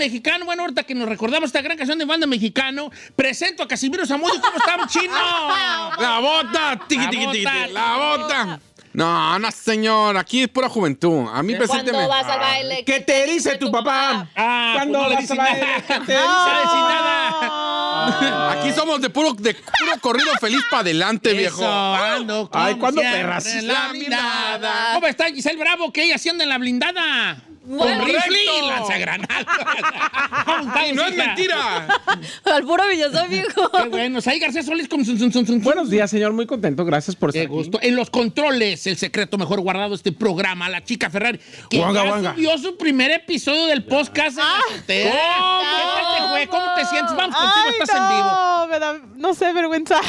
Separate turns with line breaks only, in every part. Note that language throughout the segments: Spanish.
Mexicano, bueno, ahorita que nos recordamos esta gran canción de banda mexicano, presento a Casimiro Zamudio. ¿Cómo estamos, chino?
La bota, tiqui, tiqui,
bota,
la bota. No, no, señor, aquí es pura juventud. A mí presénteme.
Cuando vas al baile.
¿Qué te dice tu papá?
Ah, pues no le
vas
dice
a bailar,
nada.
¿qué te dice?
nada.
Aquí somos de puro, de puro corrido feliz para adelante, viejo.
Ando como
Ay, ¿cuándo perras?
la blindada. ¿Cómo está Giselle Bravo? ¿Qué ella haciendo en la blindada?
Bueno.
Con rifle y lanzagranadas. ¿Cómo
Y no es mentira.
Al puro Villazón, viejo.
Qué bueno. Ahí García Solís con sun, sun, sun, sun.
Buenos días, señor. Muy contento. Gracias por
Qué
estar aquí.
gusto. En los controles, el secreto mejor guardado de este programa, la chica Ferrari. Que
Guanga,
ya
guanga.
subió su primer episodio del podcast en la. ¿Qué tal te fue? ¿Cómo te sientes? Vamos contigo,
Ay,
estás en vivo.
no, me da, no sé, vergüenza.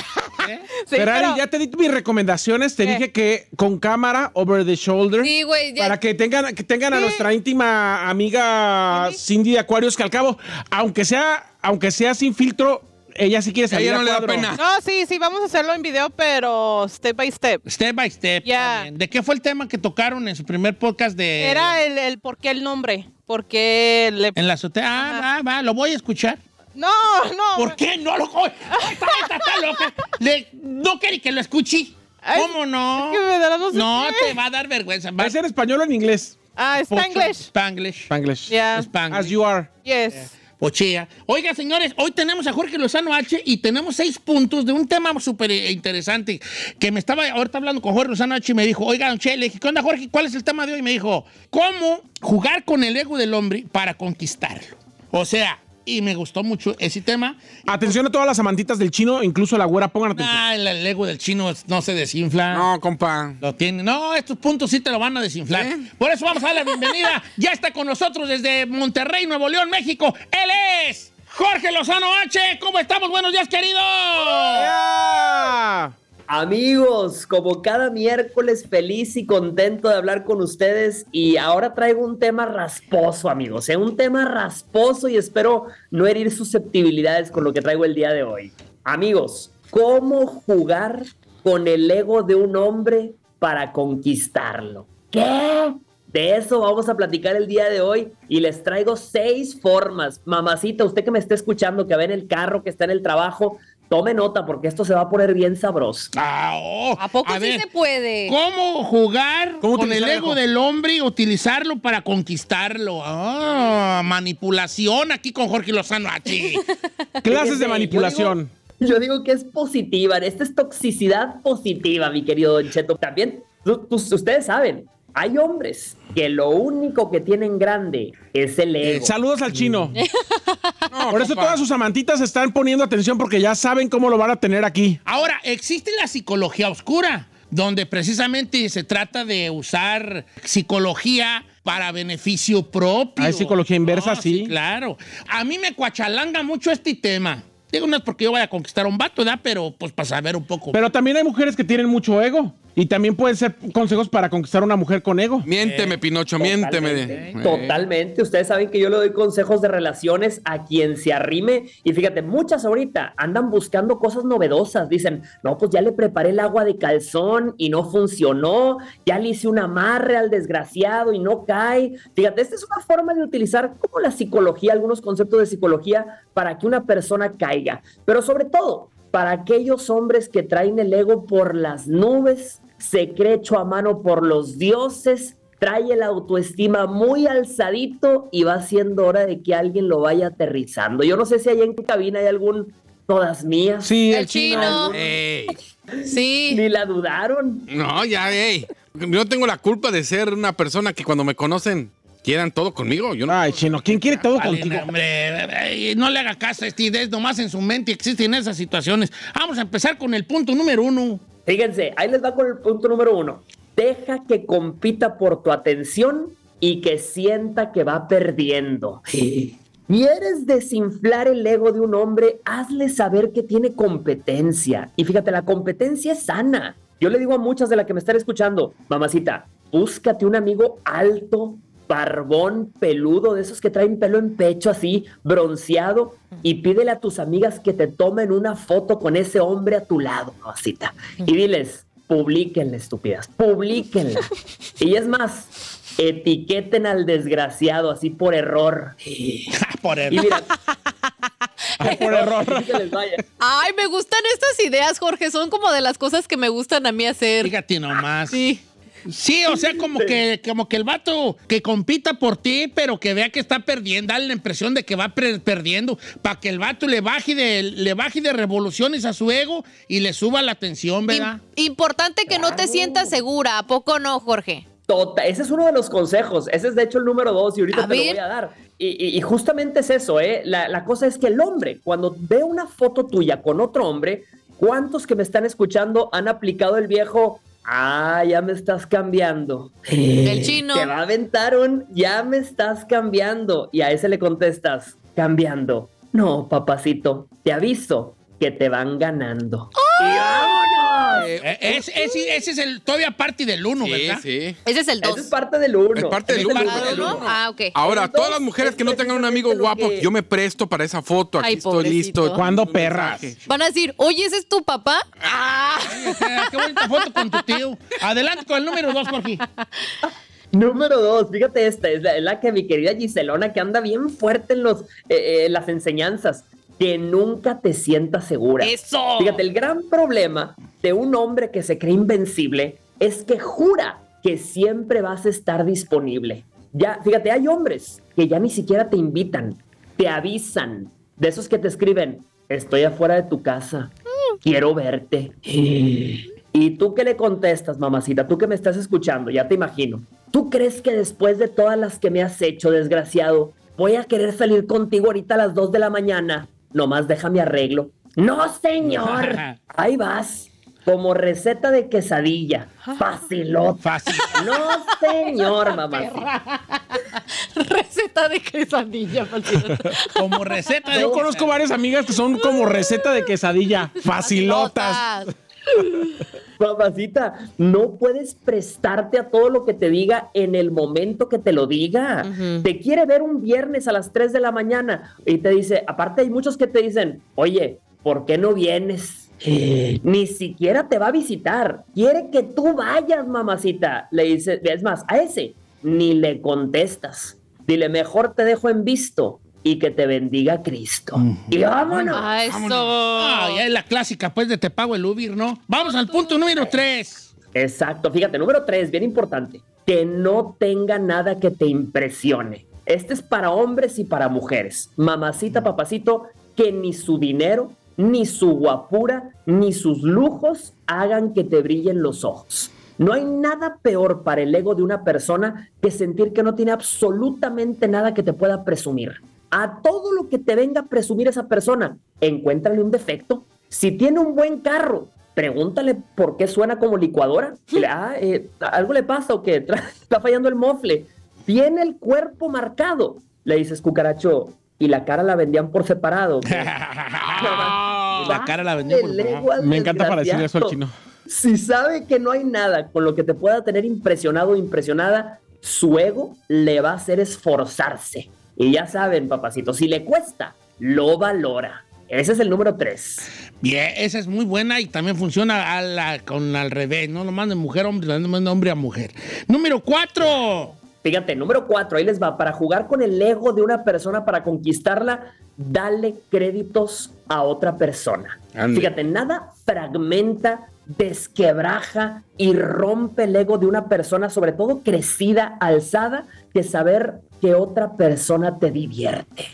¿Eh?
Sí,
Ferrari,
pero-
ya te di mis recomendaciones. Te
¿Qué?
dije que con cámara, over the shoulder.
Sí, güey. ya-
Para que tengan, que tengan a
Sí.
nuestra íntima amiga Cindy Aquarius, que al cabo, aunque sea, aunque sea sin filtro, ella sí quiere
A
salir
ella
a
no le da pena.
No, sí, sí, vamos a hacerlo en video, pero step by step.
Step by step.
Ya.
¿De qué fue el tema que tocaron en su primer podcast de.
Era el, el por qué el nombre. ¿Por qué le...
En la azotea. Ah,
Ajá.
va, va, lo voy a escuchar.
No, no.
¿Por qué no lo.? ¡Ay, Está, está, está loca. Le- no quiere que lo escuche.
Ay,
¿Cómo no?
es que me da no sé
No,
qué.
te va a dar vergüenza.
¿Va a ser español o en inglés?
Ah, Spanglish.
Spanglish.
Spanglish.
Yeah.
Spanglish.
As you are.
Yes.
Pochea. Oiga, señores, hoy tenemos a Jorge Lozano H y tenemos seis puntos de un tema súper interesante que me estaba ahorita hablando con Jorge Lozano H y me dijo, oiga, don Che, le dije, ¿qué onda, Jorge? ¿Cuál es el tema de hoy? Y me dijo, ¿cómo jugar con el ego del hombre para conquistarlo? O sea, y me gustó mucho ese tema.
Atención a todas las amantitas del chino, incluso la güera, pongan atención.
Ah, el, ego del chino no se desinfla.
No, compa.
Lo tiene. No, estos puntos sí te lo van a desinflar.
¿Eh?
Por eso vamos a dar la bienvenida. ya está con nosotros desde Monterrey, Nuevo León, México. Él es Jorge Lozano H. ¿Cómo estamos? Buenos días, querido.
¡Ya!
Amigos, como cada miércoles feliz y contento de hablar con ustedes y ahora traigo un tema rasposo, amigos, ¿eh? un tema rasposo y espero no herir susceptibilidades con lo que traigo el día de hoy. Amigos, ¿cómo jugar con el ego de un hombre para conquistarlo? ¿Qué? De eso vamos a platicar el día de hoy y les traigo seis formas. Mamacita, usted que me está escuchando, que ve en el carro, que está en el trabajo, tome nota porque esto se va a poner bien sabroso.
Ah, oh.
¿A poco
A
sí
ver,
se puede?
¿Cómo jugar
¿Cómo
con el ego del hombre y utilizarlo para conquistarlo? Ah, manipulación aquí con Jorge Lozano H.
Clases de manipulación.
Yo digo que es positiva, esta es toxicidad positiva, mi querido Don Cheto. También, tú- tú- ustedes saben, hay hombres que lo único que tienen grande es el ego.
Saludos al chino.
No,
Por eso
compa.
todas sus amantitas están poniendo atención porque ya saben cómo lo van a tener aquí.
Ahora, existe la psicología oscura, donde precisamente se trata de usar psicología para beneficio propio.
Hay psicología inversa,
No,
sí.
Claro. A mí me cuachalanga mucho este tema. Digo, no es porque yo vaya a conquistar a un vato, ¿verdad? Pero pues para saber un poco.
Pero también hay mujeres que tienen mucho ego. Y también pueden ser consejos para conquistar a una mujer con ego.
Miénteme, Pinocho, miénteme.
Totalmente,
Eh.
Totalmente. Ustedes saben que yo le doy consejos de relaciones a quien se arrime. Y fíjate, muchas ahorita andan buscando cosas novedosas. Dicen, no, pues ya le preparé el agua de calzón y no funcionó. Ya le hice un amarre al desgraciado y no cae. Fíjate, esta es una forma de utilizar como la psicología, algunos conceptos de psicología para que una persona caiga. Pero sobre todo, para aquellos hombres que traen el ego por las nubes, se cree hecho a mano por los dioses, trae la autoestima muy alzadito y va siendo hora de que alguien lo vaya aterrizando. Yo no sé si allá en cabina hay algún todas mías.
Sí,
El chino. Sí.
Ni la dudaron.
No, ya, ey. Yo no tengo la culpa de ser una persona que cuando me conocen quieran todo conmigo. Yo no.
Ay, chino, ¿quién quiere todo
Vale,
contigo?
hombre, no le haga caso a esta idea, es nomás en su mente existen esas situaciones. Vamos a empezar con el punto número uno.
Fíjense, ahí les va con el punto número uno. Deja que compita por tu atención y que sienta que va perdiendo. ¿Quieres desinflar el ego de un hombre? Hazle saber que tiene competencia. Y fíjate, la competencia es sana. Yo le digo a muchas de las que me están escuchando, mamacita, búscate un amigo alto, barbón, peludo, de esos que traen pelo en pecho así, bronceado, y pídele a tus amigas que te tomen una foto con ese hombre a tu lado, mamacita. Y diles, publíquenla, estúpidas, publíquenla. y es más, etiqueten al desgraciado así por error.
Por
Y
el...
mira,
Ay, por error.
Ay, me gustan estas ideas, Jorge. Son como de las cosas que me gustan a mí hacer.
Fíjate nomás.
Sí.
Sí, o sea, como que, como que el vato que compita por ti, pero que vea que está perdiendo, dale la impresión de que va perdiendo, para que el vato le baje de, le baje de revoluciones a su ego y le suba la tensión, ¿verdad?
Im- importante que no te sientas segura. ¿A poco no, Jorge?
Tota- ese es uno de los consejos. Ese es de hecho el número dos y ahorita
A
te lo voy a dar. Y, y- y justamente es eso, ¿eh? La, la cosa es que el hombre, cuando ve una foto tuya con otro hombre, ¿cuántos que me están escuchando han aplicado el viejo? Ah, ya me estás cambiando.
El chino.
Te va a aventar un ya me estás cambiando. Y a ese le contestas, cambiando. No, papacito, te aviso que te van ganando. Y vámonos.
Eh, es- ese, ese es el todavía parte del uno,
Sí,
¿verdad?
sí.
Ese es el
Ese
2.
es parte del uno.
Es parte del
Ese
uno.
el
¿Cada
del
uno?
uno.
Ah, ok.
Ahora, todas las mujeres
es
que no tengan un amigo guapo,
que-
yo me presto para esa foto. Aquí
Ay,
estoy
pobrecito.
listo.
¿Cuándo, perras?
Van a decir, oye, ¿ese es tu papá? Ah.
Sea, Qué bonita foto con tu tío. Adelante con el número dos, Jorge.
Número dos, fíjate esta, es la, es la que mi querida Giselona, que anda bien fuerte en los, eh, eh, las enseñanzas, que nunca te sientas segura.
¡Eso!
Fíjate, el gran problema de un hombre que se cree invencible es que jura que siempre vas a estar disponible. Ya, fíjate, hay hombres que ya ni siquiera te invitan, te avisan, de esos que te escriben, estoy afuera de tu casa, quiero verte. ¿Y tú qué le contestas, mamacita? Tú que me estás escuchando, ya te imagino. ¿Tú crees que después de todas las que me has hecho, desgraciado, voy a querer salir contigo ahorita a las 2 de la mañana? Nomás déjame arreglo. No, señor. Ahí vas. Como receta de quesadilla. Facilota.
Fácil.
No, señor, mamacita.
Receta de quesadilla. Marcelo.
Como receta de.
Yo conozco varias amigas que son como receta de quesadilla. Facilotas.
Mamacita, no puedes prestarte a todo lo que te diga en el momento que te lo diga. Te quiere ver un viernes a las 3 de la mañana y te dice, aparte hay muchos que te dicen, oye, ¿por qué no vienes? Ni siquiera te va a visitar. Quiere que tú vayas, mamacita. Le dice, es más, a ese ni le contestas. Dile, mejor te dejo en visto y que te bendiga Cristo. Y vámonos.
Ah, eso.
Ah, ya es la clásica, pues, de te pago el Uber, ¿no? Vamos al punto número tres.
Exacto, fíjate, número tres, bien importante, que no tenga nada que te impresione. Este es para hombres y para mujeres. Mamacita, papacito, que ni su dinero, ni su guapura, ni sus lujos hagan que te brillen los ojos. No hay nada peor para el ego de una persona que sentir que no tiene absolutamente nada que te pueda presumir. A todo lo que te venga a presumir esa persona, encuéntrale un defecto. Si tiene un buen carro, pregúntale por qué suena como licuadora. Ah, eh, algo le pasa o qué, Tra- está fallando el mofle. Tiene el cuerpo marcado. Le dices, cucaracho, y la cara la vendían por separado.
la cara la vendía por
al
Me encanta para decirle eso al chino.
Si sabe que no hay nada con lo que te pueda tener impresionado o impresionada, su ego le va a hacer esforzarse. Y ya saben, papacito, si le cuesta, lo valora. Ese es el número tres.
Bien, esa es muy buena y también funciona a la- con al revés, no nomás de mujer a hombre, también de hombre a mujer. Número cuatro.
Fíjate, número cuatro, ahí les va. Para jugar con el ego de una persona, para conquistarla, dale créditos a otra persona.
Ande.
Fíjate, nada fragmenta, desquebraja y rompe el ego de una persona, sobre todo crecida, alzada, que saber que otra persona te divierte.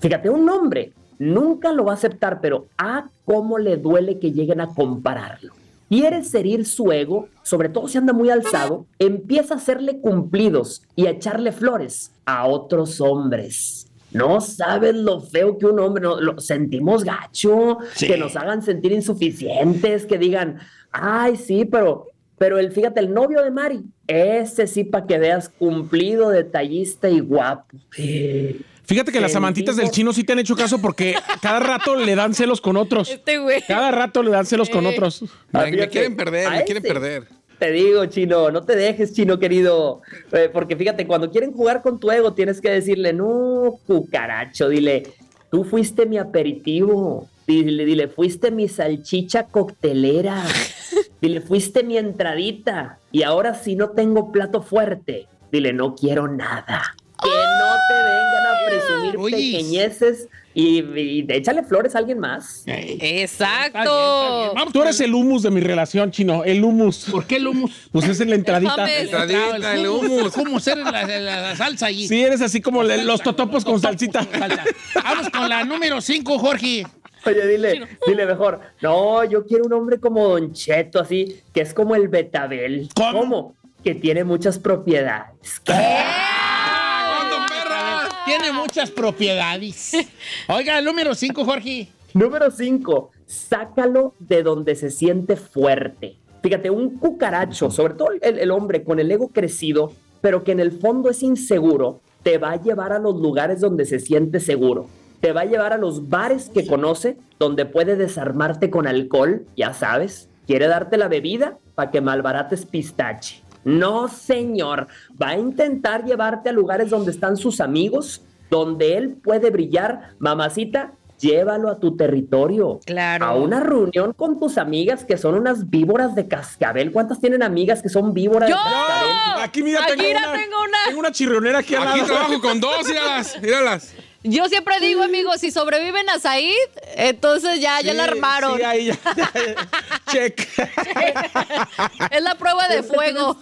Fíjate, un hombre nunca lo va a aceptar, pero a cómo le duele que lleguen a compararlo. Quieres herir su ego, sobre todo si anda muy alzado, empieza a hacerle cumplidos y a echarle flores a otros hombres. No sabes lo feo que un hombre, no, lo sentimos gacho,
Sí.
que nos hagan sentir insuficientes, que digan, ay, sí, pero, pero el, fíjate, el novio de Mari, ese sí para que veas cumplido, detallista y guapo.
Fíjate que las amantitas del chino sí te han hecho caso porque cada rato le dan celos con otros.
Este güey.
Cada rato le dan celos con otros.
Ah,
Me, quieren perder, me quieren perder.
Te digo, chino, no te dejes, chino querido. Eh, porque fíjate, cuando quieren jugar con tu ego, tienes que decirle, no, cucaracho, dile, tú fuiste mi aperitivo. Dile, dile, fuiste mi salchicha coctelera. Dile, fuiste mi entradita. Y ahora si no tengo plato fuerte, dile, no quiero nada. Que no te vengan a presumir
Oye.
pequeñeces y, y échale flores a alguien más.
Ey, está bien, está bien.
Exacto.
Vamos
Tú eres el humus de mi relación, chino. El humus.
¿Por qué el humus?
Pues es en la entradita.
James.
Entradita, el hummus.
¿Cómo ser la, la- la salsa allí?
Sí, eres así como los totopos con salsita.
Salsa. Vamos con la número 5, Jorge.
Oye, dile, dile mejor. No, yo quiero un hombre como Don Cheto, así, que es como el Betabel.
¿Cómo?
Que tiene muchas propiedades. ¿Qué?
Tiene muchas propiedades. Oiga, el número 5, Jorge.
Número 5, sácalo de donde se siente fuerte. Fíjate, un cucaracho, sobre todo el, el hombre con el ego crecido, pero que en el fondo es inseguro, te va a llevar a los lugares donde se siente seguro. Te va a llevar a los bares que conoce, donde puede desarmarte con alcohol, ya sabes. Quiere darte la bebida para que malbarates pistache. No, señor. Va a intentar llevarte a lugares donde están sus amigos, donde él puede brillar. Mamacita, llévalo a tu territorio.
Claro.
A una reunión con tus amigas que son unas víboras de cascabel. ¿Cuántas tienen amigas que son víboras
¡Yo!
de cascabel?
Aquí, mira,
Aquí,
tengo,
mira,
una,
tengo una.
Tengo una chirrionera aquí al
Aquí
lado.
trabajo con dos, míralas, míralas.
Yo siempre digo, amigos, si sobreviven a Said, entonces ya, ya la armaron.
Sí, ahí ya. Check.
Es la prueba de fuego.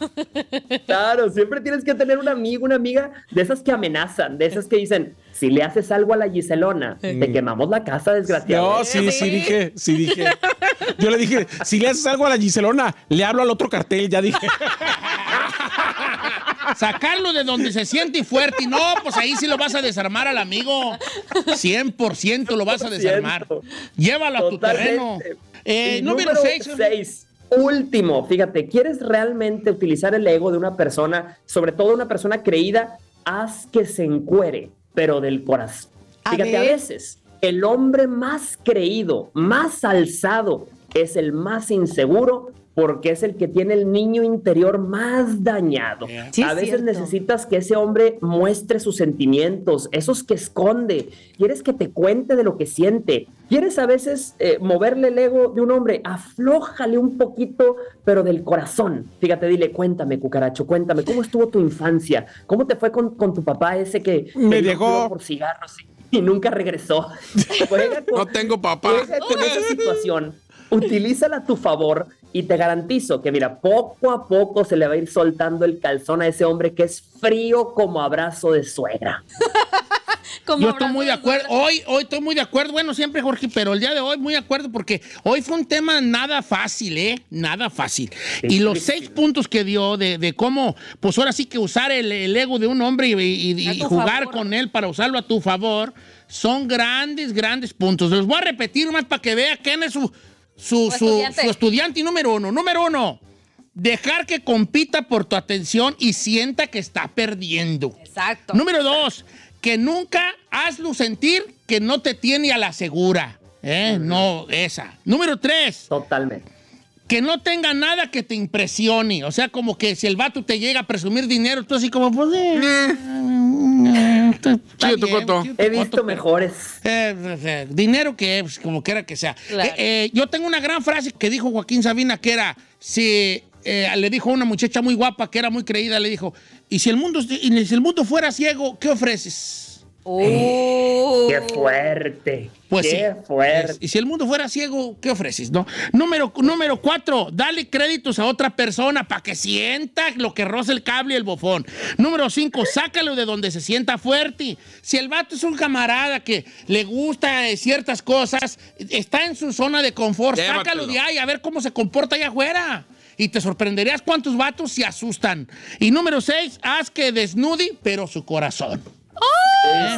Claro, siempre tienes que tener un amigo, una amiga de esas que amenazan, de esas que dicen, si le haces algo a la Giselona, te quemamos la casa, desgraciado.
No, sí, sí
Sí.
dije, sí dije. Yo le dije, si le haces algo a la Giselona, le hablo al otro cartel, ya dije.
Sacarlo de donde se siente fuerte. Y no, pues ahí sí lo vas a desarmar al amigo. 100% lo vas a desarmar. Llévalo a tu
Totalmente.
terreno. Eh,
Y
número 6.
seis, Último, fíjate, ¿quieres realmente utilizar el ego de una persona, sobre todo una persona creída? Haz que se encuere, pero del corazón. Fíjate, a veces el hombre más creído, más alzado, es el más inseguro porque es el que tiene el niño interior más dañado.
Sí,
a
es
veces
cierto.
necesitas que ese hombre muestre sus sentimientos, esos que esconde. Quieres que te cuente de lo que siente. Quieres a veces eh, moverle el ego de un hombre, aflójale un poquito, pero del corazón. Fíjate, dile, cuéntame, cucaracho, cuéntame, ¿cómo estuvo tu infancia? ¿Cómo te fue con, con tu papá ese que
Me
juró por cigarros y, y nunca regresó? Con-
No tengo papá.
Con esa situación, utilízala a tu favor y te garantizo que, mira, poco a poco se le va a ir soltando el calzón a ese hombre que es frío como abrazo de suegra.
Como
Yo estoy muy de acuerdo. Hoy, hoy estoy muy de acuerdo. Bueno, siempre, Jorge, pero el día de hoy muy de acuerdo porque hoy fue un tema nada fácil, ¿eh? Nada fácil. Y los seis puntos que dio de, de cómo, pues ahora sí que usar el, el ego de un hombre y, jugar
favor.
con él para usarlo a tu favor, son grandes, grandes puntos. Los voy a repetir más para que vea quién es su, su,
Su
su-
estudiante.
su estudiante número uno. Número uno. Dejar que compita por tu atención y sienta que está perdiendo.
Exacto.
Número dos, que nunca hazlo sentir que no te tiene a la segura. ¿eh? No, esa. Número tres,
Totalmente.
Que no tenga nada que te impresione. O sea, como que si el vato te llega a presumir dinero, tú así como, pues... eh, eh,
tu coto.
He visto mejores.
dinero que pues, como quiera que sea.
Claro.
Eh, eh, yo tengo una gran frase que dijo Joaquín Sabina que era, si eh, le dijo a una muchacha muy guapa que era muy creída, le dijo, y si el mundo, y si el mundo fuera ciego, ¿qué ofreces?
Oh.
Qué fuerte.
Pues
Qué
sí.
fuerte.
Y si el mundo fuera ciego, ¿qué ofreces? No? Número, número cuatro, dale créditos a otra persona para que sienta lo que roza el cable y el bofón. Número cinco, sácalo de donde se sienta fuerte. Si el vato es un camarada que le gusta eh, ciertas cosas, está en su zona de confort,
Llévatelo.
sácalo de ahí a ver cómo se comporta allá afuera. Y te sorprenderías cuántos vatos se asustan. Y número seis, haz que desnude, pero su corazón.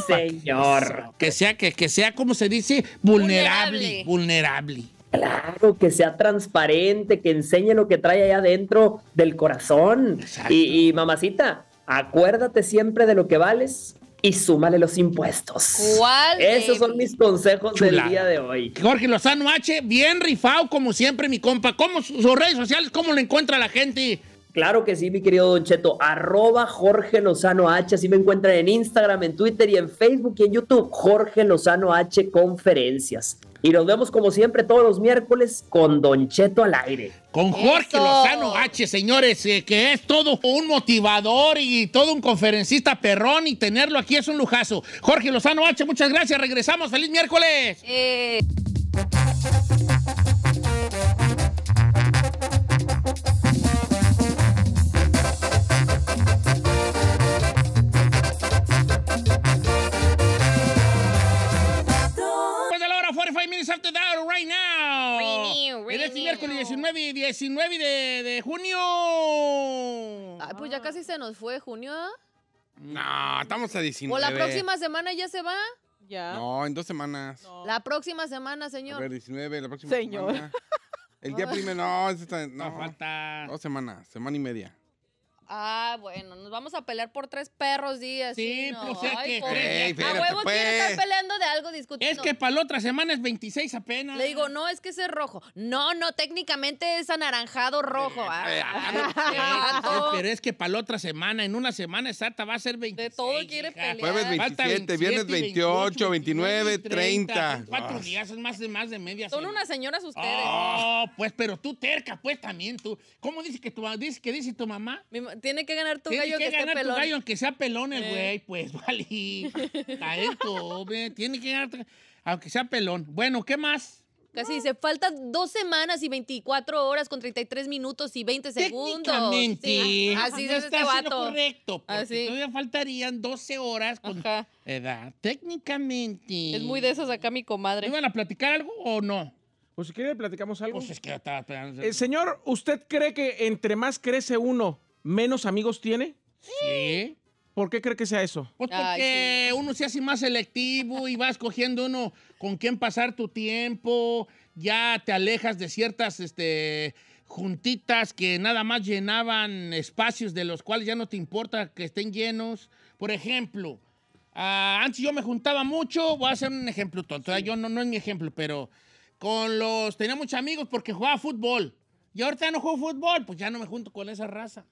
Sí, señor.
Que sea, que, que sea, como se dice, vulnerable.
Vulnerable.
Vulnerable.
Claro, que sea transparente, que enseñe lo que trae allá adentro del corazón. Y, y, mamacita, acuérdate siempre de lo que vales y súmale los impuestos.
¿Cuál,
Esos son mis consejos
Chulada.
del día de hoy.
Jorge Lozano H, bien rifado como siempre, mi compa. ¿Cómo sus sus redes sociales, cómo lo encuentra la gente?
Claro que sí, mi querido Don Cheto. Arroba Jorge Lozano H. Así me encuentran en Instagram, en Twitter y en Facebook y en YouTube. Jorge Lozano H Conferencias. Y nos vemos como siempre todos los miércoles con Don Cheto al aire.
Con Jorge
Eso.
Lozano H, señores, eh, que es todo un motivador y todo un conferencista perrón y tenerlo aquí es un lujazo. Jorge Lozano H, muchas gracias. Regresamos. ¡Feliz miércoles!
Eh,
45 minutes after that right now.
Right now, right
En este miércoles 19, y 19 de, de junio.
ay, pues ya casi se nos fue junio. ¿ah?
No, estamos a 19.
O la próxima semana ya se va.
Ya.
No, en dos semanas.
La próxima semana,
A
señor.
ver, 19, la próxima
Señor.
semana. El día primero, no,
No,
no,
falta.
Dos semanas, semana y media.
Ah, bueno, nos vamos a pelear por tres perros días.
Sí,
no.
pues, es
Ay,
que-.
Ey,
a
espérate,
huevo quiere
pues.
estar peleando de algo, discutiendo.
Es que para la otra semana es 26 apenas.
Le digo, no, es que ese es rojo. No, no, técnicamente es anaranjado rojo. Ay,
Eh,
ay,
sí,
vato.
pero es que para la otra semana, en una semana exacta, va a ser 26.
De todo quiere
hija.
pelear.
Jueves
Falta
27, viernes 28, 29, 30.
Son cuatro
Ay.
días, son más de, más de media
Son
semana.
unas señoras ustedes.
Oh, pues, pero tú terca, pues también tú. ¿Cómo dice que tu dice que dice tu mamá?
Mi Tiene que ganar tu
Tiene
gallo
que
que, esté
ganar tu
pelón.
gallo aunque sea pelón el
Eh.
güey, pues vale. Está esto, ve, tiene que ganar tu- aunque sea pelón. Bueno, ¿qué más?
Casi dice, faltan dos semanas y 24 horas con 33 minutos y 20 segundos.
Técnicamente,
Sí, así
no
es este vato.
correcto, porque
Así.
todavía faltarían 12 horas con
Ajá.
edad. Técnicamente.
Es muy de esas acá mi comadre.
¿Me iban a platicar algo o no?
Pues si quiere, platicamos algo.
Pues es que yo estaba esperando.
Eh, señor, ¿usted cree que entre más crece uno, menos amigos tiene?
sí.
¿Por qué cree que sea eso?
Pues
Ay,
porque uno se hace más selectivo y vas cogiendo uno con quién pasar tu tiempo, ya te alejas de ciertas este, juntitas que nada más llenaban espacios de los cuales ya no te importa que estén llenos. Por ejemplo, ah, antes yo me juntaba mucho, voy a hacer un ejemplo tonto, yo no, no es mi ejemplo, pero con los, tenía muchos amigos porque jugaba fútbol. Y ahorita ya no juego fútbol, pues ya no me junto con esa raza.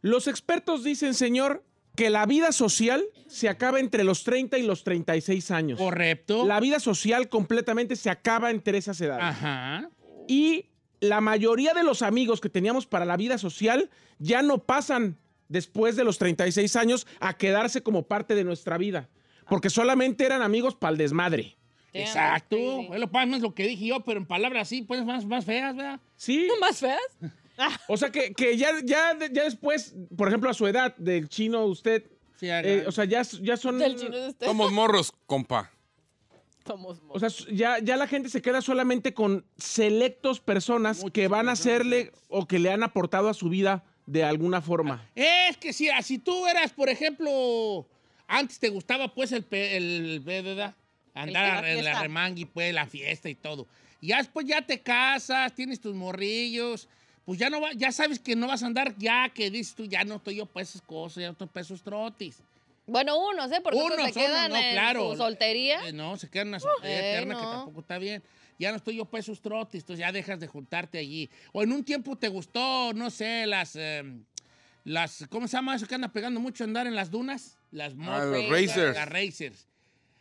Los expertos dicen, señor, que la vida social se acaba entre los 30 y los 36 años.
Correcto.
La vida social completamente se acaba entre esas edades.
Ajá.
Y la mayoría de los amigos que teníamos para la vida social ya no pasan después de los 36 años a quedarse como parte de nuestra vida. Porque solamente eran amigos para el desmadre.
Exacto. Es lo más es lo que dije yo, pero en palabras así, pues más, más feas, ¿verdad?
Sí.
¿Más feas?
O sea que, que ya, ya, ya después, por ejemplo, a su edad del chino, usted,
Sí,
eh, o sea, ya, ya son...
Del chino de usted.
Somos morros, compa.
Somos
O sea, ya, ya la gente se queda solamente con selectos personas
Muchas
que van a
personas.
hacerle o que le han aportado a su vida de alguna forma.
Es que si, si tú eras, por ejemplo, antes te gustaba pues el, el. Andar
la
en la
fiesta.
remangui, pues la fiesta y todo. Y ya después ya te casas, tienes tus morrillos, pues ya no va, ya sabes que no vas a andar ya que dices tú, ya no estoy yo para esas cosas, ya no estoy para esos trotis.
Bueno, unos, ¿eh? Porque
Unos,
se quedan
unos, no,
en
claro.
su soltería.
Eh, no, se queda en una soltería
Eh,
eterna que
no.
tampoco está bien. Ya no estoy yo para esos trotes, entonces ya dejas de juntarte allí. O en un tiempo te gustó, no sé, las, eh, las, ¿cómo se llama eso que anda pegando mucho andar en las dunas? Las
Ah, los
racers,
racers.
Las racers.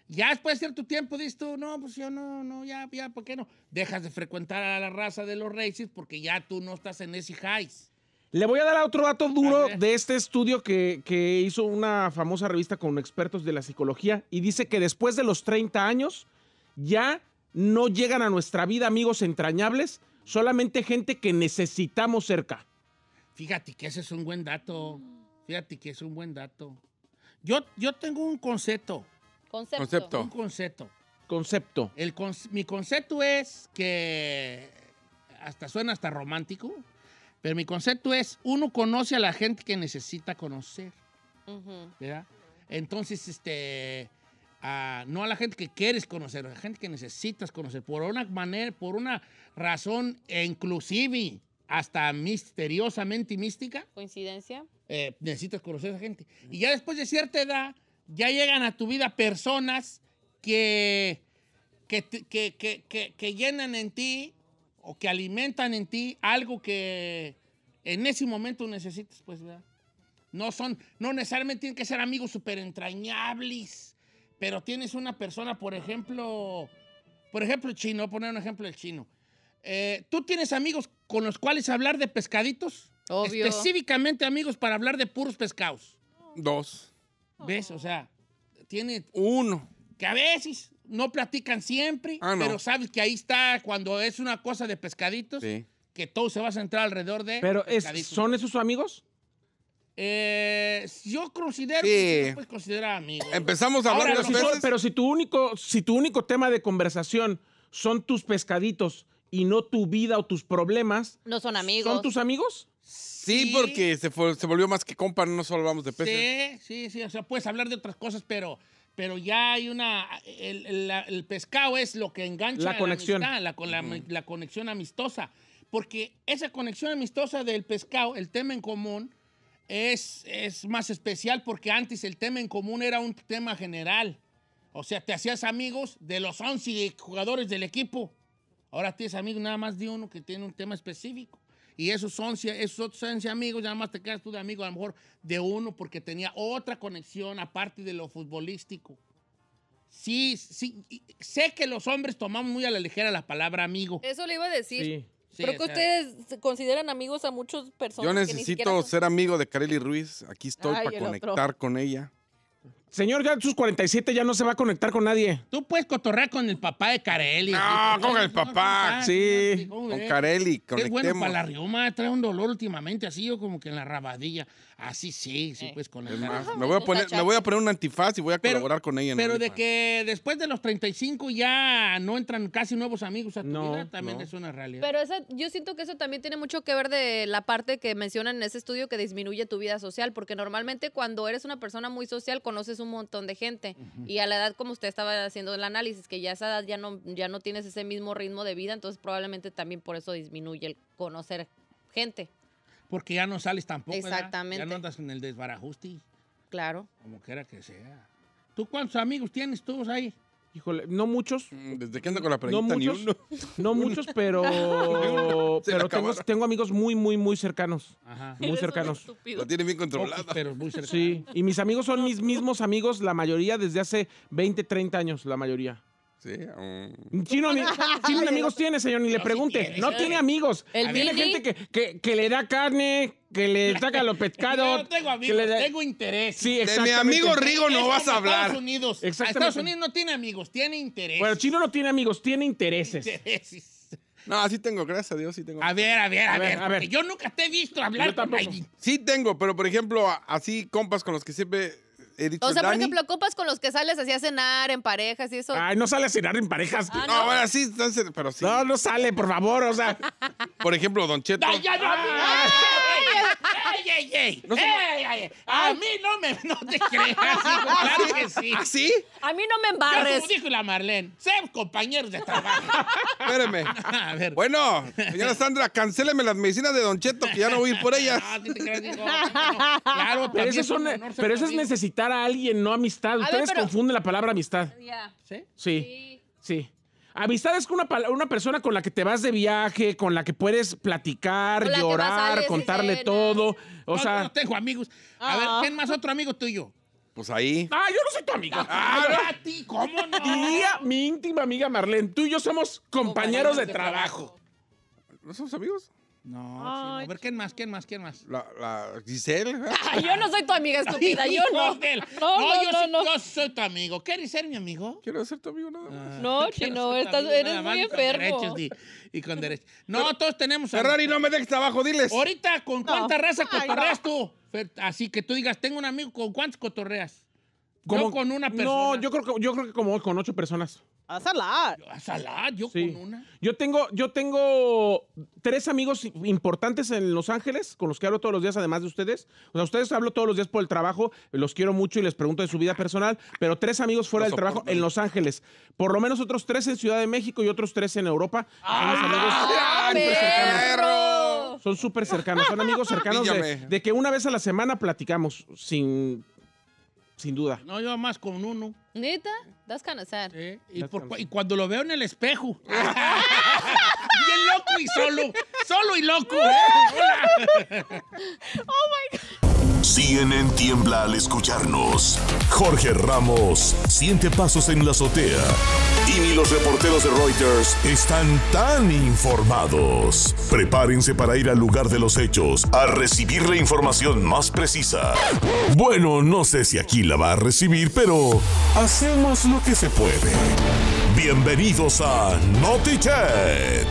Ya después de cierto tiempo dices tú, no, pues yo no, no, ya, ya, ¿por qué no? Dejas de frecuentar a la raza de los racers porque ya tú no estás en ese highs.
Le voy a dar otro dato duro de este estudio que, que hizo una famosa revista con expertos de la psicología y dice que después de los 30 años ya no llegan a nuestra vida amigos entrañables, solamente gente que necesitamos cerca.
Fíjate que ese es un buen dato. Fíjate que es un buen dato. Yo, yo tengo un concepto.
Concepto.
Concepto.
Un concepto.
Concepto.
El conce- mi concepto es que hasta suena hasta romántico, pero mi concepto es uno conoce a la gente que necesita conocer,
Ujú.
¿verdad? Entonces, este, ah, no a la gente que quieres conocer, a la gente que necesitas conocer, por una manera, por una razón e inclusive hasta misteriosamente mística,
¿Coincidencia?
eh, necesitas conocer a esa gente. Y ya después de cierta edad, ya llegan a tu vida personas que, que, que, que- que- que llenan en ti o que alimentan en ti algo que en ese momento necesitas, pues, ¿verdad? No son, no necesariamente tienen que ser amigos súper entrañables, pero tienes una persona, por ejemplo, por ejemplo, el chino, voy a poner un ejemplo del chino. Eh, ¿Tú tienes amigos con los cuales hablar de pescaditos?
Obvio.
Específicamente amigos para hablar de puros pescados.
Dos.
¿Ves? O sea, tiene
Uno.
que a veces no platican siempre,
Ah, no.
pero sabes que ahí está cuando es una cosa de pescaditos,
Sí.
que todo se va a centrar alrededor de
Pero es,
pescaditos.
¿son esos sus amigos?
Eh, yo considero
Sí.
que sí se puede considerar amigos.
Empezamos a hablar
Ahora,
dos
Si son- pero si tu único, si tu único tema de conversación son tus pescaditos y no tu vida o tus problemas,
No son amigos.
¿son tus amigos?
Sí, porque se, fue- se volvió más que compa, no solo hablamos de peces.
Sí, sí, sí. O sea, puedes hablar de otras cosas, pero, pero ya hay una. El, el- la- el pescado es lo que engancha
La conexión.
amistad, la, con la, la conexión amistosa. Porque esa conexión amistosa del pescado, el tema en común, es, es más especial porque antes el tema en común era un tema general. O sea, te hacías amigos de los 11 jugadores del equipo. Ahora tienes amigos nada más de uno que tiene un tema específico. Y esos 11, esos otros 11 amigos, nada más te quedas tú de amigo a lo mejor de uno porque tenía otra conexión aparte de lo futbolístico. Sí, sí, sé que los hombres tomamos muy a la ligera la palabra amigo.
Eso le iba a decir.
Sí.
Sí,
Pero
o
que
sea,
ustedes consideran amigos a muchas personas.
Yo
que ni siquiera
necesito ser amigo de Kareli Ruiz. Aquí estoy
Ay,
para
otro.
conectar con ella.
Señor, ya sus 47 ya no se va a conectar con nadie.
Tú puedes cotorrear con el papá de Carelli.
No,
Sí,
con el
¿cómo
papá.
Sí,
¿Cómo
Con? Kareli,
Qué bueno para la riuma, trae un dolor últimamente, así yo como que en la rabadilla. Así sí, sí, pues con
Es
la
más, me voy a poner, me voy a poner un antifaz y voy a
Pero-
colaborar con ella. en
Pero de que después de los 35 ya no entran casi nuevos amigos a tu
No,
vida, también
no.
es una realidad.
Pero esa, yo siento que eso también tiene mucho que ver de la parte que mencionan en ese estudio que disminuye tu vida social, porque normalmente cuando eres una persona muy social conoces un montón de gente y a la edad como usted estaba haciendo el análisis, que ya a esa edad ya no, ya no tienes ese mismo ritmo de vida, entonces probablemente también por eso disminuye el conocer gente.
Porque ya no sales tampoco. ¿verdad?
Exactamente.
Ya no andas en el desbarajuste,
Claro.
como quiera que sea. ¿Tú cuántos amigos tienes tú ahí?
Híjole, no muchos,
Mm, Desde que anda con la
no
pregunta, ni
muchos,
uno.
no muchos, pero, pero tengo, amigos muy, muy, muy cercanos,
Ajá.
muy cercanos.
La tiene bien
Pocos,
controlada.
pero muy cerca.
Sí, y mis amigos son mis mismos amigos, la mayoría desde hace 20, 30 años, la mayoría.
Sí. mm.
Chino ni, Chino ni amigos tiene, señor, ni le pregunte.
tiene,
no tiene amigos.
El
tiene
Billy.
gente que, que, que le da carne, que le saca los
Yo
pescados.
no tengo
que
amigos,
le da-
tengo interés.
Sí,
De mi
exactamente.
amigo Rigo no
Es
vas a hablar.
Estados Unidos.
Exactamente.
Estados Unidos no tiene amigos, tiene interés.
Bueno, Chino no tiene amigos, tiene intereses.
Intereses.
No, sí tengo, gracias a Dios, sí tengo.
A ver, a ver, a,
A ver,
ver,
a ver.
porque Yo nunca te he visto hablar
Yo
con
tampoco.
alguien.
Sí tengo, pero por ejemplo, a- así compas con los que siempre he dicho
O sea, por
Dani.
ejemplo, copas con los que sales así a cenar en parejas y eso.
Ay, no sale a cenar en parejas.
Ah,
No, bueno, sí, entonces, pero sí.
No, no sale, por favor, o sea.
Por ejemplo, Don Cheto.
¡Ay, ya no! ¡Ey, ey, ey!
No
¡Ey, ey, ey! A mí no me no te creas, hijo, claro que sí.
¿Ah, sí?
A mí no me embarres.
como dijo la Marlene, sean compañeros de trabajo.
Espérame.
A ver.
Bueno, señora Sandra, cancéleme las medicinas de Don Cheto, que ya no voy a ir por ellas.
Ah, ¿sí te creas, hijo? Claro,
Pero eso,
es un
son-
honor ser
pero eso es. A alguien, no amistad. Ustedes
pero-
confunden la palabra amistad.
Ya.
¿Sí?
Sí,
Sí.
sí. Amistad es una, pala- una persona con la que te vas de viaje, con la que puedes platicar,
Con la que vas,
llorar, contarle
cenas.
todo. O
No,
sea,
no tengo amigos. A ver,
Ah.
¿quién más otro amigo tuyo?
Pues ahí.
ah, yo no soy tu amigo.
Ah, a ti, ¿cómo no?
Diría mi íntima amiga Marlene, tú y yo somos compañeros de trabajo.
¿No somos amigos?
No, no. A ver, ¿quién más? ¿Quién más? ¿Quién más?
La, la Giselle.
yo no soy tu amiga estúpida, yo no. No, no,
yo,
no,
sí-
no.
yo soy tu amigo. ¿Quieres ser mi amigo?
Quiero ser tu amigo nada más.
No,
Quiero
chino, estás-
amigo,
eres muy
y con
enfermo.
derechos y, y con derechos. No, todos tenemos amigos.
Ferrari, no me dejes trabajo, diles.
Ahorita, ¿con cuánta raza cotorreas tú? Así que tú digas, tengo un amigo, ¿con cuántos cotorreas? Yo
Como-
con una persona.
No, yo creo, que, yo creo que como con ocho personas.
A lot.
A Salah, yo
Sí.
con una.
Yo tengo, yo tengo tres amigos importantes en Los Ángeles con los que hablo todos los días, además de ustedes. O sea, ustedes hablo todos los días por el trabajo, los quiero mucho y les pregunto de su vida personal, pero tres amigos fuera del trabajo en Los Ángeles. Por lo menos otros tres en Ciudad de México y otros tres en Europa. Amigos
¡Ah,
súper cercanos.
perro!
Son súper cercanos, son amigos cercanos de, de que una vez a la semana platicamos, sin, sin duda.
No, yo más con uno.
¿Neta? That's kind of sad.
¿eh? Y,
That's
por cuando lo veo en el espejo. Bien loco y solo. Solo y loco. ¿eh? Hola.
CNN tiembla al escucharnos. Jorge Ramos siente pasos en la azotea. Y ni los reporteros de Reuters están tan informados. Prepárense para ir al lugar de los hechos a recibir la información más precisa. Bueno, no sé si aquí la va a recibir, pero hacemos lo que se puede. Bienvenidos a NotiChat.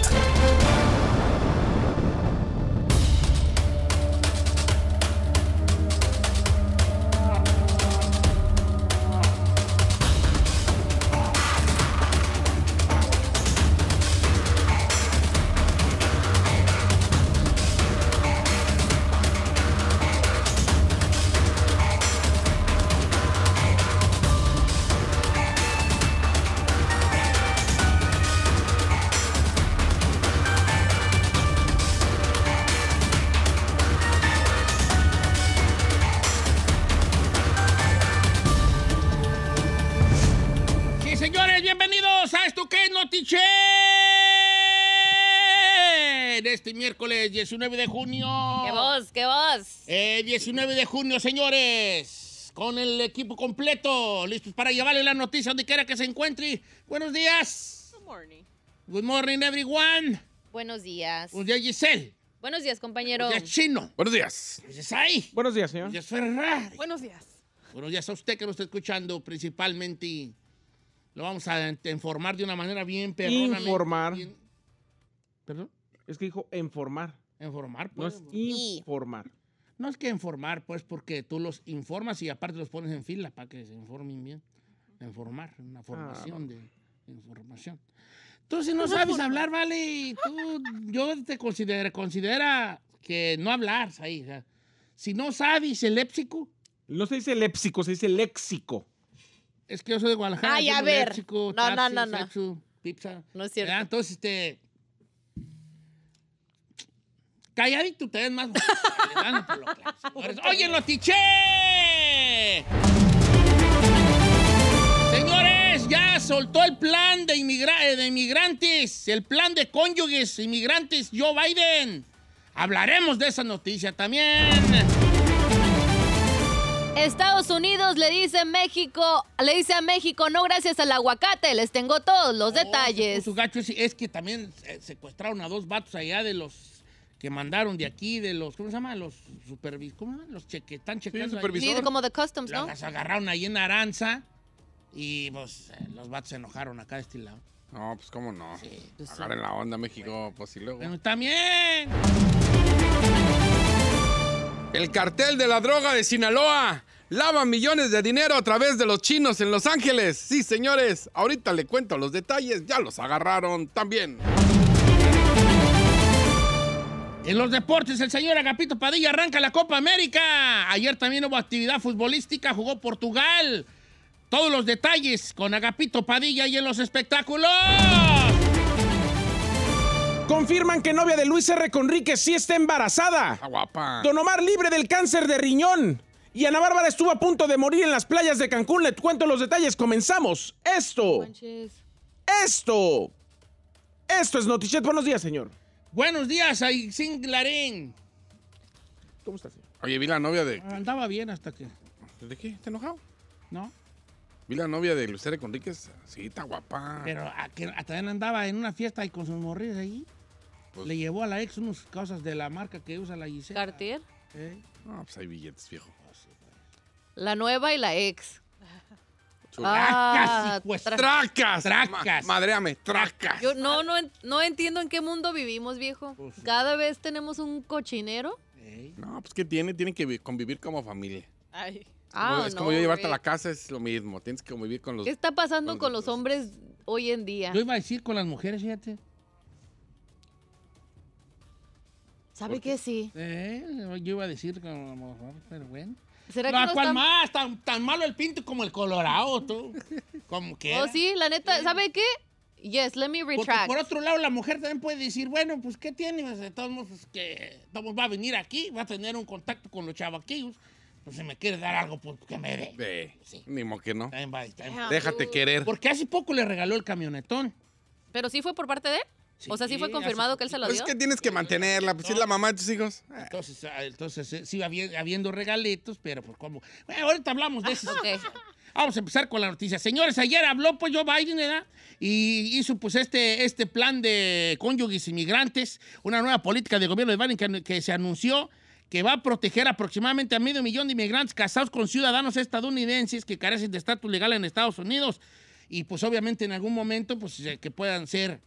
19 de junio.
¡Qué voz, qué voz!
Eh, 19 de junio, señores. Con el equipo completo. Listos para llevarle la noticia donde quiera que se encuentre. Buenos días.
Good morning.
Good morning, everyone.
Buenos días.
Buenos días, Giselle.
Buenos días, compañero.
Buenos días, Chino.
Buenos días.
Buenos días, Ay.
Buenos días, señor.
Buenos días, Ferrari.
Buenos días.
Buenos días a usted que nos está escuchando principalmente. Lo vamos a informar de una manera bien perrona.
Informar.
bien- ¿Perdón?
Es que dijo informar.
Informar,
No
pues.
es informar.
No es que informar, pues, porque tú los informas y aparte los pones en fila para que se informen bien. Informar, una formación de información. Tú si no sabes hablar, vale, tú, yo te considera, considera que no hablar ahí. o sea, si no sabes el léxico,
No se dice léxico, se dice léxico.
es que yo soy de Guadalajara.
Ay,
yo
a
no
ver.
léxico,
No, no, no, no.
sexo, pizza.
No es cierto.
¿verdad? Entonces, este... Calladito te ves más... Por lo claro, señores. ¡Oye, ya soltó el plan de, inmigra- eh, de inmigrantes, el plan de cónyuges inmigrantes Joe Biden. Hablaremos de esa noticia también.
Estados Unidos le dice a México, le dice a México, no gracias al aguacate, les tengo todos los detalles.
Su gacho es, es que también secuestraron a dos vatos allá de los que mandaron de aquí, de los, ¿cómo se llama? Los supervis, ¿cómo se llama? Los che- que están checando. ahí.
supervisor.
Sí, como de customs, ¿no?
Las agarraron ahí en Aranza y pues los vatos se enojaron acá de este lado.
No, pues cómo no.
pues sí.
Agarren la onda, México, pues y luego.
Bueno, también.
El cartel de la droga de Sinaloa lava millones de dinero a través de los chinos en Los Ángeles. Sí, señores, ahorita le cuento los detalles, ya los agarraron también.
En los deportes, el señor Agapito Padilla arranca la Copa América. Ayer también hubo actividad futbolística, jugó Portugal. Todos los detalles con Agapito Padilla y en los espectáculos.
Confirman que novia de Luis R. Conríquez sí está embarazada.
Está guapa.
Don Omar libre del cáncer de riñón. Y Ana Bárbara estuvo a punto de morir en las playas de Cancún. Le cuento los detalles. Comenzamos. Esto.
Manches.
Esto. Esto es Notichet. Buenos días, señor.
Buenos días, Aisin Larín.
¿Cómo está, señor?
Oye, vi la novia de.
Andaba bien hasta que.
¿De qué? ¿Te enojado?
¿No?
Vi la novia de Lucero Conríquez. Sí, está guapa.
Pero a que, a- también andaba en una fiesta y con sus morrillas ahí.
Pues-
Le llevó a la ex unas cosas de la marca que usa la Gisela.
Cartier.
¿Eh?
No, pues hay billetes, viejo.
La nueva y la ex. Ah,
Tracas, pues,
tra-
¡Tracas!
Tracas.
Ma- madréame, tracas.
Yo no, no, en- no entiendo en qué mundo vivimos, viejo.
Pues.
Cada vez tenemos un cochinero.
Ey.
No, pues que tiene, tienen que vi- convivir como familia.
Ay.
Ah,
es
no,
como yo llevarte a la casa, es lo mismo. Tienes que convivir con los.
¿Qué está pasando
con
con los
los-
hombres hoy en día?
Yo iba a decir con las mujeres, fíjate.
¿Sabe que sí?
Eh, yo iba a decir con las mujeres, pero bueno.
¿Será
No,
que no
¿cuál
están-
más? Tan, tan malo el pinto como el colorado, tú. Como que.
Oh, sí, la neta, ¿sabe qué? Yes, let me
Porque
retract.
por otro lado, la mujer también puede decir, bueno, pues, ¿qué tiene? Pues, de todos modos, pues, que todos va a venir aquí, va a tener un contacto con los chavaquillos. Pues, si me quiere dar algo, pues, que me dé. Sí.
Ni mo que no.
También va, también-
Damn,
Déjate
dude.
querer.
Porque hace poco le regaló el camionetón.
¿Pero sí fue por parte de él? O sea, sí fue confirmado que él se lo
Pues
dio.
es que tienes que mantenerla, pues si es la mamá de tus hijos. Ah,
Entonces, ah, entonces eh, sí, habi- habiendo regalitos, pero pues como... Bueno, ahorita hablamos de eso.
Ok.
Vamos a empezar con la noticia. Señores, ayer habló pues Joe Biden, ¿verdad? Y hizo pues este, este plan de cónyuges inmigrantes, una nueva política de gobierno de Biden que, que se anunció que va a proteger aproximadamente a medio millón de inmigrantes casados con ciudadanos estadounidenses que carecen de estatus legal en Estados Unidos. Y pues obviamente en algún momento pues eh, que puedan ser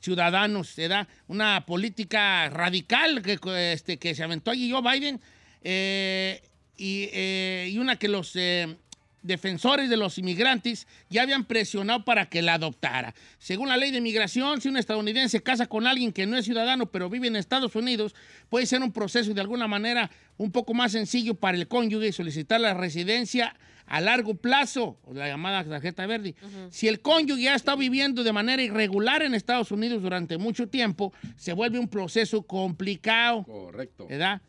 ciudadanos, ¿verdad? Una política radical que, este, que se aventó allí Joe Biden eh, y, eh, y una que los eh, defensores de los inmigrantes ya habían presionado para que la adoptara. Según la ley de migración, si un estadounidense casa con alguien que no es ciudadano pero vive en Estados Unidos, puede ser un proceso de alguna manera un poco más sencillo para el cónyuge solicitar la residencia a largo plazo, la llamada tarjeta verde. Si el cónyuge ha estado viviendo de manera irregular en Estados Unidos durante mucho tiempo, se vuelve un proceso complicado.
Correcto.
¿verdad?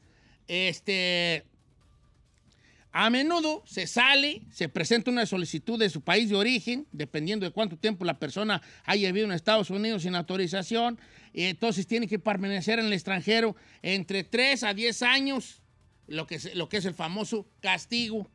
Este, a menudo se sale, se presenta una solicitud de su país de origen, dependiendo de cuánto tiempo la persona haya vivido en Estados Unidos sin autorización, y entonces tiene que permanecer en el extranjero entre 3 a 10 años, lo que es, lo que es el famoso castigo.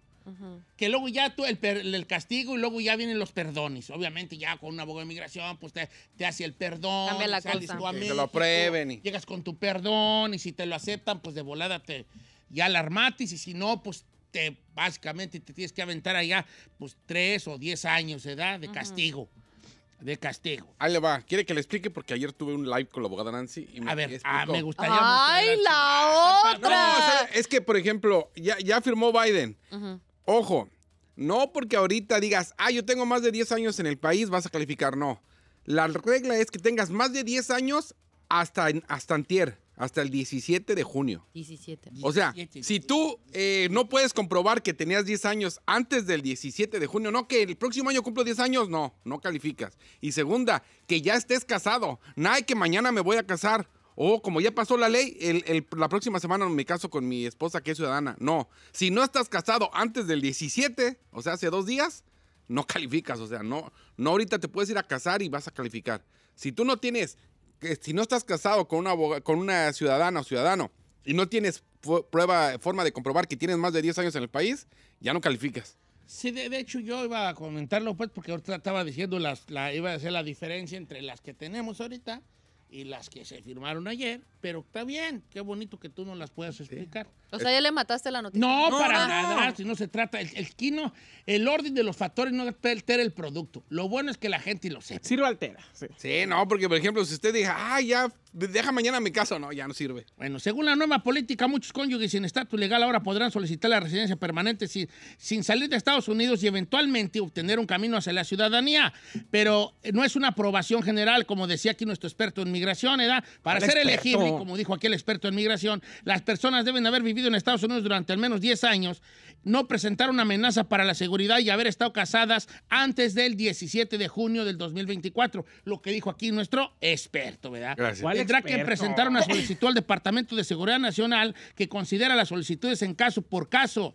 Que luego ya tú, el, per- el castigo y luego ya vienen los perdones. Obviamente ya con un abogado de inmigración, pues te, te hace el perdón.
Cambia la
sales
cosa.
tú a
Que te lo
México,
aprueben y-
Llegas con tu perdón y si te lo aceptan, pues de volada te, ya la armatis y si no, pues te básicamente te tienes que aventar allá pues tres o diez años de edad de castigo. De castigo.
Ahí le va. ¿Quiere que le explique? Porque ayer tuve un live con la abogada Nancy y me
A ver,
explicó.
ah, me gustaría. mucho
¡Ay, la
No,
otra!
o sea, es que, por ejemplo, ya, ya firmó Biden. Ojo, no porque ahorita digas, ah, yo tengo más de 10 años en el país, vas a calificar. No. La regla es que tengas más de 10 años hasta, hasta antier, hasta el 17 de junio.
17.
O sea,
17.
si tú eh, no puedes comprobar que tenías 10 años antes del 17 de junio, no que el próximo año cumplo 10 años, no, no calificas. Y segunda, que ya estés casado. Nada de que mañana me voy a casar. O como ya pasó la ley, la próxima semana me caso con mi esposa que es ciudadana. No, si no estás casado antes del 17, o sea, hace dos días, no calificas. O sea, no, no ahorita te puedes ir a casar y vas a calificar. Si tú no tienes, si no estás casado con una, con una ciudadana o ciudadano y no tienes prueba, forma de comprobar que tienes más de 10 años en el país, ya no calificas.
Sí, de, hecho yo iba a comentarlo pues porque ahorita estaba diciendo las, la, iba a hacer la diferencia entre las que tenemos ahorita y las que se firmaron ayer, pero está bien, qué bonito que tú nos las puedas explicar.
O sea, ya le mataste la noticia.
No,
No,
para
no,
nada,
no.
si no se trata, el, el quino, el orden de los factores no altera el producto. Lo bueno es que la gente lo sepa.
Sí lo altera. sí.
Sí, no, porque por ejemplo, si usted diga, ah, ya, deja mañana mi caso, no, ya no sirve.
Bueno, según la nueva política, muchos cónyuges sin estatus legal ahora podrán solicitar la residencia permanente sin, sin salir de Estados Unidos y eventualmente obtener un camino hacia la ciudadanía. Pero no es una aprobación general, como decía aquí nuestro experto en migración, ¿verdad? Para
El
ser
experto.
elegible, como dijo aquí el experto en migración, las personas deben haber vivido en Estados Unidos durante al menos 10 años, no presentar una amenaza para la seguridad y haber estado casadas antes del 17 de junio del 2024, lo que dijo aquí nuestro experto, ¿verdad?
Gracias.
¿Cuál
Tendrá que presentar una solicitud al Departamento de Seguridad Nacional que considera las solicitudes en caso por caso.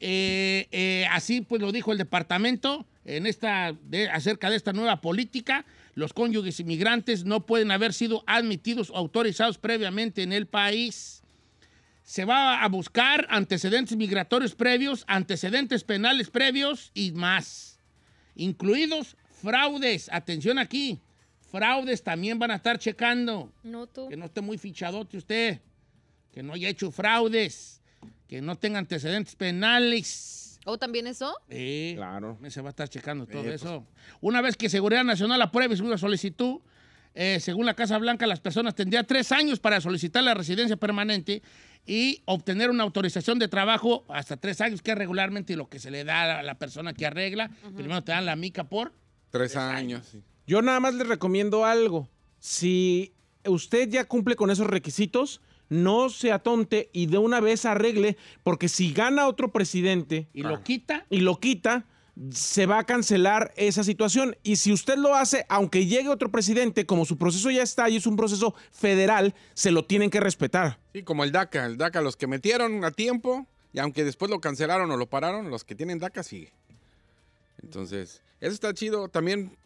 Eh, eh, así pues lo dijo el departamento en esta, de- acerca de esta nueva política. Los cónyuges inmigrantes no pueden haber sido admitidos o autorizados previamente en el país. Se va a buscar antecedentes migratorios previos, antecedentes penales previos y más, incluidos fraudes. Atención aquí, fraudes también van a estar checando.
No tú.
Que no esté muy fichadote usted. Que no haya hecho fraudes. Que no tenga antecedentes penales.
¿O también eso?
Sí,
Claro.
Se va a estar checando todo
Eh, pues.
eso. Una vez que Seguridad Nacional apruebe su solicitud, eh, según la Casa Blanca, las personas tendrían tres años para solicitar la residencia permanente y obtener una autorización de trabajo hasta tres años, que es regularmente lo que se le da a la persona que arregla. Primero te dan la mica por
Tres años. sí.
Yo nada más le recomiendo algo. Si usted ya cumple con esos requisitos, no se atonte y de una vez arregle, porque si gana otro presidente
y lo quita.
y lo quita, se va a cancelar esa situación. Y si usted lo hace, aunque llegue otro presidente, como su proceso ya está y es un proceso federal, se lo tienen que respetar.
Sí, como el DACA. El DACA, los que metieron a tiempo, y aunque después lo cancelaron o lo pararon, los que tienen DACA sigue. Entonces, eso está chido. También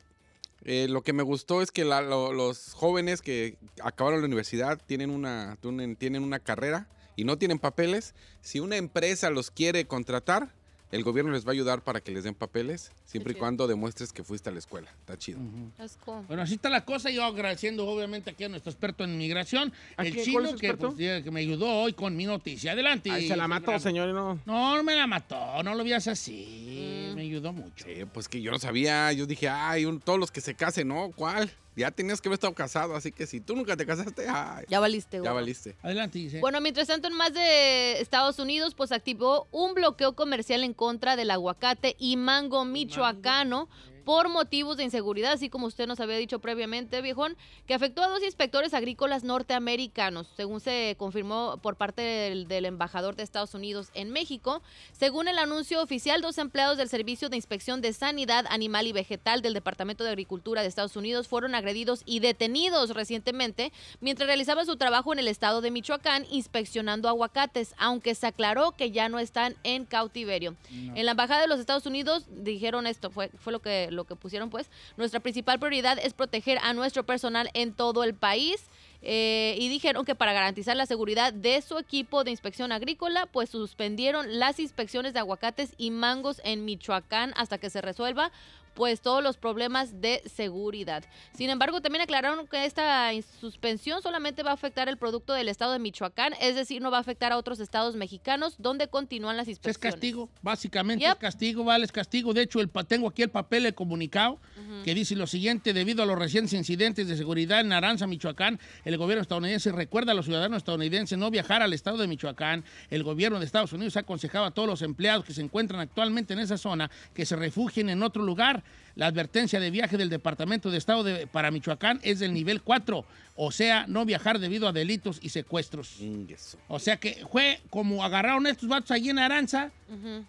Eh, lo que me gustó es que la- lo- los jóvenes que acabaron la universidad tienen una, tienen, tienen una carrera y no tienen papeles. Si una empresa los quiere contratar, el gobierno les va a ayudar para que les den papeles, siempre y cuando demuestres que fuiste a la escuela. Está chido.
That's cool.
Bueno, así está la cosa. Yo agradeciendo obviamente aquí a nuestro experto en inmigración,
¿A
el chino, pues, que me ayudó hoy con mi noticia. Adelante.
Ay, se la mató, señor. No.
No, no me la mató, no lo veas así. Me ayudó mucho.
Sí, pues que yo no sabía. Yo dije, ay, un- todos los que se casen, ¿no? ¿Cuál? Ya tenías que haber estado casado, así que si tú nunca te casaste, ay,
Ya valiste,
ya valiste.
Adelante, dice.
Bueno, mientras tanto, en más de Estados Unidos, pues activó un bloqueo comercial en contra del aguacate y mango michoacano por motivos de inseguridad, así como usted nos había dicho previamente, viejón, que afectó a dos inspectores agrícolas norteamericanos, según se confirmó por parte del, del embajador de Estados Unidos en México. Según el anuncio oficial, dos empleados del Servicio de Inspección de Sanidad Animal y Vegetal del Departamento de Agricultura de Estados Unidos fueron agredidos y detenidos recientemente mientras realizaban su trabajo en el estado de Michoacán inspeccionando aguacates, aunque se aclaró que ya no están en cautiverio. En la embajada de los Estados Unidos dijeron esto, fue, fue lo que lo que pusieron pues, nuestra principal prioridad es proteger a nuestro personal en todo el país. eh, y dijeron que para garantizar la seguridad de su equipo de inspección agrícola, pues suspendieron las inspecciones de aguacates y mangos en Michoacán hasta que se resuelva pues todos los problemas de seguridad. Sin embargo, también aclararon que esta suspensión solamente va a afectar el producto del estado de Michoacán, es decir, no va a afectar a otros estados mexicanos donde continúan las
Es
inspecciones.
castigo, básicamente
Yep.
es castigo, vale, es castigo. De hecho, el, tengo aquí el papel, el comunicado, que dice lo siguiente, debido a los recientes incidentes de seguridad en Aranza, Michoacán, el gobierno estadounidense recuerda a los ciudadanos estadounidenses no viajar al estado de Michoacán. El gobierno de Estados Unidos ha aconsejado a todos los empleados que se encuentran actualmente en esa zona que se refugien en otro lugar. La advertencia de viaje del Departamento de Estado de- para Michoacán es del nivel 4, o sea, no viajar debido a delitos y secuestros.
Ingueso.
O sea que fue como agarraron a estos vatos allí en Aranza,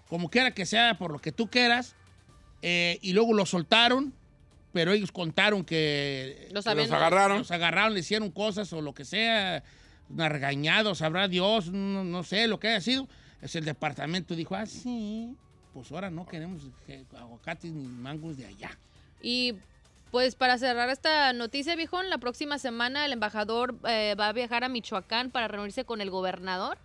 como quiera que sea, por lo que tú quieras, eh, y luego los soltaron, pero ellos contaron que
Los
los agarraron.
los agarraron, le hicieron cosas o lo que sea, regañados, sabrá Dios, no, no sé lo que haya sido. Es el departamento dijo, ah, sí, pues ahora no queremos aguacates ni mangos de allá.
Y pues para cerrar esta noticia, viejón, la próxima semana el embajador eh, va a viajar a Michoacán para reunirse con el gobernador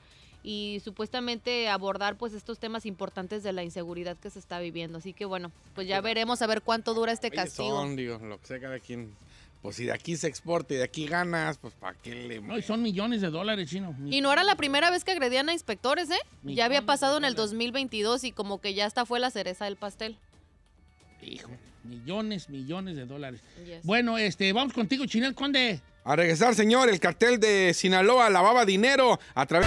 y supuestamente abordar pues estos temas importantes de la inseguridad que se está viviendo. Así que bueno, pues ya veremos a ver cuánto dura este castigo.
son, digo, lo que sea cada quien. Pues si de aquí se exporta y de aquí ganas, pues ¿para qué le...
No, y son millones de dólares, chino.
Y no era la primera vez que agredían a inspectores, ¿eh? Ya había pasado en el
dólares.
2022 y como que ya hasta fue la cereza del pastel.
Hijo, millones, millones de dólares.
Yes.
Bueno, este, vamos contigo, Chinel Conde.
A regresar, señor, el cartel de Sinaloa lavaba dinero a través...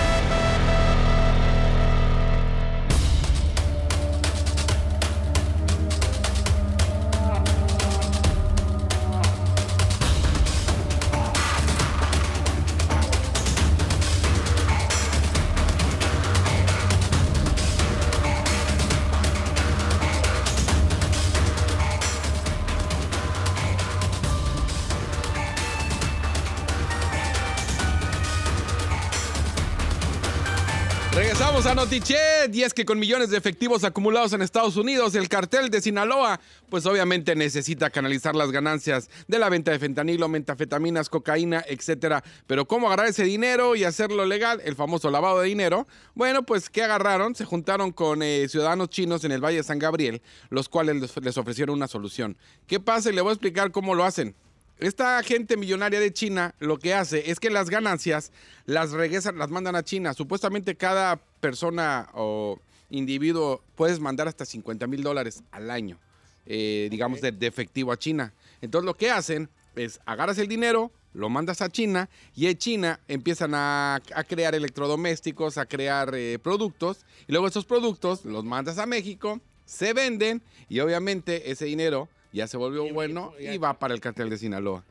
y es que con millones de efectivos acumulados en Estados Unidos, el cartel de Sinaloa, pues obviamente necesita canalizar las ganancias de la venta de fentanilo, metafetaminas, cocaína, etcétera. Pero ¿cómo agarrar ese dinero y hacerlo legal? El famoso lavado de dinero. Bueno, pues ¿qué agarraron? Se juntaron con eh, ciudadanos chinos en el Valle de San Gabriel, los cuales les, ofrecieron una solución. ¿Qué pasa? Y le voy a explicar cómo lo hacen. Esta gente millonaria de China lo que hace es que las ganancias las regresan, las mandan a China. Supuestamente cada persona o individuo puedes mandar hasta 50 mil dólares al año, eh, digamos, de, de efectivo a China. Entonces lo que hacen es agarras el dinero, lo mandas a China y en China empiezan a, a crear electrodomésticos, a crear eh, productos y luego esos productos los mandas a México, se venden y obviamente ese dinero ya se volvió bueno y va para el cartel de Sinaloa.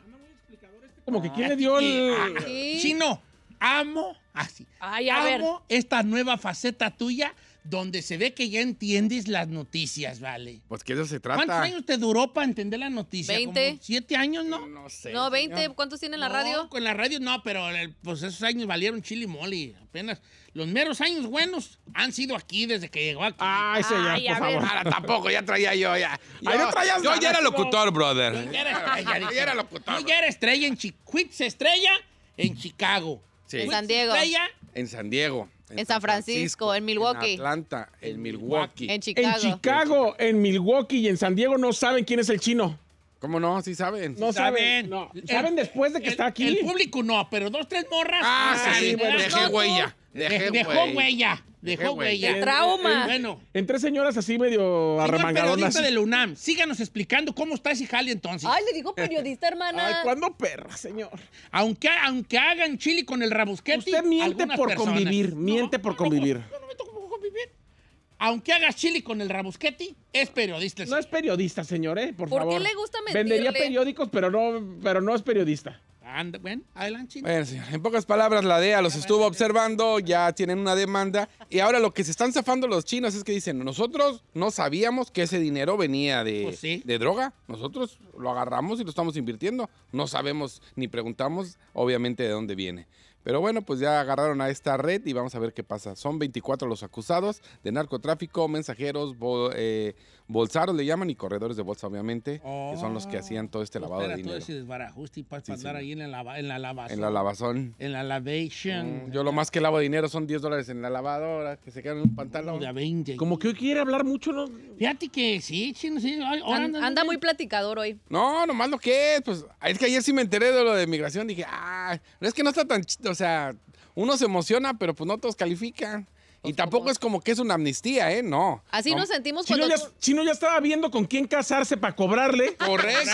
Como que quién le dio el.
Chino, amo, así.
Ay, a ver.
amo esta nueva faceta tuya donde se ve que ya entiendes las noticias, ¿vale?
Pues que eso se
¿Cuántos
trata.
años te duró para entender la noticia?
Veinte.
¿Como ¿Siete años, no?
No sé.
No, 20.
señor.
¿Cuántos tiene en la
No,
radio?
Con la radio no, pero pues esos años valieron chili moli. Apenas. Los meros años buenos han sido aquí desde que llegó aquí.
Ay, señor,
Ay,
por favor.
Ahora tampoco, ya traía yo, ya. Yo,
Ay, no traías
yo
nada,
ya era locutor, brother.
Yo ya era estrella,
Yo ya era locutor.
Yo ya era estrella en Chicago. se estrella en Chicago.
Sí.
En San Diego.
Estrella
En San Diego.
En San Francisco, en Milwaukee.
En Atlanta, en Milwaukee.
En
En
Chicago.
Chicago, en Milwaukee y en San Diego no saben quién es el chino.
¿Cómo no? Sí saben.
No saben.
saben.
No.
El-
Saben después de que
el-
está aquí.
El público no, pero dos, tres morras.
Ah,
ah,
sí.
¿verdad?
Dejé
No,
huella.
Dejó,
Dejé
dejó
huella.
huella. Dejó
Dejé huella.
huella.
¡Qué trauma!
Bueno.
En tres señoras así medio
Señor
arremangadonas.
periodista de la UNAM, síganos explicando cómo está ese jale entonces.
Ay, le digo periodista, hermana.
Ay, ¿cuándo perra, señor?
Aunque, aunque hagan chili con el rabusquete.
Usted miente por
personas-
convivir, miente por
no,
convivir.
No, no me toca por convivir. Aunque hagas chili con el rabusquete, es periodista.
No es periodista, señor, ¿eh? Por,
¿Por qué
favor.
le gusta mentirle?
Vendería periódicos, pero no, pero no es periodista.
Anda, bueno, adelante.
Bueno, señor, en pocas palabras, la DEA los estuvo observando, ya tienen una demanda y ahora lo que se están zafando los chinos es que dicen, nosotros no sabíamos que ese dinero venía de,
Pues sí.
de droga, nosotros lo agarramos y lo estamos invirtiendo, no sabemos ni preguntamos obviamente de dónde viene. Pero bueno, pues ya agarraron a esta red y vamos a ver qué pasa. Son 24 los acusados de narcotráfico, mensajeros, eh, bolsaros le llaman y corredores de bolsa, obviamente, que son los que hacían todo este lavado de
Espera, todo
dinero.
ese desbarajuste y para
Sí,
andar
sí.
ahí en la, lava- en la lavazón.
En la lavazón.
En la lavation.
Mm, Yo lo más que lavo dinero son 10 dólares en la lavadora, que se quedan en un pantalón.
De a 20.
Como que hoy quiere hablar mucho, ¿no?
Fíjate que sí, chino, sí.
anda muy platicador hoy.
No, nomás lo que es, pues, es que ayer sí me enteré de lo de migración, dije, ah, es que no está tan, ch- o sea, uno se emociona, pero pues no todos califican. Y tampoco es como que es una amnistía, ¿eh? No.
Así
No.
nos sentimos
Chino
cuando
ya, Chino ya estaba viendo con quién casarse para cobrarle.
Correcto.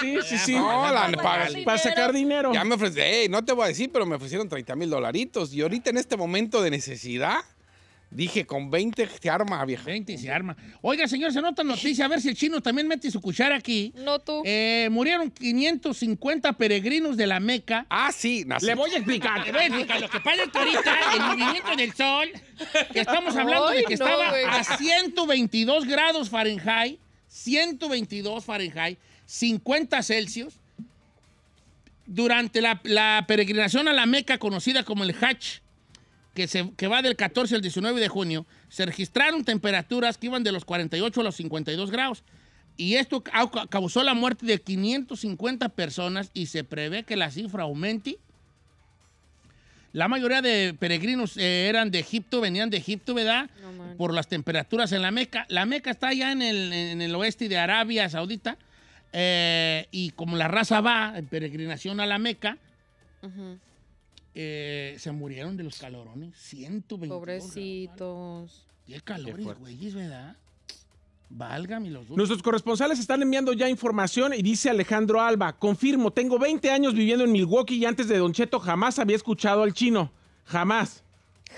Sí, sí, sí.
No, la
Para
para-
sacar
Para sacar dinero.
Ya me ofrecieron, hey, no te voy a decir, pero me ofrecieron 30 mil dolaritos. Y ahorita en este momento de necesidad, dije, con 20 se arma, vieja.
20 y se arma. Oiga, señor, se nota noticia, a ver si el chino también mete su cuchara aquí.
No tú.
Eh, murieron 550 peregrinos de la Meca.
Ah, sí, nací.
Le voy a explicar.
Te voy a explicar, lo que pasa es que ahorita el movimiento del sol, que estamos hablando de que
no,
estaba
güey.
a 122 grados Fahrenheit, 122 Fahrenheit, 50 Celsius, durante la, la peregrinación a la Meca, conocida como el Hajj, que, se, que va del 14 al 19 de junio, se registraron temperaturas que iban de los 48 a los 52 grados. Y esto ca- ca- causó la muerte de 550 personas y se prevé que la cifra aumente. La mayoría de peregrinos eh, eran de Egipto, venían de Egipto, ¿verdad?
No.
Por las temperaturas en la Meca. La Meca está allá en el, en el oeste de Arabia Saudita. eh, y como la raza va en peregrinación a la Meca,
Ujú.
Eh, se murieron de los calorones. 120.
Pobrecitos.
Y el calor, güeyes, ¿verdad? Válgame los dos.
Nuestros corresponsales están enviando ya información y dice Alejandro Alba, confirmo, tengo 20 años viviendo en Milwaukee y antes de Don Cheto jamás había escuchado al chino. Jamás.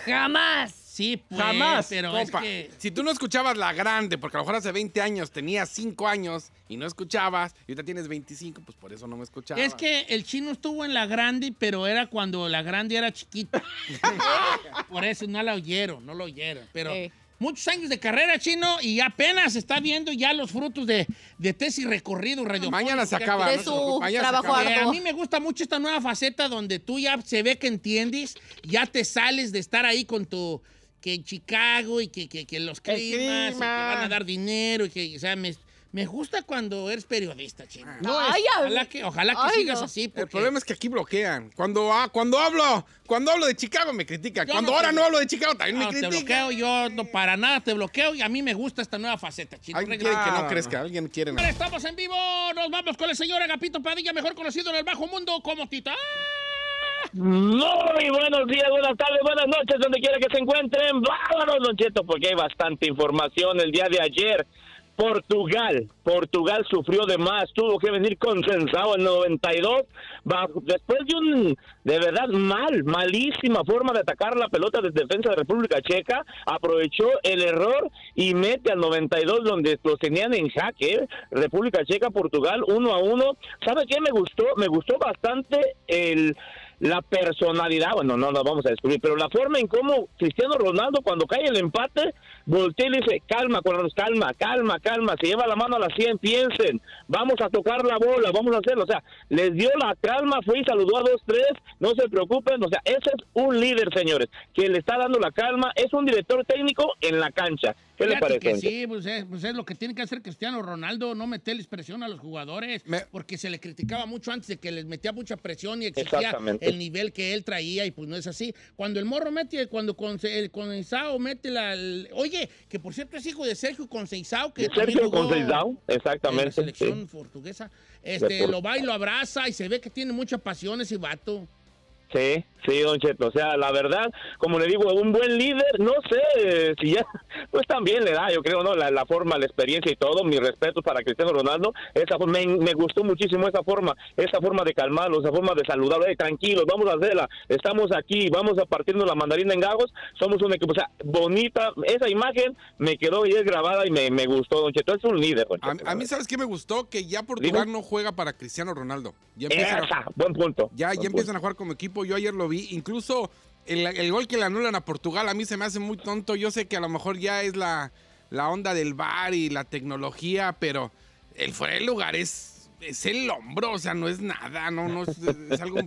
¡Jamás!
Sí, pues,
Jamás,
pero
Compa,
es que...
si tú no escuchabas la grande, porque a lo mejor hace 20 años tenías 5 años y no escuchabas, y ahorita tienes 25, pues por eso no me escuchabas.
Es que el chino estuvo en la grande, pero era cuando la grande era chiquita. Por eso no la oyeron, no lo oyeron. Pero
Eh.
muchos años de carrera chino y apenas está viendo ya los frutos de, de tesis recorrido radio.
Mañana se acaba.
De su trabajo.
Eh, a mí me gusta mucho esta nueva faceta donde tú ya se ve que entiendes, ya te sales de estar ahí con tu que en Chicago y que, que- que los climas, y que van a dar dinero y que, o sea, me, me gusta cuando eres periodista, chino.
Ay,
Ojalá que, ojalá que
Ay,
sigas
no.
así.
El
porque-
problema es que aquí bloquean. Cuando, ah, cuando hablo, cuando hablo de Chicago me critican.
Yo
Cuando
no
ahora
te-
no hablo de Chicago también
No,
me
te
critican.
bloqueo, yo no para nada te bloqueo y a mí me gusta esta nueva faceta, chino.
Alguien quiere que
Ah,
no crezca, alguien quiere. no.
Estamos en vivo, nos vamos con el señor Agapito Padilla, mejor conocido en el bajo mundo como Tita.
Muy buenos días, buenas tardes, buenas noches, donde quiera que se encuentren. Vámonos, Don Cheto, porque hay bastante información el día de ayer. Portugal, Portugal sufrió de más, tuvo que venir consensado el 92, bajo- después de un, de verdad, mal, malísima forma de atacar la pelota de defensa de República Checa, aprovechó el error y mete al 92 donde los tenían en jaque, República Checa, Portugal, uno a uno. ¿Sabe qué me gustó? Me gustó bastante el la personalidad, bueno, no la vamos a descubrir, pero la forma en cómo Cristiano Ronaldo cuando cae el empate, voltea y le dice, calma, Colorados, calma, calma, calma, se lleva la mano a la 100, piensen, vamos a tocar la bola, vamos a hacerlo, o sea, les dio la calma, fue y saludó a dos, tres, no se preocupen, o sea, ese es un líder, señores, que le está dando la calma, es un director técnico en la cancha. ¿Qué le parece?
que sí, pues es, pues es lo que tiene que hacer Cristiano Ronaldo, no meterles presión a los jugadores,
Me-
porque se le criticaba mucho antes de que les metía mucha presión y exigía
Exactamente.
el nivel que él traía y pues no es así. Cuando el morro mete, cuando con, el Conceizao mete la... el- oye, que por cierto es hijo de Sergio Conceizao, que
Sergio Conceição,
en la
exactamente.
selección
sí.
portuguesa. Este, lo va y lo abraza y se ve que tiene mucha pasión ese vato.
Sí, sí, don Cheto. O sea, la verdad, como le digo, un buen líder, no sé si ya, pues también le da, yo creo, ¿no? La, la forma, la experiencia y todo. Mi respeto para Cristiano Ronaldo. Esa, me, me gustó muchísimo esa forma, esa forma de calmarlo, esa forma de saludarlo. "Ey, tranquilos, vamos a hacerla. Estamos aquí, vamos a partirnos la mandarina en gagos. Somos un equipo, o sea, bonita. Esa imagen me quedó y es grabada y me, me gustó, don Cheto. Es un líder, don
A,
Cheto,
a
la
mí. ¿sabes qué me gustó? Que ya Portugal
Dime.
no juega para Cristiano Ronaldo. Ya empiezan, a,
buen punto.
ya,
buen
ya
punto.
empiezan a jugar como equipo. Yo ayer lo vi. Incluso el, el gol que le anulan a Portugal a mí se me hace muy tonto. Yo sé que a lo mejor ya es la, la onda del bar y la tecnología, pero el fuera de lugar es, es el hombro. O sea, no es nada. No, no es, es algo,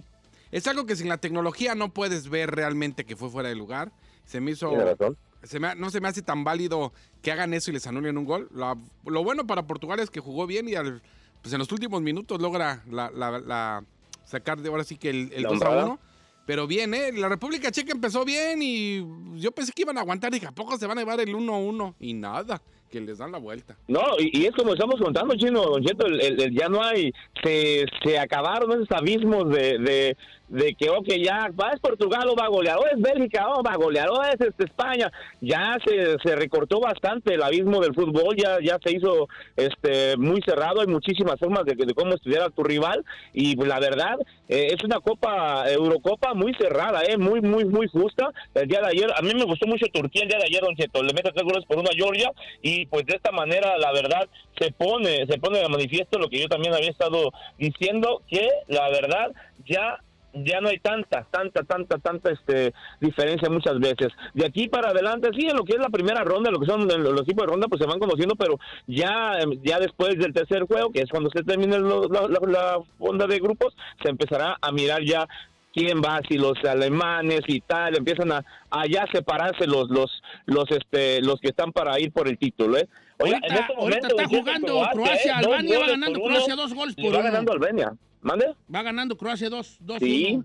es algo que sin la tecnología no puedes ver realmente que fue fuera de lugar. Se me hizo...
Tiene razón.
se me- no se me hace tan válido que hagan eso y les anulen un gol. La- lo bueno para Portugal es que jugó bien y al, pues en los últimos minutos logra la, la- la- sacar de ahora sí que el, el
La
2 a
honrada.
1. Pero bien, ¿eh? La República Checa empezó bien y yo pensé que iban a aguantar. Dije, ¿a poco se van a llevar el 1 a 1? Y nada, que les dan la vuelta.
No, y, y es como estamos contando, Chino, Don Cheto, el, el- el- ya no hay, se, se acabaron esos abismos de, de, de que, ok, ya, va es Portugal o va a golear, o es Bélgica o va a golear, o es este, España. Ya se, se recortó bastante el abismo del fútbol, ya, ya se hizo este muy cerrado, hay muchísimas formas de, de cómo estudiar a tu rival, y pues, la verdad, eh, es una Copa, Eurocopa muy cerrada, eh, muy, muy, muy justa. El día de ayer, a mí me gustó mucho Turquía el día de ayer, Don Cheto, le mete tres goles por una Georgia, y pues de esta manera la verdad se pone se pone de manifiesto lo que yo también había estado diciendo que la verdad ya ya no hay tanta, tanta, tanta, tanta este, diferencia muchas veces. De aquí para adelante, sí, en lo que es la primera ronda, lo que son los, tipos de ronda, pues se van conociendo, pero ya, em, ya después del tercer juego, que es cuando se termine lo- la, la, la ronda de grupos, se empezará a mirar ya quién va, si los alemanes y tal, empiezan a, a ya separarse los, los, los, este, los que están para ir por el título, ¿eh? Oiga,
ahorita,
en este
ahorita está jugando Croacia,
¿eh?
Albania va ganando Croacia dos goles por
va
uno.
ganando Albania. ¿Mande?
Va ganando Croacia 2 2
Sí.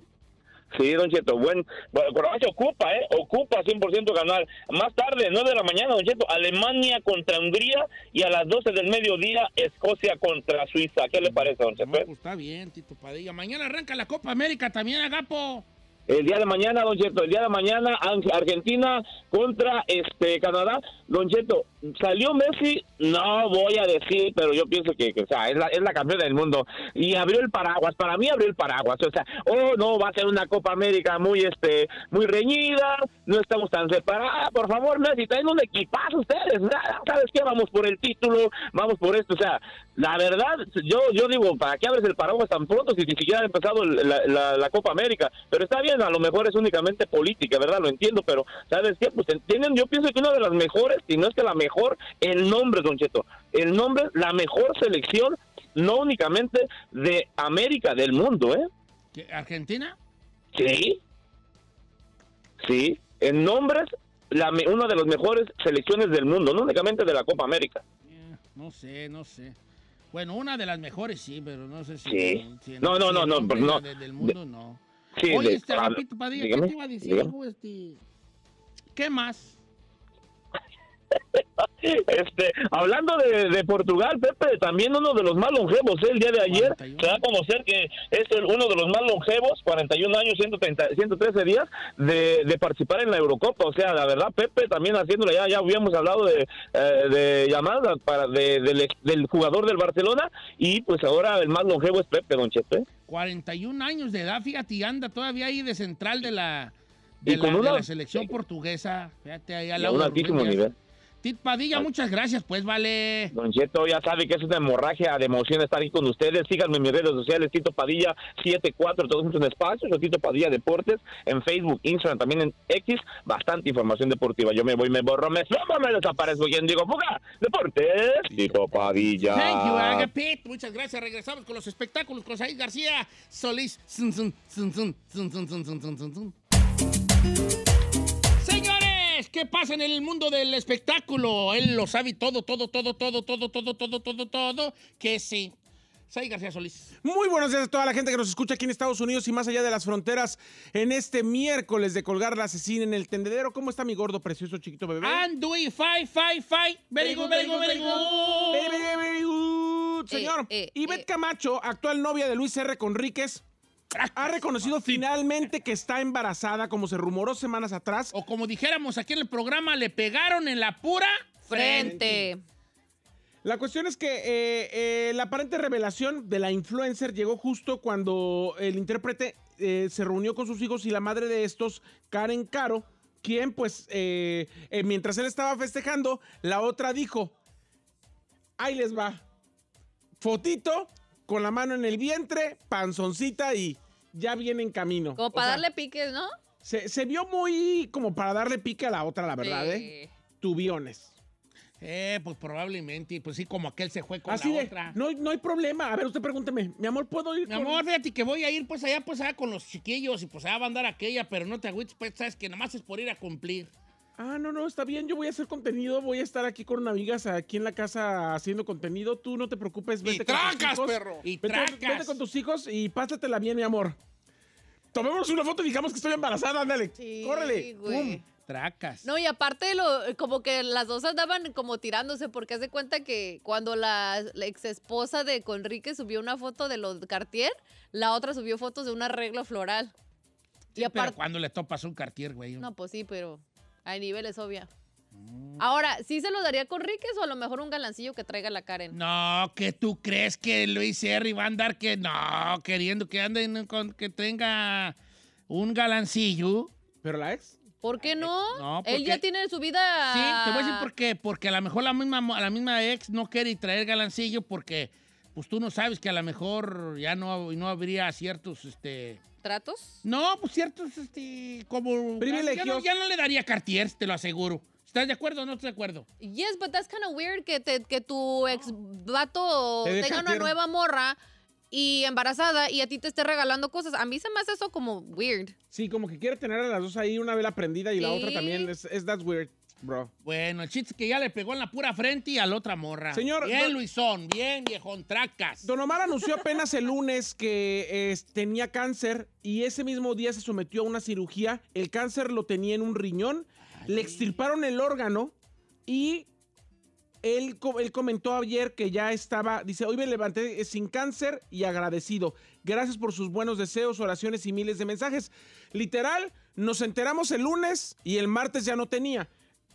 Sí, Don Cheto, buen, bueno, Croacia ocupa, ¿eh? Ocupa 100% ganar. Más tarde, 9 de la mañana, Don Cheto, Alemania contra Hungría y a las 12 del mediodía, Escocia contra Suiza. ¿Qué le parece, Don
No,
Cheto?
pues está bien, Tito Padilla. Mañana arranca la Copa América también, Agapo.
El día de mañana, Don Cheto, el día de mañana, Argentina contra este Canadá. Don Cheto, salió Messi, no voy a decir, pero yo pienso que, o sea, es la, es la campeona del mundo. Y abrió el paraguas, para mí abrió el paraguas. O sea, oh, no, va a ser una Copa América muy, este, muy reñida, no estamos tan separados. Por favor, Messi, traen un equipazo ustedes. ¿Sabes qué? Vamos por el título, vamos por esto. O sea, la verdad, yo, yo digo, ¿para qué abres el paraguas tan pronto si ni siquiera ha empezado la- la Copa América? Pero está bien, a lo mejor es únicamente política, ¿verdad? Lo entiendo, pero ¿sabes qué? Pues tienen, yo pienso que una de las mejores, si no es que la mejor, el nombre, Don Cheto. El nombre, la mejor selección, no únicamente de América, del mundo, ¿eh?
¿Qué, ¿Argentina?
Sí. Sí. En nombres, la, una de las mejores selecciones del mundo, no únicamente de la Copa América.
Eh, no sé, no sé. Bueno, una de las mejores sí, pero no sé si...
Sí.
si-
No, no,
si
no, no, no.
de- del mundo no.
Sí,
Oye,
de-
este Agapito Padilla,
dígame,
¿qué te iba a decir, este? ¿Qué más?
Este, hablando de, de Portugal, Pepe, también uno de los más longevos, ¿eh? el día de ayer
41.
se da a conocer que es el- uno de los más longevos, 41 años, 130, 113 días, de, de participar en la Eurocopa. O sea, la verdad, Pepe también haciéndolo, ya, ya habíamos hablado de, eh, de llamadas para, de- del, del jugador del Barcelona, y pues ahora el más longevo es Pepe, don Chepe.
41 años de edad, fíjate, y anda todavía ahí de central de la, de la, de la selección portuguesa. Fíjate ahí al
A
lado
un altísimo nivel.
Tit Padilla, muchas gracias, pues vale.
Don Cheto, ya sabe que es una hemorragia de emoción estar aquí con ustedes. Síganme en mis redes sociales, Tito Padilla 74, todos juntos en espacios, o Tito Padilla Deportes, en Facebook, Instagram, también en X, bastante información deportiva. Yo me voy, me borro, me sumo, me desaparezco. ¿Quién digo? Fuga, Deportes, Tito Padilla.
Thank you, Agapit. Muchas gracias. Regresamos con los espectáculos con Said García Solís. Zun, zun, zun, Señores, ¿qué pasa en el mundo del espectáculo? Él lo sabe todo, todo, todo, todo, todo, todo, todo, todo, todo, que sí. Said García Solís.
Muy buenos días a toda la gente que nos escucha aquí en Estados Unidos y más allá de las fronteras en este miércoles de colgar la asesina en el tendedero. ¿Cómo está mi gordo, precioso, chiquito bebé?
And doing five, five, five. Very good, very good, very good.
Very, very, very good, señor.
eh,
Ivette
eh.
Camacho, actual novia de Luis R. Conríquez, ha reconocido finalmente que está embarazada, como se rumoró semanas atrás.
O como dijéramos aquí en el programa, le pegaron en la pura
Frente.
La cuestión es que eh, eh, la aparente revelación de la influencer llegó justo cuando el intérprete eh, se reunió con sus hijos y la madre de estos, Karen Caro, quien pues eh, eh, mientras él estaba festejando, la otra dijo, ahí les va, fotito con la mano en el vientre, panzoncita y ya viene en camino.
Como
O
para
sea,
darle piques, ¿no?
Se, se vio muy como para darle pique a la otra, la verdad, ¿eh?
Sí.
Tubiones.
Eh, pues probablemente, pues sí, como aquel se fue con
Así
la
de,
otra.
no, no hay problema. A ver, usted pregúnteme, mi amor, ¿puedo ir?
Mi
con-
amor, fíjate que voy a ir pues allá, pues allá con los chiquillos y pues allá va a andar aquella, pero no te agüites, pues sabes que nomás es por ir a cumplir.
Ah, no, no, está bien. Yo voy a hacer contenido. Voy a estar aquí con amigas aquí en la casa haciendo contenido. Tú no te preocupes.
Y
Vete con tus
tracas,
hijos.
perro.
Y
Vete,
tracas.
vete con tus hijos y pásatela bien, mi amor. Tomémonos una foto y digamos que estoy embarazada. Ándale.
Sí,
Córrele.
güey.
Pum.
Tracas.
No, y aparte, lo, como que las dos andaban como tirándose, porque haz de cuenta que cuando la, la ex esposa de Conrique subió una foto de los Cartier, la otra subió fotos de un arreglo floral.
Sí,
y
pero
aparte.
cuando le topas un cartier, güey.
No, pues sí, pero hay niveles, obvia.
Mm.
Ahora, ¿sí se lo daría a Conríquez o a lo mejor un galancillo que traiga la Karen?
No, que tú crees que Luis R. va a andar que no, queriendo que ande con que tenga un galancillo.
¿Pero la ex?
¿Por qué no?
no,
Él
porque-
ya tiene su vida.
Sí, te voy a decir por qué. Porque a lo mejor la misma, mo- la misma ex no quiere traer galancillo porque pues tú no sabes que a lo mejor ya no, no habría ciertos, este...
¿Tratos?
No, pues ciertos, este, como...
Privilegios.
Ya no, ya no le daría Cartier, te lo aseguro. ¿Estás de acuerdo o no estás de acuerdo?
Yes, but that's kind of weird que, te- que tu ex vato
Te
tenga una nueva morra y embarazada y a ti te esté regalando cosas. A mí se me hace eso como weird.
Sí, como que quiere tener a las dos ahí, una vela prendida y la
Sí.
otra también. Es, es that's weird, bro.
Bueno, el chiste es que ya le pegó en la pura frente y a la otra morra.
Señor,
Bien,
don-
Luisón, bien, viejón, tracas.
Don Omar anunció apenas el lunes que eh, tenía cáncer y ese mismo día se sometió a una cirugía. El cáncer lo tenía en un riñón, le extirparon el órgano y él, él comentó ayer que ya estaba, dice, hoy me levanté sin cáncer y agradecido. Gracias por sus buenos deseos, oraciones y miles de mensajes. Literal, nos enteramos el lunes y el martes ya no tenía.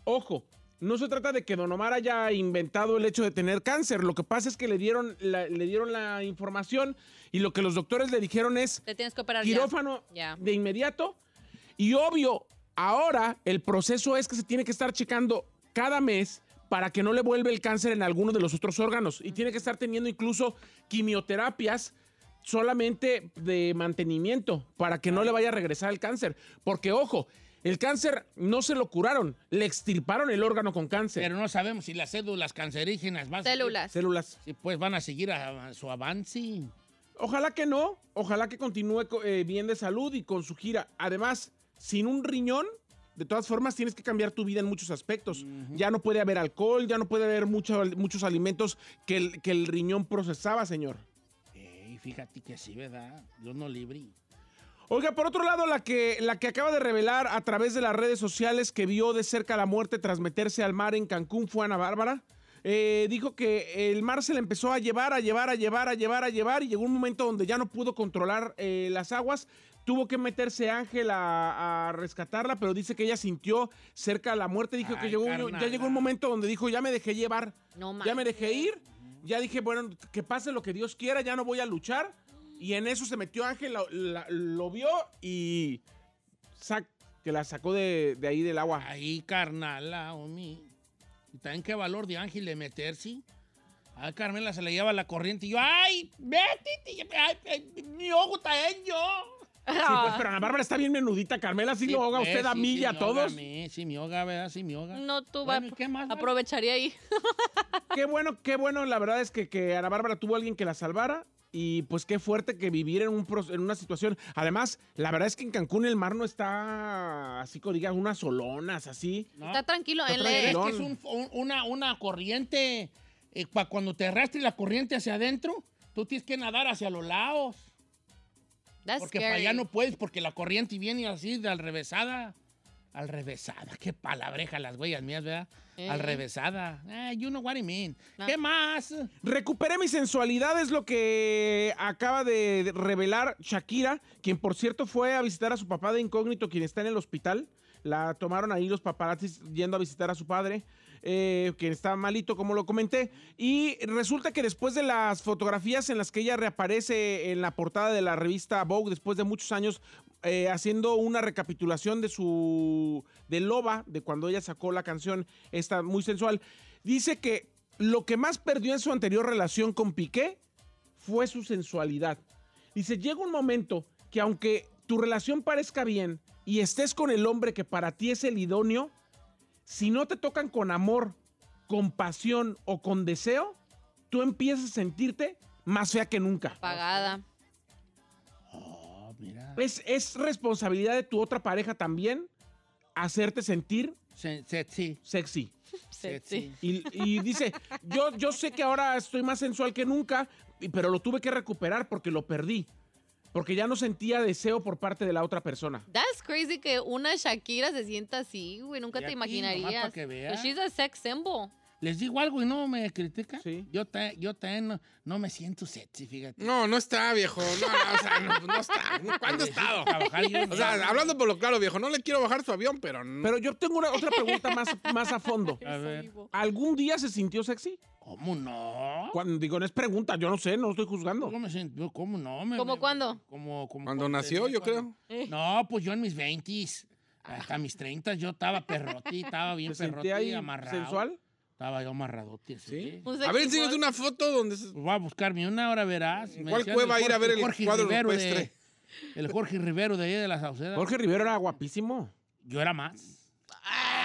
Ojo, no se trata de que Don Omar haya inventado el hecho de tener cáncer. Lo que pasa es que le dieron la, le dieron la información y lo que los doctores le dijeron es
Te tienes que operar ya.
quirófano
Ya.
de inmediato. Y obvio, ahora el proceso es que se tiene que estar checando cada mes para que no le vuelva el cáncer en alguno de los otros órganos. Y tiene que estar teniendo incluso quimioterapias solamente de mantenimiento para que no le vaya a regresar el cáncer. Porque, ojo, el cáncer no se lo curaron, le extirparon el órgano con cáncer.
Pero no sabemos si las células cancerígenas van a seguir-
Células.
Células.
Sí, pues van a seguir a, a su avance.
Ojalá que no, ojalá que continúe co- eh, bien de salud y con su gira. Además, sin un riñón, de todas formas tienes que cambiar tu vida en muchos aspectos. Ya no puede haber alcohol, ya no puede haber mucho- muchos alimentos que el, que el riñón procesaba, señor.
Ey, fíjate que sí, ¿verdad? Dios no libre.
Oiga, por otro lado, la que, la que acaba de revelar a través de las redes sociales que vio de cerca la muerte tras meterse al mar en Cancún fue Ana Bárbara. Eh, dijo que el mar se le empezó a llevar, a llevar, a llevar, a llevar, a llevar y llegó un momento donde ya no pudo controlar eh, las aguas. Tuvo que meterse Ángel a, a rescatarla, pero dice que ella sintió cerca la muerte. Dijo que llegó, ya llegó un momento donde dijo, ya me dejé llevar,
No
ya me dejé ir. Ya dije, bueno, que pase lo que Dios quiera, ya no voy a luchar. Y en eso se metió Ángel, la- la- lo vio y sac- que la sacó de, de ahí del agua.
Ahí, carnal, omi. Y también qué valor de Ángel de meterse. A Carmela se le lleva la corriente y yo, ¡ay! ¡Vete! Ay, ay, ¡Mi ojo está en yo!
Sí, pues, pero Ana Bárbara está bien menudita. Carmela sí, lo ahoga
pues,
usted a
sí,
mí
sí
y a todos.
a mí, sí, me ahoga, ¿verdad? Sí, me ahoga.
No, tú
Bueno,
va-
¿y qué más,
aprovecharía ahí.
Qué bueno, qué bueno. La verdad es que, que Ana Bárbara tuvo a alguien que la salvara. Y pues qué fuerte que vivir en, un, en una situación. Además, la verdad es que en Cancún el mar no está así como digan unas olonas, así.
¿no?
Está tranquilo.
Está
él
tranquilo.
es-
que es un- un- una, una corriente. eh, pa- cuando te arrastre la corriente hacia adentro, tú tienes que nadar hacia los lados.
That's
Porque para allá no puedes, porque la corriente viene así de al revésada. Al revésada. Qué palabreja las huellas mías, ¿verdad?
Eh.
Al revésada. Eh, you know what I mean.
No.
¿Qué más?
Recuperé mi sensualidad, es lo que acaba de revelar Shakira, quien por cierto fue a visitar a su papá de incógnito, quien está en el hospital. La tomaron ahí los paparazzis yendo a visitar a su padre, eh, quien está malito, como lo comenté. Y resulta que después de las fotografías en las que ella reaparece en la portada de la revista Vogue, después de muchos años, eh, haciendo una recapitulación de su. de Loba, de cuando ella sacó la canción, esta muy sensual, dice que lo que más perdió en su anterior relación con Piqué fue su sensualidad. Dice, llega un momento que aunque tu relación parezca bien y estés con el hombre que para ti es el idóneo, si no te tocan con amor, con pasión o con deseo, tú empiezas a sentirte más fea que nunca.
Pagada.
Mira.
Es, es responsabilidad de tu otra pareja también hacerte sentir
Se-
sexy.
Sí.
Y, y dice, yo, yo sé que ahora estoy más sensual que nunca, pero lo tuve que recuperar porque lo perdí. Porque ya no sentía deseo por parte de la otra persona.
That's crazy que una Shakira se sienta así, güey. Nunca
Y
te
aquí,
imaginarías.
que
she's a sex symbol.
Les digo algo y no me critican.
Sí.
Yo, ta- yo también no, no me siento sexy, fíjate.
No, no está, viejo. No, no, o sea, no, no está. ¿Cuándo estado?
Trabajar yo-
O sea, hablando por lo claro, viejo, no le quiero bajar su avión, pero no.
Pero yo tengo una, otra pregunta más, más a fondo.
A ver,
¿Algún día se sintió sexy?
¿cómo no?
Cuando digo, no es pregunta, yo no sé, no estoy juzgando.
¿Cómo, me siento? ¿Cómo no? Me-
¿Cómo
me-
cuándo?
Como, como
Cuando nació, yo creo.
No, pues yo en mis 20s, hasta mis 30 yo estaba perroti, estaba bien
¿Se
perroti,
ahí
amarrado.
sensual?
Estaba yo amarradote, sí.
¿Sí?
Un
A ver, enséñate una foto donde... se-
Pues voy a buscarme una hora, verás.
Cuál cueva
el
ir a ver el
Jorge
cuadro
Rivero de- el Jorge Rivero de ahí de la Sauceda.
Jorge Rivero era guapísimo.
Yo era más.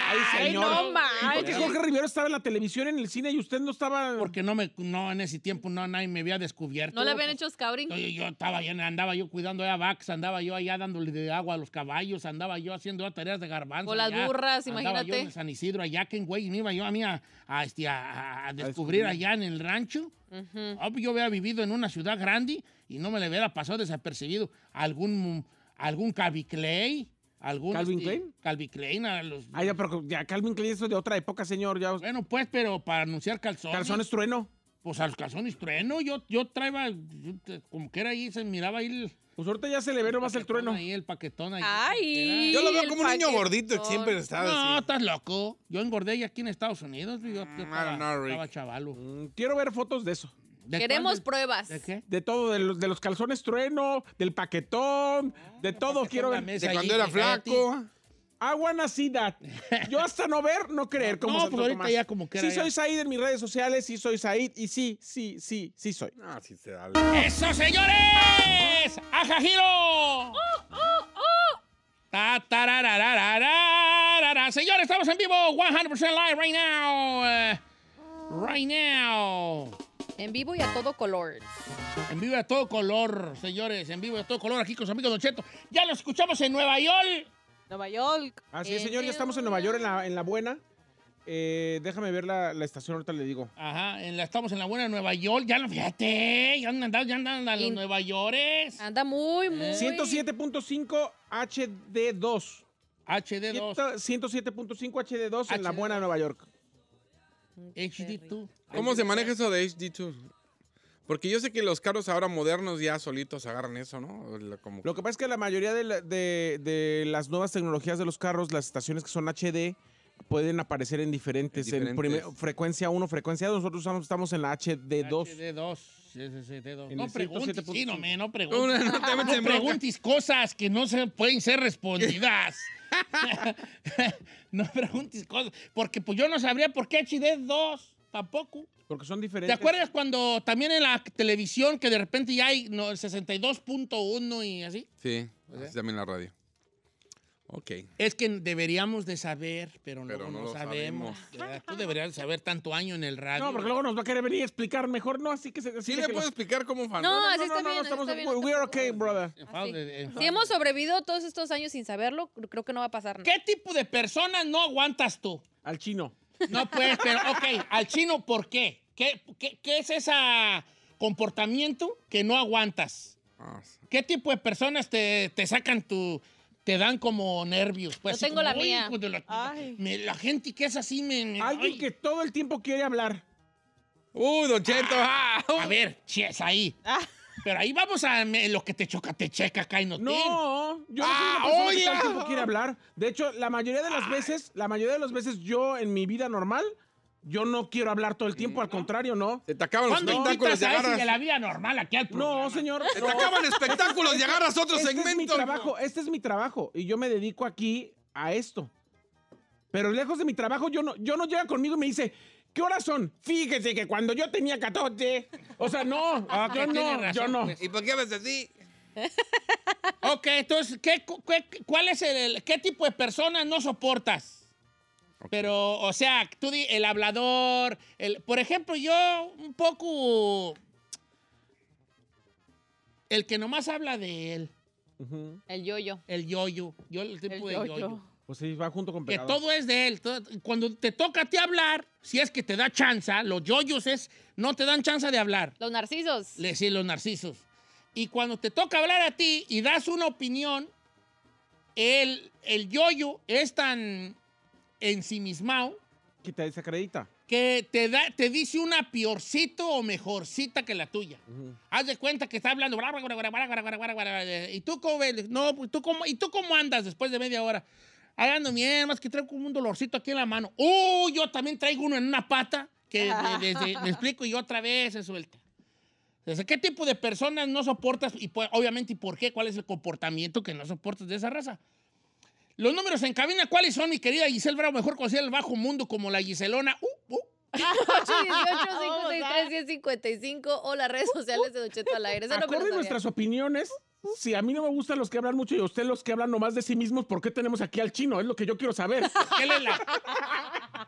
Ay,
Ay,
señor.
no
¿Y
manches.
por qué Jorge Rivero estaba en la televisión, en el cine y usted no estaba?
Porque no me, no, en ese tiempo no, nadie me había descubierto.
¿No le habían
Pues,
hecho scouting?
Yo, yo estaba allá, andaba yo cuidando a vacas, andaba yo allá dándole de agua a los caballos, andaba yo haciendo tareas de garbanzo.
Con las
allá.
burras,
Andaba
imagínate.
yo en San Isidro, allá que en güey, me iba yo a mí a, a, este, a- a descubrir allá en el rancho. Ah, pues yo había vivido en una ciudad grande y no me le hubiera pasado desapercibido algún, algún Calvin Algún,
¿Calvin Klein?
Calvin Klein, a los...
Ay, ya, pero ya Calvin Klein eso es de otra época, señor. Ya,
Bueno, pues, pero para anunciar calzones.
calzones trueno.
Pues al calzones trueno, yo, yo traía, como que era ahí, se miraba ahí el...
Pues ahorita ya se le ve nomás el trueno.
Ahí, el paquetón ahí.
Ay.
Yo lo veo como un niño gordito que siempre está
No,
así.
estás loco. Yo engordé ya aquí en Estados Unidos. Yo, yo
Mm,
estaba,
know, Rick.
estaba chavalo.
Mm, Quiero ver fotos de eso.
¿De
Queremos
cuál?
pruebas.
¿De qué?
De todo, de los, de los calzones trueno, del paquetón, de todo quiero ver.
De cuando era flaco.
I wanna see that. Yo hasta no ver, no creer. Como
No, pues ahorita
Tomás.
ya como que
Sí soy Said en mis redes sociales, sí soy Said y sí, sí, sí, sí soy.
Ah, sí se da.
¡Eso, señores! ¡Ajajiro! Ta, tarararararara. Señores, estamos en vivo 100% live right now. Eh, right now.
En vivo y a todo color.
En vivo y a todo color, señores. En vivo y a todo color aquí con su amigo Don Cheto. Ya lo escuchamos en Nueva York.
Nueva York.
Así es, señor, ya estamos en Nueva York, en la, en la buena. Eh, déjame ver la, la estación, ahorita le digo.
Ajá, en la, estamos en la buena Nueva York. Ya lo fíjate. Ya andan, ya andan a los
Y-
Nueva Yorkes.
Anda muy, muy.
107.5 HD2.
HD2,
107.5 HD2 en la
HD2.
buena Nueva York.
HD2.
¿Cómo se maneja eso de HD2? Porque yo sé que los carros ahora modernos ya solitos agarran eso, ¿no? Como...
Lo que pasa es que la mayoría de, la- de- de las nuevas tecnologías de los carros, las estaciones que son HD, pueden aparecer en diferentes.
En
En,
diferentes.
primer- frecuencia 1, frecuencia 2. Nosotros estamos- estamos en la HD2.
HD2. Sí, sí, sí, D2.
En
No
el
preguntes,
107.5.
sí, no, me, no preguntes.
no, no te metes
No
en bronca.
preguntes cosas que no se pueden ser respondidas. no preguntes cosas. Porque pues yo no sabría por qué HD 2 tampoco.
Porque son
¿Te
diferentes.
acuerdas cuando también en la televisión que de repente ya hay no, 62.1 y así?
Sí, así también la radio. Ok.
Es que deberíamos de saber, pero no,
Pero no
lo
lo
sabemos. Tú deberías de saber tanto año en el radio.
No, porque luego nos va a querer venir a explicar mejor. No, así que se.
¿Sí
así
le
que
puedo
los-
explicar cómo fan?
No, así
no,
está
no,
bien,
no,
así
estamos.
está bien.
We're okay, brother.
Fa-
Si hemos sobrevivido todos estos años sin saberlo, creo que no va a pasar nada.
¿Qué tipo de personas no aguantas tú?
Al chino.
No puedes, pero ok, al chino, ¿por qué? ¿Qué, qué, qué es ese comportamiento que no aguantas?
Ah, sí.
¿Qué tipo de personas te, te sacan tu... te dan como nervios? Pues,
Yo tengo
como,
la
"Uy,
mía".
de la,
Ay.
me- la gente que es así me... me-
Alguien
ay.
que todo el tiempo quiere hablar.
¡Uh, Don Cheto! ah,
A ver, si es ahí.
Ah.
Pero ahí vamos a me- lo que te choca, te checa, cae no
No, yo no
Ah,
soy una persona que
oye.
todo el tiempo quiere hablar. De hecho, la mayoría de las veces, la mayoría de las veces yo en mi vida normal, yo no quiero hablar todo el tiempo, al contrario, no.
Se te acaban los
¿Cuándo
espectáculos
invitas
y
a ese de
agarras...
la vida normal aquí al programa?
No, señor.
Se te acaban espectáculos y agarras otro
Este es mi
segmento.
trabajo, este es mi trabajo y yo me dedico aquí a esto. Pero lejos de mi trabajo, yo no, yo no llega conmigo y me dice, ¿qué horas son? Fíjese que cuando yo tenía 14. O sea, no,
Ah,
yo
tiene
no, yo no.
pues.
¿Y por qué hablas así?
Ok, entonces, ¿qué, cu- qué- cuál es el, qué tipo de personas no soportas? Pero, o sea, tú di el hablador, el, por ejemplo, yo un poco el que nomás habla de él,
Ujú.
El yo-yo.
el yoyo, yo el tipo
El
de
yo-yo.
yoyo.
Pues sí, va junto con
Que
pegado.
todo es de él. todo- cuando te toca a ti hablar, si es que te da chance, los yoyos es, no te dan chance de hablar.
Los narcisos.
Le decía los narcisos. Y cuando te toca hablar a ti y das una opinión, el, el yoyo es tan ensimismado.
Que te desacredita.
Que te, da, te dice una piorcito o mejorcita que la tuya. Uh -huh. Haz de cuenta que está hablando. ¿Y tú cómo, ves? No, ¿tú cómo, ¿Y tú cómo andas después de media hora? Hablando bien, más que traigo un dolorcito aquí en la mano. ¡Oh! Yo también traigo uno en una pata. Que me explico y otra vez se suelta. Entonces, ¿Qué tipo de personas no soportas? Y pues obviamente, ¿y por qué? ¿Cuál es el comportamiento que no soportas de esa raza? Los números en cabina, ¿cuáles son, mi querida Giselle Bravo? Mejor conocida el bajo mundo como la Giselona. Uh, uh.
818 53 55 o las redes sociales de Don Cheto al aire. Eso
Acorde nuestras opiniones, si a mí no me gustan los que hablan mucho y a usted los que hablan nomás de sí mismos, ¿por qué tenemos aquí al chino? Es lo que yo quiero saber.
¿Qué le la-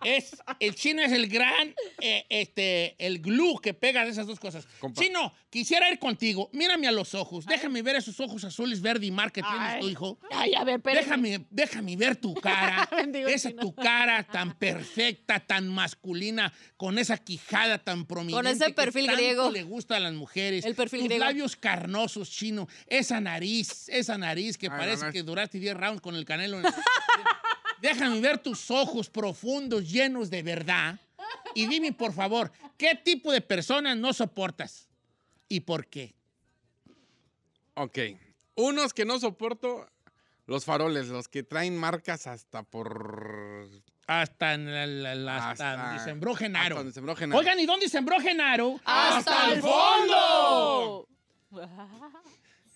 es, el chino es el gran, eh, este, el glue que pega de esas dos cosas.
Compa.
Chino, quisiera ir contigo. Mírame a los ojos. Déjame ver esos ojos azules, verde y mar que tienes
Ay.
tu hijo.
Ay, a ver, espérame.
Déjame, déjame ver tu cara.
Bendigo
esa
chino.
tu cara tan perfecta, tan masculina, con esa quijada tan prominente.
ese
que
perfil
tanto
griego.
le gusta a las mujeres.
El perfil
Tus
griego.
labios carnosos, chino. Esa nariz, esa nariz que
Ay,
parece que duraste 10 rounds con el canelo. en el- Déjame ver tus ojos profundos, llenos de verdad. Y dime, por favor, ¿qué tipo de personas no soportas? ¿Y por qué?
Ok. Unos que no soporto, los faroles, los que traen marcas hasta por...
Hasta, en la- la- la- hasta
Hasta-
donde sembró Genaro.
hasta donde sembró Genaro.
Oigan, ¿y dónde sembró Genaro?
¡Hasta el fondo!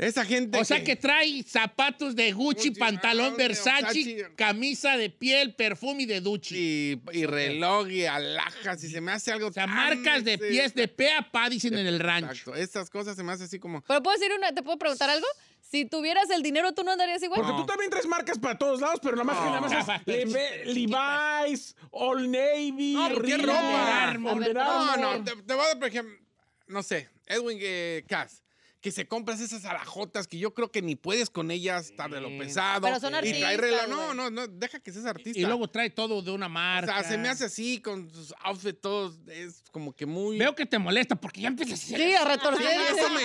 Esa gente
O sea que trae zapatos de Gucci,
Gucci,
pantalón
ah,
Versace,
Versace.
camisa de piel, perfume y de Ducci.
Y, y reloj y alhajas y se me hace algo
O sea,
tan
marcas de
ese-
pies de pe a pa, dicen en el rancho.
Exacto. Estas cosas se me hace así como...
Pero puedo decir una, ¿te puedo preguntar algo? Si tuvieras el dinero, ¿tú no andarías igual?
Porque tú también traes marcas para todos lados, pero nada más que nada más es Leve- Levi's, Old Navy,
No, ¿pero qué ropa?
No,
no, te, te voy a dar, por ejemplo, no sé, Edwin eh, Cass, que se compras esas alajotas que yo creo que ni puedes con ellas, estar de lo pesado.
Pero son
y trae
artistas,
reloj. No, no, no, deja que seas artista.
Y luego trae todo de una
o
marca.
sea, se me hace así con sus outfits todos, es como que muy...
Veo que te molesta porque ya empiezas a
Sí, a retorcer.
Sí, eso me-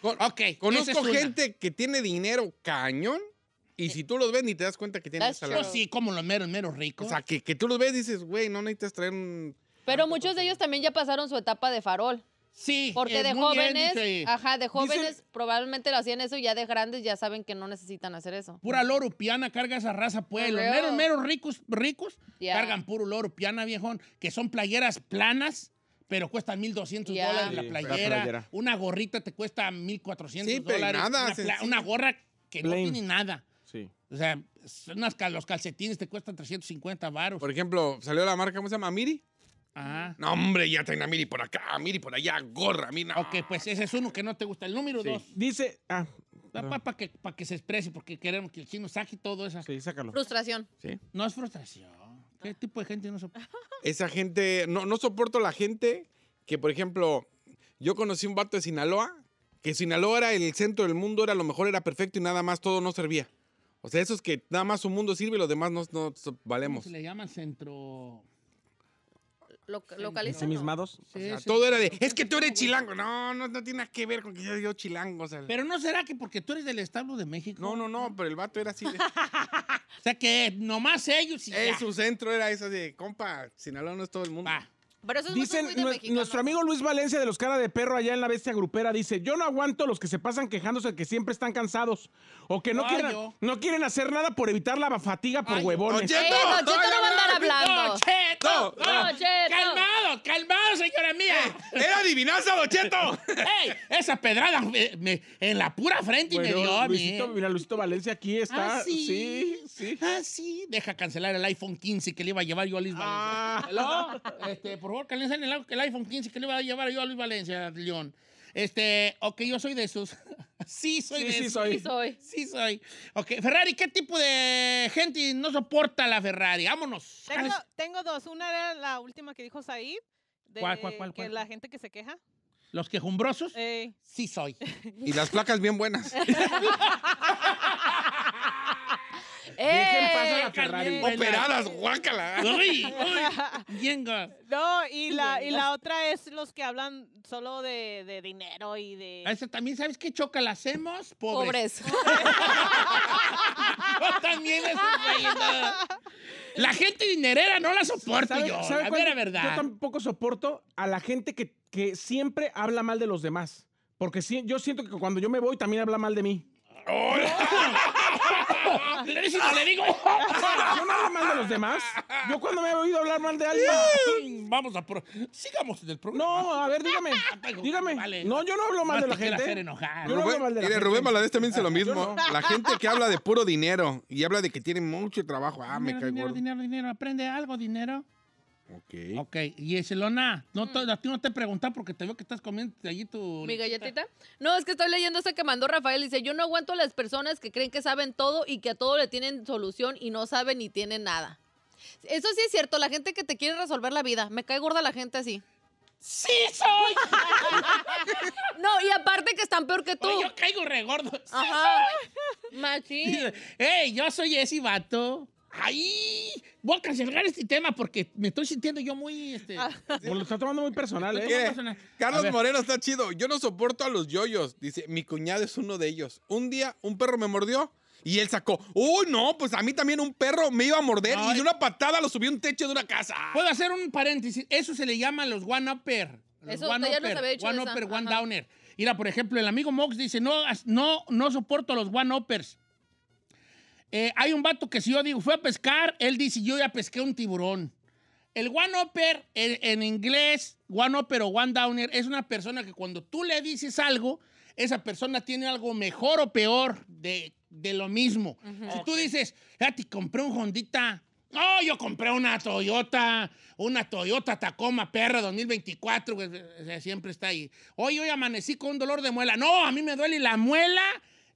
Con-
Ok,
Conozco gente que tiene dinero cañón y si tú los ves ni te das cuenta que lana.
Pues sí, como los meros, meros ricos.
O sea, que, que tú los ves y dices, güey, no necesitas traer un...
Pero muchos de ellos también ya pasaron su etapa de farol.
Sí.
Porque de jóvenes,
dice,
ajá, de jóvenes probablemente lo hacían eso y ya de grandes ya saben que no necesitan hacer eso.
Pura loro piana carga esa raza, pues. Los meros, meros ricos, ricos,
Yeah.
cargan puro loro piana, viejón, que son playeras planas, pero cuestan 1.200
Yeah.
dólares la playera.
la playera.
Una gorrita te cuesta 1.400
Sí,
dólares.
nada,
una, gorra que no tiene nada.
Sí.
O sea, son unas cal- los calcetines te cuestan 350 varos.
Por ejemplo, salió la marca, ¿cómo se llama? ¿Miri?
Ah.
No, hombre, ya traen a Miri por acá, Miri por allá, gorra, mira.
Ok, pues ese es uno que no te gusta. El número
Sí.
dos.
Dice. Ah,
Para que, pa' que se exprese, porque queremos que el chino saque todo eso.
sí, sácalo.
Frustración.
Sí.
No es frustración. ¿Qué tipo de gente no soporta?
Esa gente, no, no soporto la gente que, por ejemplo, yo conocí un vato de Sinaloa, que Sinaloa era el centro del mundo, era lo mejor, era perfecto y nada más, todo no servía. O sea, esos que nada más su mundo sirve y los demás no, no so-
¿Cómo
valemos.
se le llama centro?
Lo, localiza.
¿Ensimismados?
Sí,
O sea,
sí.
todo era de, es que tú eres chilango. No, no, no tiene nada que ver con que yo, yo chilango. O sea,
Pero no será que porque tú eres del establo de México.
no, no, no, pero el vato era así. De,
O sea que nomás ellos y
eh,
ya.
su centro era eso de, compa, Sinaloa no es todo el mundo.
Va.
Pero eso es
Dicen,
muy de
nue-
mexicano.
nuestro amigo Luis Valencia de los Cara de Perro allá en la Bestia Grupera dice, yo no aguanto los que se pasan quejándose que siempre están cansados o que no,
Ay,
quieren,
yo.
no quieren hacer nada por evitar la fatiga por
Ay,
huevones.
¡Eh, Don Cheto no va a andar hablando!
¡Don Cheto!
No.
Cheto.
¡Calmado, calmado, señora mía!
¡Era adivinanza, Don Cheto!
¡Ey! Esa pedrada me- me- en la pura frente y me dio a mí.
Luisito, mira, Luisito Valencia aquí está.
Ah, sí.
sí, sí.
Ah, sí. Deja cancelar el iPhone 15 que le iba a llevar yo a Luis
Ah.
Valencia. Hello. Este, por favor, cancelen el, el iPhone 15 que le iba a llevar yo a Luis Valencia, León. Este, ok, yo soy de esos. Sí, soy
Sí, sí soy.
Sí soy.
Sí, soy. Ok, Ferrari, ¿qué tipo de gente no soporta la Ferrari? Vámonos.
Tengo, tengo dos. Una era la última que dijo Said. De
¿Cuál, cuál, cuál,
que
cuál?
la gente que se queja.
Los quejumbrosos,
Eh,
sí soy.
Y las placas bien buenas.
Dejen pasar
¡Eh!
a Ferrari.
Operadas, guácala.
Uy, uy, yenga.
no, y la, y la otra es los que hablan solo de, de dinero y de...
A esa también, ¿sabes qué choca la hacemos? Pobres.
Pobres.
Yo también no. La gente dinerera no la soporto
¿Sabe-
yo.
sabe
la
cuál?
mera
Yo
verdad.
tampoco soporto a la gente que, que siempre habla mal de los demás. Porque si- yo siento que cuando yo me voy también habla mal de mí.
Le dices, no le digo.
Yo no hablo mal de los demás. Yo cuando me he oído hablar mal de alguien.
Vamos a pro... sigamos del programa.
No, a ver, dígame. Dígame.
Vale.
No, yo no hablo mal
Más
de la
hacer
gente.
enojar.
Yo no hablo
Rubén,
mal de la
mire,
gente.
Rubén Valadez también dice lo mismo.
no.
La gente que habla de puro dinero y habla de que tiene mucho trabajo. Ah, me cae
dinero,
gordo.
dinero, dinero. Aprende algo, dinero.
Ok.
Ok, y ese Lona, no te- a ti no te he preguntado porque te veo que estás comiendo allí tu...
¿Mi galletita? No, es que estoy leyendo esta que mandó Rafael. Dice, yo no aguanto a las personas que creen que saben todo y que a todo le tienen solución y no saben ni tienen nada. Eso sí es cierto, la gente que te quiere resolver la vida. Me cae gorda la gente así.
¡Sí soy!
No, y aparte que están peor que tú.
Oye, yo caigo regordo.
Ajá. Machín.
¡Ey, yo soy ese vato! ¡Ay! Voy a cancelar este tema porque me estoy sintiendo yo muy... Este,
Como lo está tomando muy personal, ¿eh?
Personal. A
Carlos. Moreno está chido. Yo no soporto a los yoyos. Dice, mi cuñado es uno de ellos. Un día un perro me mordió y él sacó. Uy, no, pues a mí también un perro me iba a morder
No,
y de una patada lo subió a un techo de una casa.
Puedo hacer un paréntesis. Eso se le llama los one-upper. Los
Eso, usted ya nos había dicho
One
esa.
upper, one
Ajá.
downer. Mira, por ejemplo, el amigo Mox dice, no, no, no soporto los one-uppers. Eh, hay un vato que si yo digo, fue a pescar, él dice, yo ya pesqué un tiburón. El one-upper, en, en inglés, one-upper o one-downer, es una persona que cuando tú le dices algo, esa persona tiene algo mejor o peor de, de lo mismo. Si tú dices, fíjate, compré un Hondita. No, yo compré una Toyota, una Toyota Tacoma Perra 2024, güey, o sea, siempre está ahí. Hoy hoy amanecí con un dolor de muela. No, a mí me duele la muela,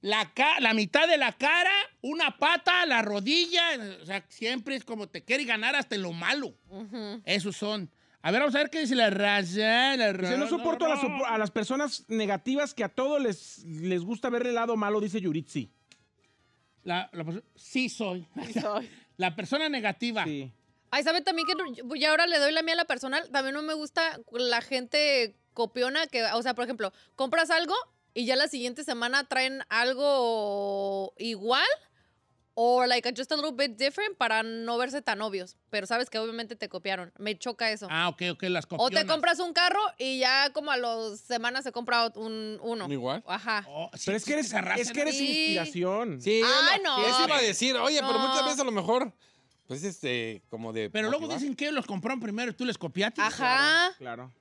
la, ca- la mitad de la cara, una pata, la rodilla. O sea, siempre es como te quiere ganar hasta en lo malo. Esos son. A ver, vamos a ver qué dice la raza. La
Dice,
raza.
no soporto a las, sopo- a las personas negativas que a todos les, les gusta ver el lado malo, dice Yuritsi.
La- la perso- sí soy.
soy.
La persona negativa.
Sí.
Ay, ¿sabe también que ya ahora le doy la mía a la personal? También no me gusta la gente copiona que, o sea, por ejemplo, compras algo y ya la siguiente semana traen algo igual o like just a little bit different para no verse tan obvios, pero sabes que obviamente te copiaron. Me choca eso.
Ah, ok, ok, las
o te
copionas.
compras un carro y ya como a las semanas se compra un, uno.
Igual.
Ajá.
Oh, sí,
Pero es que eres, es que eres
Sí.
inspiración.
Sí, es
no.
Eso iba a decir, oye, pero
No.
muchas veces a lo mejor, pues este, como de.
Pero luego
motivar.
dicen que los compraron primero y tú les copiaste.
Ajá.
Claro.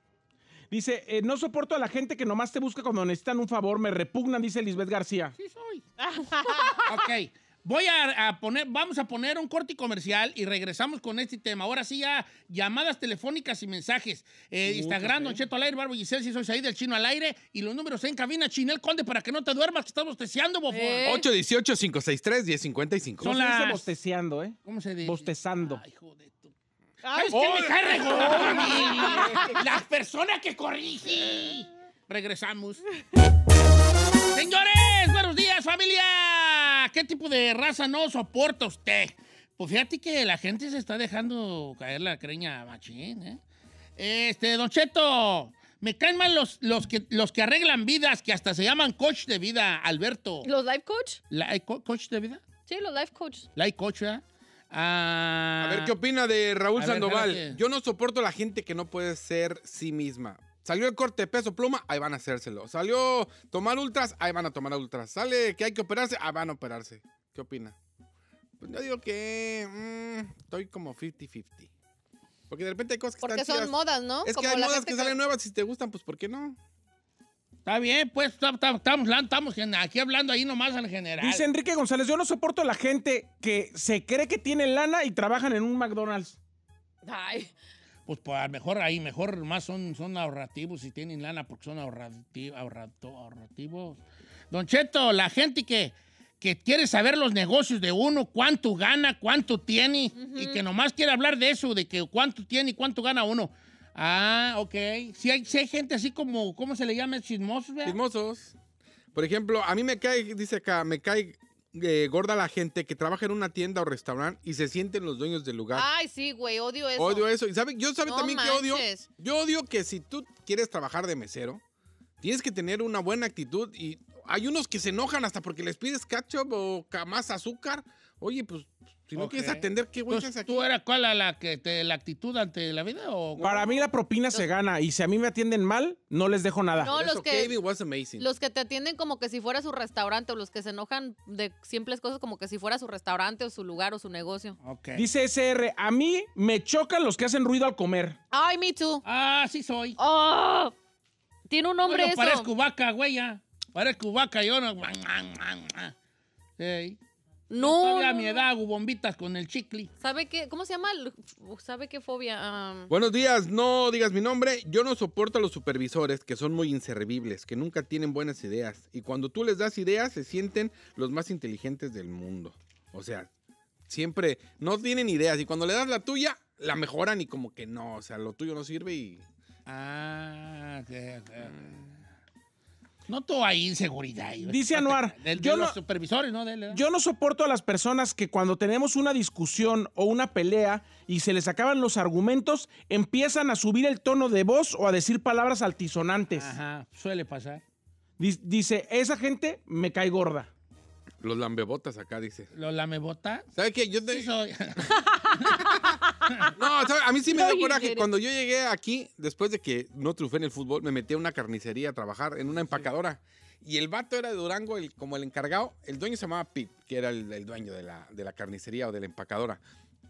Dice, eh, no soporto a la gente que nomás te busca cuando necesitan un favor, me repugnan, dice Lisbeth García.
Sí soy. ok, Voy a, a poner, vamos a poner un corte comercial y regresamos con este tema. Ahora sí ya, llamadas telefónicas y mensajes. Eh, Instagram, Don Cheto al aire, Barbo Giselle, si soy ahí del chino al aire. Y los números en cabina, Chinel Conde, para que no te duermas, que estamos deseando, bofón.
Eh.
818-563-1055.
Son
No se dice
las-
bosteceando, ¿eh?
¿Cómo se dice?
Bostezando.
Ay, hijo de tu-
Ay,
¿Sabes qué me cae re gordo a mí? La persona que corrige. Regresamos. Señores, buenos días, familia. ¿Qué tipo de raza no soporta usted? Pues fíjate que la gente se está dejando caer la creña machín, ¿eh? Este, Don Cheto, me caen mal los, los, que, los que arreglan vidas, que hasta se llaman coach de vida, Alberto.
¿Los life coach?
La- ¿hay co- ¿Coach de vida?
Sí, los life coach.
Life coach, ¿verdad? Ah,
A ver, ¿qué opina de Raúl
ver,
Sandoval? Yo no soporto la gente que no puede ser sí misma. Salió el corte de peso pluma, ahí van a hacérselo. Salió tomar ultras, ahí van a tomar ultras. Sale que hay que operarse, ahí van a operarse. ¿Qué opina? Pues yo digo que mm, estoy como 50-50. Porque de repente hay cosas que
Porque
están
son
chidas.
modas, ¿no?
Es que hay modas
gente
que salen nuevas y si te gustan, pues ¿por qué no?
Está bien, pues ta- ta- estamos, estamos aquí hablando ahí nomás en general.
Dice Enrique González, yo no soporto a la gente que se cree que tiene lana y trabajan en un McDonald's.
Ay,
Pues, pues, a lo mejor ahí, mejor más son, son ahorrativos y tienen lana porque son ahorrati- ahorrato- ahorrativos. Don Cheto, la gente que, que quiere saber los negocios de uno, cuánto gana, cuánto tiene, y que nomás quiere hablar de eso, de que cuánto tiene y cuánto gana uno. Ah, ok. Si hay, sí hay gente así como, ¿cómo se le llama? Chismosos, ¿verdad?
Chismosos. Por ejemplo, a mí me cae, dice acá, me cae eh, gorda la gente que trabaja en una tienda o restaurante y se sienten los dueños del lugar.
Ay, sí, güey, odio eso.
Odio eso. Y sabe, yo sabe
No
también que odio. Yo odio que si tú quieres trabajar de mesero, tienes que tener una buena actitud. Y hay unos que se enojan hasta porque les pides ketchup o más azúcar. Oye, pues, si no quieres atender, ¿qué güey haces aquí?
¿Tú eras cuál la, la que te, la actitud ante la vida o
Para mí la propina se gana y si a mí me atienden mal, no les dejo nada.
No, los que-
Kevin was amazing.
Los que te atienden como que si fuera su restaurante o los que se enojan de simples cosas como que si fuera su restaurante o su lugar o su negocio.
Ok.
Dice SR, a mí me chocan los que hacen ruido al comer.
Ay, me too.
Ah, sí soy.
Oh, tiene un nombre
Bueno,
eso.
parezco vaca, güey, ya. Parezco vaca, yo no. Ey.
No.
Todavía a mi edad hago bombitas con el chicle.
¿Sabe qué? ¿Cómo se llama? ¿Sabe qué fobia?
Buenos días, no digas mi nombre. Yo no soporto a los supervisores que son muy inservibles, que nunca tienen buenas ideas. Y cuando tú les das ideas, se sienten los más inteligentes del mundo. O sea, siempre no tienen ideas. Y cuando le das la tuya, la mejoran y como que no. O sea, lo tuyo no sirve y.
Ah, ok, ok. Noto ahí inseguridad.
Dice Anuar,
de
yo
los
no-
supervisores, ¿no? De él, ¿eh?
Yo no soporto a las personas que cuando tenemos una discusión o una pelea y se les acaban los argumentos, empiezan a subir el tono de voz o a decir palabras altisonantes.
Ajá, suele pasar.
Dice, esa gente me cae gorda.
Los lambebotas acá, dice.
¿Lo lamebota?
¿Sabe qué? Yo te-
Sí soy.
No, a mí sí me
No,
dio coraje.
it.
Cuando yo llegué aquí, después de que no triunfé en el fútbol, me metí a una carnicería a trabajar en una empacadora. Y el vato era de Durango, el, como el encargado. El dueño se llamaba Pete, que era el, el dueño de la, de la carnicería o de la empacadora.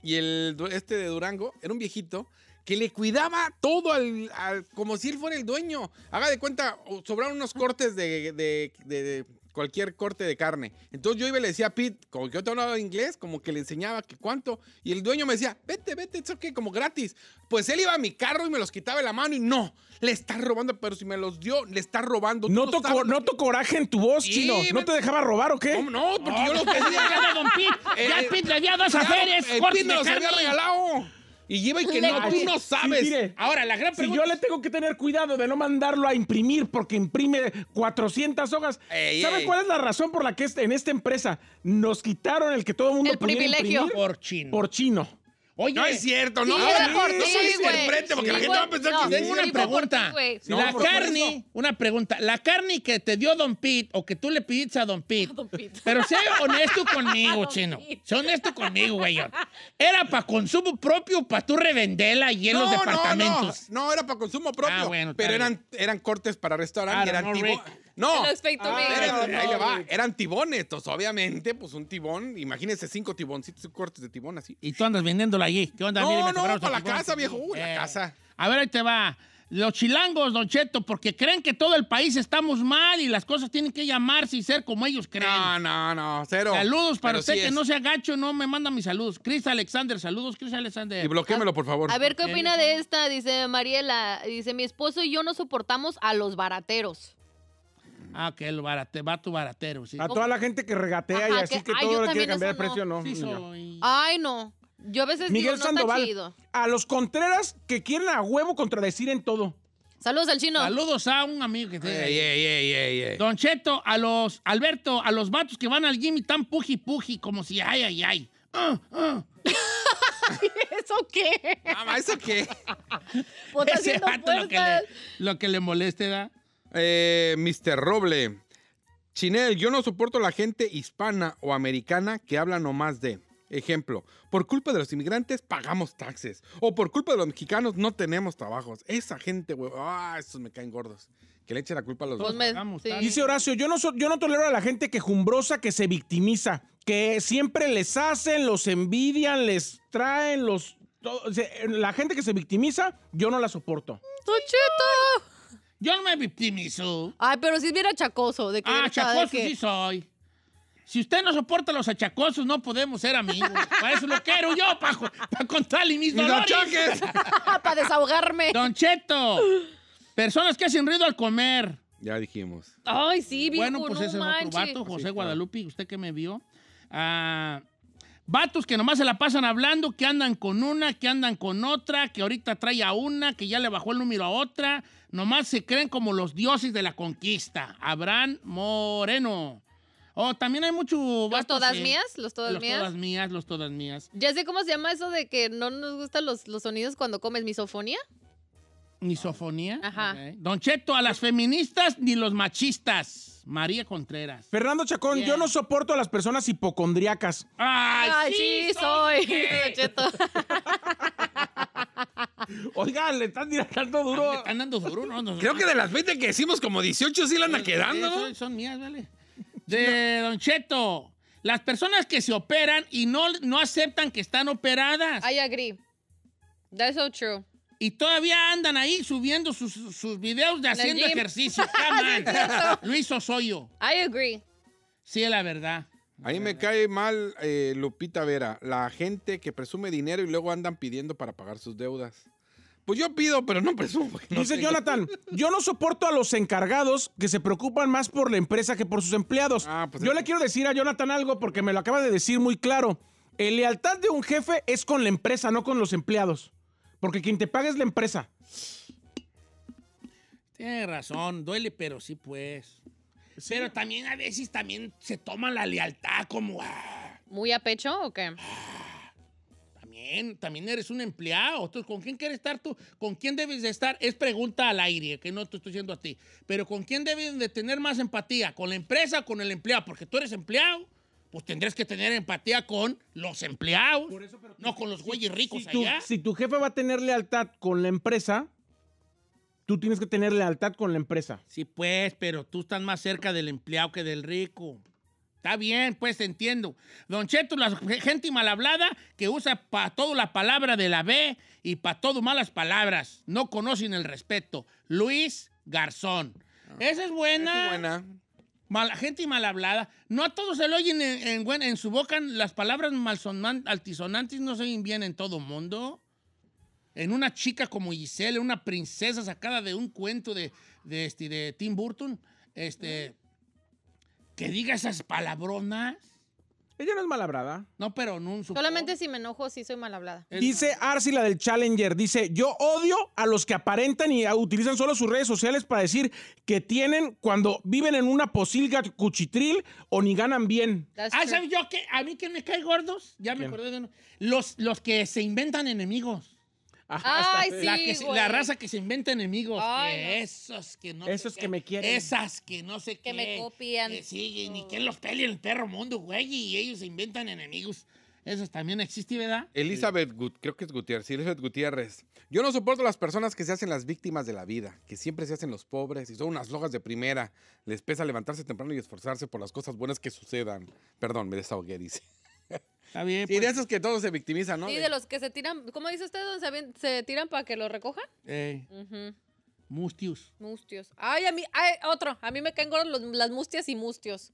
Y el este de Durango era un viejito que le cuidaba todo al, al- como si él fuera el dueño. Haga de cuenta, sobraron unos cortes de, de- de- de cualquier corte de carne. Entonces yo iba y le decía a Pete, como que yo te hablaba inglés, como que le enseñaba que cuánto. Y el dueño me decía, vete, vete, es ok, como gratis. Pues él iba a mi carro y me los quitaba de la mano y no, le está robando, pero si me los dio, le está robando. Sabes
co-
lo
noto coraje en tu voz,
Sí,
chino. ¿No
me-
te dejaba robar o qué?
¿Cómo no? Porque yo lo
que
pedía.
ya Don Pete. Ya
Eh,
Pete le había dos aferes. cortes
Pete me los había regalado. Y lleva y que
Le-
no, tú no
sí,
sabes.
mire.
Ahora, la gran
Si
pregunta.
yo le tengo que tener cuidado de no mandarlo a imprimir porque imprime 400 hojas.
Ey,
¿Sabe
ey.
cuál es la razón por la que este- en esta empresa nos quitaron el que todo el mundo
El
pudiera
privilegio.
imprimir?
Por chino.
Por chino.
Oye,
No es cierto, no.
Sí,
no,
era
no,
por
no
güey.
interprete, porque la gente va a pensar
No,
que
Tengo
sí,
una pregunta.
ti, güey.
No,
la carne, una pregunta. La carne que te dio Don Pete o que tú le pediste a Don Pete.
Don Pete.
Pero sé honesto conmigo, chino. Sé honesto conmigo, güey. ¿Era para consumo propio o para tú revenderla y en los departamentos?
No, no, era para consumo propio.
Ah, bueno,
pero eran, eran cortes para restaurante y
Claro,
eran
no, Rick.
No.
El expecto
Ah,
no,
ahí le va, eran tibones. Entonces, obviamente, pues un tibón. Imagínense cinco tiboncitos, cortes de tibón así.
Y tú andas vendiéndola allí. ¿Qué onda?
No,
Mire, me
no, para la casa, viejo. Uy, la casa.
A ver, ahí te va. Los chilangos, Don Cheto, porque creen que todo el país estamos mal y las cosas tienen que llamarse y ser como ellos creen.
No, no, no, cero.
Saludos para
Pero
usted
sí
que
es.
no sea gacho, no me manda mis saludos. Chris Alexander, saludos, Chris Alexander.
Y bloquéamelo, por favor.
A ver, ¿qué
¿Por qué,
opina de esta? Dice Mariela, dice, mi esposo y yo no soportamos a los barateros.
Ah, que el barate, vato baratero, sí.
A toda la gente que regatea y así
que-
que,
ay, yo
todo le quiere cambiar de precio, no.
Sí
no.
soy.
Ay, no. Yo a veces
Miguel
digo, no está
Sandoval,
chido.
a los Contreras que quieren a huevo contradecir en todo.
Saludos al chino.
Saludos a un amigo que te...
Ey, ey, ey, ey, ey.
Don Cheto, a los, Alberto, a los vatos que van al gym y tan puji puji, como si, ay, ay, ay. Ah, ah.
¿Eso qué?
Mamá, ¿eso qué?
Pues está
Ese
haciendo
vato lo que, le, lo que le moleste, ¿da?
Eh, Mr. Roble. Chinel, yo no soporto la gente hispana o americana que habla nomás de. Ejemplo, por culpa de los inmigrantes pagamos taxes. O por culpa de los mexicanos no tenemos trabajos. Esa gente, güey. Ah, esos me caen gordos. Que le eche la culpa a los
Pues
dos.
sí.
Dice Horacio, yo no, so- yo no tolero a la gente quejumbrosa que se victimiza, que siempre les hacen, los envidian, les traen, los... todo- o sea, la gente que se victimiza, yo no la soporto.
¡Don Cheto!
Yo no me victimizo.
Ay, pero si es bien achacoso. De que
Ah,
de
achacoso
que-
sí soy. Si usted no soporta los achacosos, no podemos ser amigos. Para eso lo quiero yo, para contarle mis
¡Y no
dolores.
choques!
Para desahogarme.
Don Cheto, personas que hacen ruido al comer.
Ya dijimos.
Ay, sí, viejo,
Bueno, pues
no
ese es otro vato, José Guadalupe, usted que me vio. Ah, vatos que nomás se la pasan hablando, que andan con una, que andan con otra, que ahorita trae a una, que ya le bajó el número a otra. Nomás se creen como los dioses de la conquista. Abraham Moreno. Oh, también hay mucho...
¿Los
vatos,
todas
eh,
mías? ¿Los todas
los
mías?
todas mías, los todas mías.
Ya sé cómo se llama eso de que no nos gustan los, los sonidos cuando comes misofonía.
Misofonía.
Ajá.
Ok. Don Cheto, a las feministas ni los machistas. María Contreras.
Fernando Chacón,
Bien.
yo no soporto a las personas hipocondriacas.
¡Ay,
Ay, sí, soy. Don Cheto.
Oigan, le están tirando duro.
Me Están dando duro, ¿no? Nos-
Creo que de las 20 que decimos, como 18 sí la anda
Sí,
quedando, ¿no?
son, son mías, vale. De Don Cheto, las personas que se operan y no, no aceptan que están operadas
I agree. That's so true.
Y todavía andan ahí subiendo sus, sus videos de haciendo
gym.
ejercicio. Come on. Luis Osoyo.
I agree.
Sí, es la verdad.
A mí me cae mal eh, Lupita Vera, la gente que presume dinero y luego andan pidiendo para pagar sus deudas. Pues yo pido, pero no presumo. no
Dice
tengo.
Jonathan, yo no soporto a los encargados que se preocupan más por la empresa que por sus empleados.
Ah, pues
yo
es-
le quiero decir a Jonathan algo porque me lo acaba de decir muy claro. El lealtad de un jefe es con la empresa, no con los empleados. Porque quien te paga es la empresa.
Tiene razón, duele, pero sí, pues. Pero también a veces también se toma la lealtad como... ah,
¿Muy a pecho o qué?
También, también eres un empleado. Entonces, ¿con quién quieres estar tú? ¿Con quién debes de estar? Es pregunta al aire, que no te estoy diciendo a ti. Pero ¿con quién debes de tener más empatía? ¿Con la empresa o con el empleado? Porque tú eres empleado, pues tendrás que tener empatía con los empleados, no con los güeyes ricos
Si tu,
allá.
si tu jefe va a tener lealtad con la empresa, tú tienes que tener lealtad con la empresa.
Sí, pues, pero tú estás más cerca del empleado que del rico. Está bien, pues te entiendo. Don Cheto, la gente mal hablada que usa para todo la palabra de la B y para todo malas palabras. No conocen el respeto. Luis Garzón. Esa es buena.
Esa es buena.
Mala, gente mal hablada. No a todos se le oyen en, en su boca. Las palabras malsonan- altisonantes no se oyen bien en todo mundo. En una chica como Giselle, una princesa sacada de un cuento de, de, este, de Tim Burton, este, que diga esas palabronas.
Ella no es malabrada.
No, pero no un
Solamente si me enojo, sí soy mal hablada.
Es-
Dice Arsi, la del Challenger, dice, yo odio a los que aparentan y utilizan solo sus redes sociales para decir que tienen cuando viven en una posilga cuchitril o ni ganan bien.
Ah. ¿sabes yo qué? A mí que me cae gordos. Ya me
¿Quién?
acordé de uno. Los, los que se inventan enemigos.
Ay, sí,
la, que se-
güey.
la raza que se inventa enemigos.
Ay,
que
no.
Esos que no
Esos que me quieren.
Esas que no sé
Que
qué.
me copian.
Que siguen y que los pelean el perro mundo, güey. Y ellos se inventan enemigos. Esos también existen, ¿verdad?
Elizabeth, Gut- creo que es Gutiérrez, sí, Elizabeth Gutiérrez. Yo no soporto las personas que se hacen las víctimas de la vida, que siempre se hacen los pobres y son unas lojas de primera. Les pesa levantarse temprano y esforzarse por las cosas buenas que sucedan. Perdón, me desahogué, dice.
Está bien.
Sí,
pues.
de esos que todos se victimizan, ¿no?
Sí,
De-
de los que se tiran, ¿cómo dice usted? ¿Dónde se, tiran para que lo recojan?
Eh,
Ujú.
Mustios.
Mustios. Ay, a mí, ay, otro. A mí me caen gordos los- las mustias y mustios.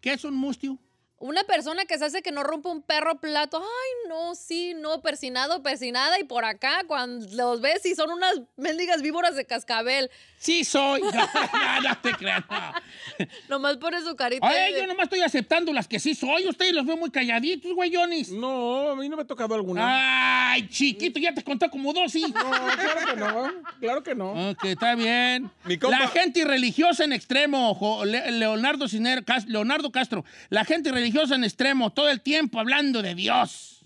¿Qué es un mustio?
Una persona que se hace que no rompa un perro plato. Ay, no, sí, no, persinado, persinada. Y por acá, cuando los ves, y son unas mendigas víboras de cascabel.
Sí soy. No, no te creas. no.
Nomás pone su carita.
Oye,
de-
yo nomás estoy aceptando las que sí soy. Ustedes los veo muy calladitos, güey, Jonis.
No, a mí no me ha tocado alguna.
Ay, chiquito, ya te conté como dos, sí.
No, claro que no. Claro que no.
Ok, está bien.
Mi compa-
La gente religiosa en extremo, Leonardo, Ciner- Leonardo Castro. La gente religiosa en extremo, todo el tiempo hablando de Dios.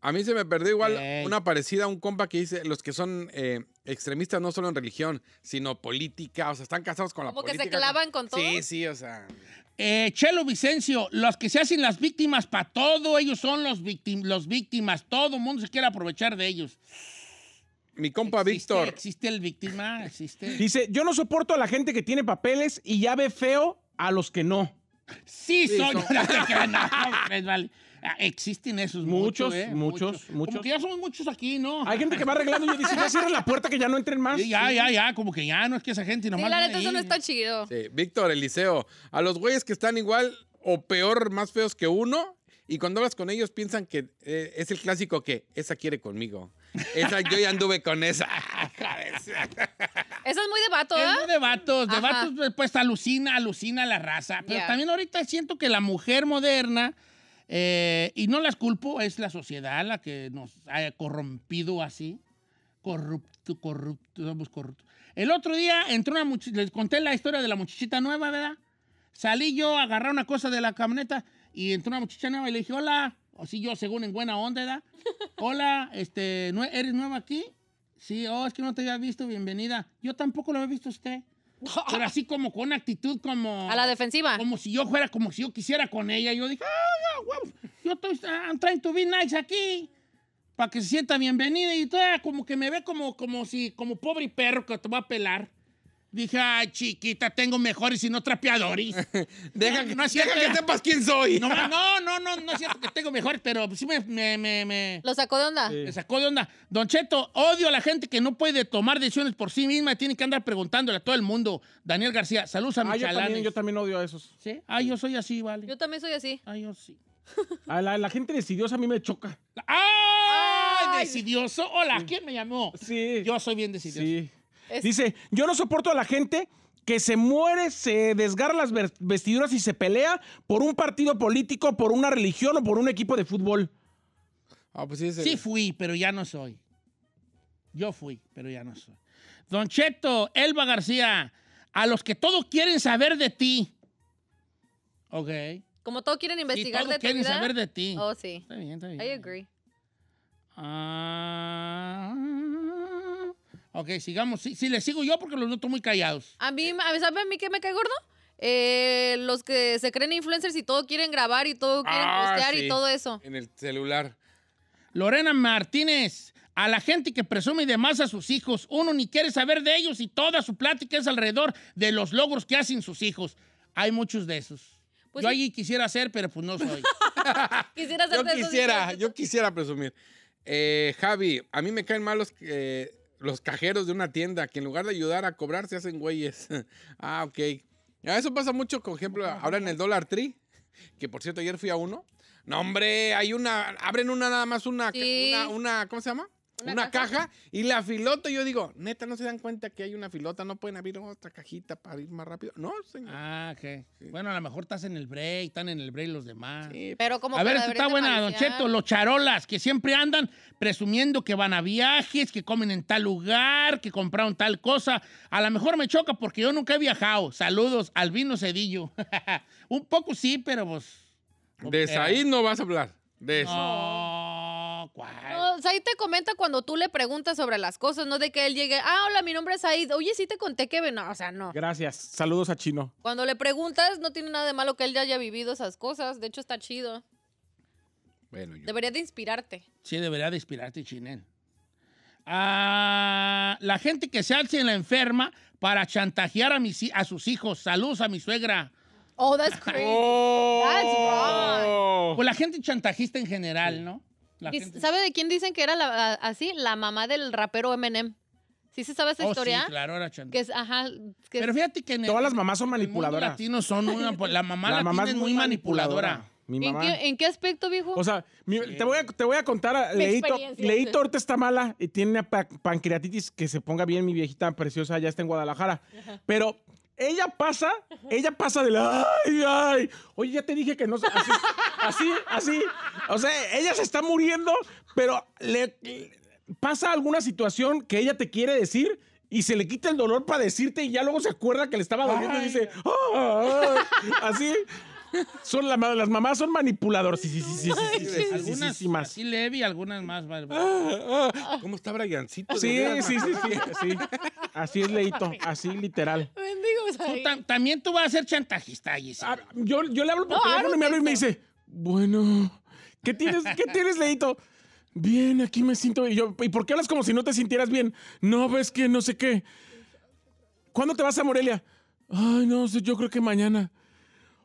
A mí se me perdió igual
Ey.
una parecida a un compa que dice los que son eh, extremistas no solo en religión, sino política, o sea, están casados con la
Como que se
política.
clavan con todo.
Sí, sí, o sea.
Eh, Chelo Vicencio, los que se hacen las víctimas para todo, ellos son los, victim- los víctimas. Todo el mundo se quiere aprovechar de ellos.
Mi compa
Existe-
Víctor.
Existe el víctima, existe.
Dice, yo no soporto a la gente que tiene papeles y ya ve feo a los que no.
Sí,
Sí,
soy.
son-
No pues, vale. Ah, Existen esos
Muchos,
muchos, ¿eh?
muchos, muchos.
que ya somos muchos aquí, ¿no?
Hay gente que va arreglando y dice, ya cierra la puerta que ya no entren más.
Sí, ya, ya, ya, como que ya no es que esa gente
Sí,
nomás.
la
viene
neta, eso no está chido.
Sí, Víctor Eliseo. A los güeyes que están igual o peor, más feos que uno. Y cuando hablas con ellos piensan que eh, es el clásico que esa quiere conmigo. Esa yo ya anduve con esa.
Eso es muy de vato,
Es
¿eh?
muy de vatos, de
Ajá.
vatos, pues alucina, alucina la raza. Pero
Ya.
también ahorita siento que la mujer moderna, eh, y no las culpo, es la sociedad la que nos ha corrompido así. Corrupto, corrupto, somos corruptos. El otro día entró una muchachita, les conté la historia de la muchachita nueva, ¿verdad? Salí yo a agarrar una cosa de la camioneta y entró una muchacha nueva y le dije, hola, así yo según en buena onda, ¿verdad? Hola, este, ¿nue- ¿eres nueva aquí? Sí, oh, es que no te había visto, bienvenida. Yo tampoco lo había visto a usted. Pero así como con una actitud como...
A la defensiva.
Como si yo fuera, como si yo quisiera con ella. Yo dije, ah, ya, huevos, yo estoy, I'm trying to be nice aquí. Para que se sienta bienvenida. Y toda como que me ve como, como si, como pobre perro que te va a pelar. Dije, ay, chiquita, tengo mejores y no trapeadores.
Deja,
No, no es
deja que sepas quién soy.
No, no, no, no, no es cierto que tengo mejores, pero sí me, me, me, me-
Lo sacó de onda.
me sacó de onda. Don Cheto, odio a la gente que no puede tomar decisiones por sí misma y tiene que andar preguntándole a todo el mundo. Daniel García, saludos a
Ah,
mis
yo también,
chalanes.
yo también odio a esos.
¿Sí? Ah, yo soy así, vale.
Yo también soy así.
Ah, yo sí.
A la, la gente decidiosa a mí me choca.
¡Ay!
Ay.
Decidioso. Hola, ¿quién me llamó?
Sí.
Yo soy bien decidioso.
Sí.
Es-
Dice, yo no soporto a la gente que se muere, se desgarra las vestiduras y se pelea por un partido político, por una religión o por un equipo de fútbol.
Ah, pues sí, ese-
Sí fui, pero ya no soy. Yo fui, pero ya no soy. Don Cheto, Elba García, a los que todos quieren saber de ti. Ok.
Como todos quieren
Sí,
investigar
todos
de tu
quieren
vida.
saber de ti.
Oh, sí.
Está bien, está bien.
I agree.
Ah, ok, sigamos. Sí, sí, les sigo yo porque los noto muy callados.
A mí, a- ¿sabe a mí qué me cae gordo? Eh, los que se creen influencers y todo quieren grabar y todo quieren
Ah,
postear
sí.
y todo eso.
En el celular.
Lorena Martínez, a la gente que presume de más a sus hijos, uno ni quiere saber de ellos y toda su plática es alrededor de los logros que hacen sus hijos. Hay muchos de esos.
Pues
yo
sí.
allí quisiera ser, pero pues no soy.
Quisiera ser
Yo quisiera, yo quisiera presumir. Eh, Javi, a mí me caen mal los, eh, los cajeros de una tienda que en lugar de ayudar a cobrar se hacen güeyes. ah, ok. Ah, Eso pasa mucho, por ejemplo, ahora en el Dollar Tree, que por cierto ayer fui a uno. No, hombre, hay una, abren una nada más una,
Sí.
una, una- ¿cómo se llama?
¿Una
Una,
caja?
caja y la filota. Yo digo, neta, ¿no se dan cuenta que hay una filota? ¿No pueden abrir otra cajita para ir más rápido? No, señor.
ah, ok. Bueno, a lo mejor estás en el break, están en el break los demás.
Sí,
Pero como
A ver,
la
esta está buena, Don. Cheto. Los charolas que siempre andan presumiendo que van a viajes, que comen en tal lugar, que compraron tal cosa. A lo mejor me choca porque yo nunca he viajado. Saludos, Albino Cedillo. Un poco sí, pero pues.
De Said no vas a hablar. De eso.
No, ¿cuál?
No, Said te comenta cuando tú le preguntas sobre las cosas, no de que él llegue, ah, hola, mi nombre es Said. Oye, sí te conté que... No, o sea, no.
Gracias. Saludos a Chino.
Cuando le preguntas, no tiene nada de malo que él ya haya vivido esas cosas. De hecho, está chido.
Bueno, yo-
Debería de inspirarte.
Sí, debería de inspirarte, Chinel. Ah, la gente que se alce en la enferma para chantajear a, mis, a sus hijos. Saludos a mi suegra.
Oh, that's crazy.
Oh.
That's wrong.
Pues la gente chantajista en general, ¿no? La
¿Y
gente-
¿Sabe de quién dicen que era la- así? La mamá del rapero Eminem. ¿Sí se sabe esa
Oh,
historia?
Sí, claro, era chanta.
Que es, ajá, que
Pero fíjate que en el-
Todas las mamás son manipuladoras.
latino son una, la mamá
La
latina
mamá
es muy manipuladora.
Mi
¿En
mamá.
qué, ¿En qué aspecto, viejo?
O sea, mi- te, voy a, te voy a contar, Leito. Leito ahorita está mala y tiene una pancreatitis que se ponga bien, mi viejita preciosa, ya está en Guadalajara. Pero ella pasa, ella pasa de la, ay, ay, oye, ya te dije que no, así, así, así. O sea, ella se está muriendo, pero le pasa alguna situación que ella te quiere decir y se le quita el dolor para decirte y ya luego se acuerda que le estaba doliendo y dice, "Ah", así. Son la, las mamás son manipuladoras. Sí, sí, sí, sí, sí,
Algunas
sí, más.
Sí, Levi, algunas más. Ah,
¿Cómo está Briancito?
Sí, sí, sí, sí. Así es, Leito. Así, literal.
También tú vas a ser chantajista,
Gisela. Yo, yo le hablo por
no,
teléfono y me hablo y me dice, bueno, ¿qué tienes, ¿qué tienes, Leito? Bien, aquí me siento. Y yo, ¿y por qué hablas como si no te sintieras bien? No, ves que no sé qué. ¿Cuándo te vas a Morelia? Ay, no sé, yo creo que mañana.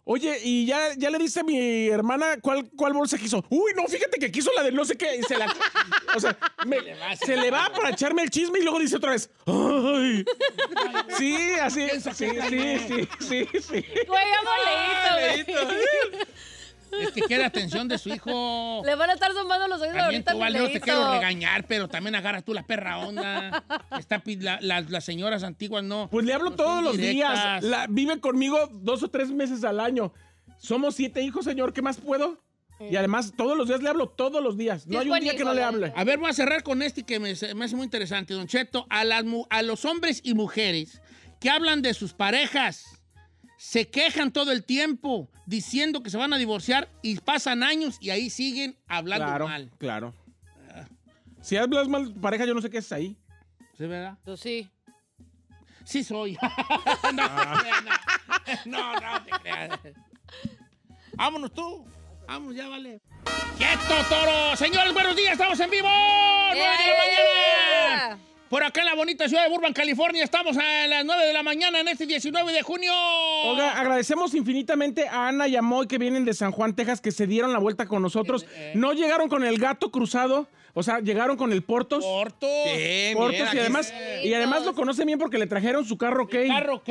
Oye, y ya, ya le diste a mi hermana cuál, cuál bolsa quiso. Uy, no, fíjate que quiso la de no sé qué. y se la. O sea, me- se le va para echarme el chisme y luego dice otra vez. Ay. Sí, así. Sí, sí, sí, sí, sí.
Güey, amo Leito, güey.
Es que quiere atención de su hijo.
Le van a estar zumbando los oídos
También
ahorita
tú,
a
vale, no te quiero regañar, pero también agarras tú la perra onda. Está, la- la- las señoras antiguas no.
Pues le hablo
no
todos los días. La- vive conmigo dos o tres meses al año. Somos siete hijos, señor. ¿Qué más puedo? Y además, todos los días le hablo, todos los días. No hay un día que no le hable.
neta.
A ver, voy a cerrar con este que me, me hace muy interesante, Don Cheto. A, las, a los hombres y mujeres que hablan de sus parejas, se quejan todo el tiempo diciendo que se van a divorciar y pasan años y ahí siguen hablando
Claro,
mal.
claro. Si hablas mal de tu pareja, yo no sé qué es ahí.
¿Sí, verdad?
Pues sí.
Sí soy. no, no, no, no te creas. Vámonos tú. Vámonos, ya vale. ¡Quieto, toro! Señores, buenos días, estamos en vivo. ¡Nueve de la mañana! Por acá en la bonita ciudad de Burbank, California, estamos a las 9 de la mañana en este 19 de junio.
Oiga, agradecemos infinitamente a Ana y a Moy que vienen de San Juan, Texas, que se dieron la vuelta con nosotros.
Eh, eh.
No llegaron con el gato cruzado, o sea, llegaron con el Portos. Portos
bien,
y además, y además lo conocen bien porque le trajeron su carro Key.
Carro, ok.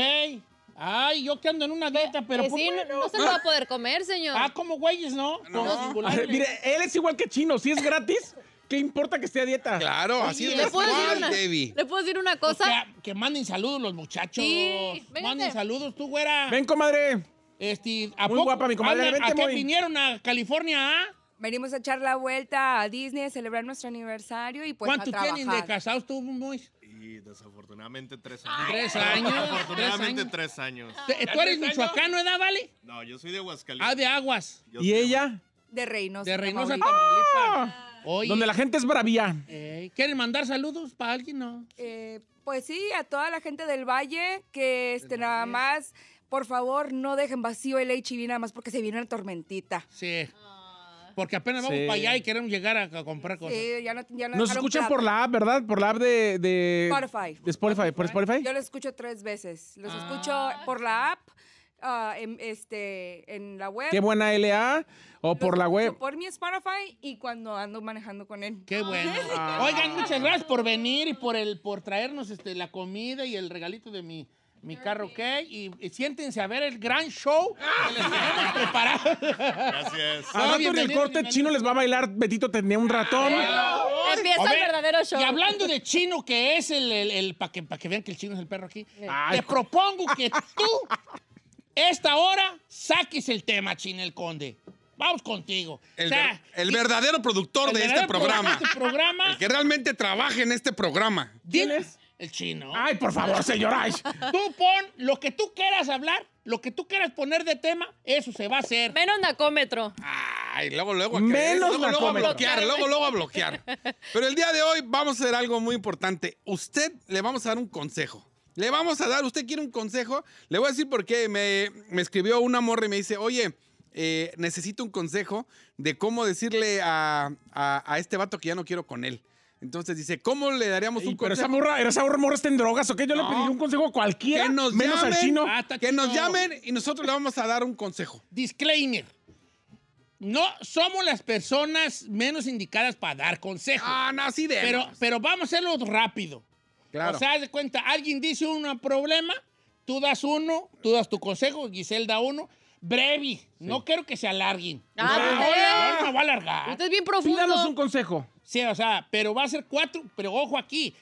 Ay, yo que ando en una dieta, pero
Que
pues,
sí, no- no se lo va a poder comer, señor.
Ah, como güeyes, ¿no? Como
Ah. Mire, él es igual que Chino, si es gratis, ¿qué importa que esté a dieta?
Claro, así
Oye,
es
¿Le puedo, decir
igual,
una,
Debbie.
¿Le puedo decir una
Pues
cosa?
que, que manden saludos los muchachos.
Sí,
manden saludos, tú, güera.
Ven, comadre.
Este, ¿a
Muy
poco
guapa, mi comadre. Vente,
¿A qué vinieron a California? ah?
Venimos a echar la vuelta a Disney, a celebrar nuestro aniversario y pues a
¿Cuánto
trabajar.
tienen de casados tú, muy?
Y desafortunadamente tres años.
Tres años.
Afortunadamente
tres años.
tres años.
¿Tú eres michoacano, edad, vale?
No, yo soy de Aguascalientes.
Ah, de aguas.
Yo
¿Y ella?
De Reynosa.
De Reynosa,
Tamaulipas.
Oye,
Donde la gente es bravía.
eh, ¿quieren mandar saludos para alguien? No.
Eh, pues sí, a toda la gente del Valle, que este, nada más, por favor, no dejen vacío el HIV nada más porque se viene una tormentita.
Sí. Porque apenas vamos
Sí.
para allá y queremos llegar a, a comprar cosas.
Sí, ya no, ya no
Nos escuchan por la app, ¿verdad? Por la app de... de
Spotify.
De Spotify. ¿Por Spotify?
Yo los escucho tres veces. Los
Ah.
escucho por la app, ah, en, este, en la web.
Qué buena LA. O por la web.
Por mi Spotify y cuando ando manejando con él.
Qué bueno.
Ah.
Oigan, muchas gracias por venir y por el por traernos este, la comida y el regalito de mi, mi carro ¿ok? Y, y siéntense a ver el gran show que les tenemos preparado.
Gracias.
Al rato en el corte
bienvenido.
chino les va a bailar. Betito tenía un ratón.
Empieza el
ver,
verdadero show.
Y hablando de chino, que es el, el, para que, pa' que vean que el chino es el perro aquí,
Ay,
te propongo que tú, esta hora, saques el tema, chino el conde. Vamos contigo.
El,
O sea,
ver- el verdadero productor
el
de este programa.
este
El que realmente trabaja en este programa.
¿quién es? El chino.
Ay, por favor, señor. Ay.
Tú pon lo que tú quieras hablar, lo que tú quieras poner de tema, eso se va a hacer.
Menos nacómetro.
Ay, luego, luego. a
Menos
luego, luego a bloquear, luego, luego a bloquear. Pero el día de hoy vamos a hacer algo muy importante. Usted le vamos a dar un consejo. Le vamos a dar, usted quiere un consejo. Le voy a decir por qué. Me, me escribió una morra y me dice, oye, eh, necesito un consejo de cómo decirle a, a- a este vato que ya no quiero con él. Entonces dice, ¿cómo le daríamos
Ey,
un
pero esa
consejo?
morra, esa morra está en drogas, ¿ok? Yo le
No.
pediría un consejo a cualquiera,
Que nos
menos
llamen,
al chino.
Ah,
que nos llamen y nosotros le vamos a dar un consejo.
Disclaimer. No somos las personas menos indicadas para dar consejos.
Ah, no, así de.
pero, pero vamos a hacerlo rápido.
Claro.
O sea, haz de cuenta, alguien dice un problema, tú das uno, tú das tu consejo, Giselle da uno. Brevi, no quiero que se alarguen.
Ah,
No,
usted-
no, no va a alargar.
Usted es bien profundo.
Pídanos un consejo.
Sí, o sea, pero va a ser cuatro, pero ojo aquí.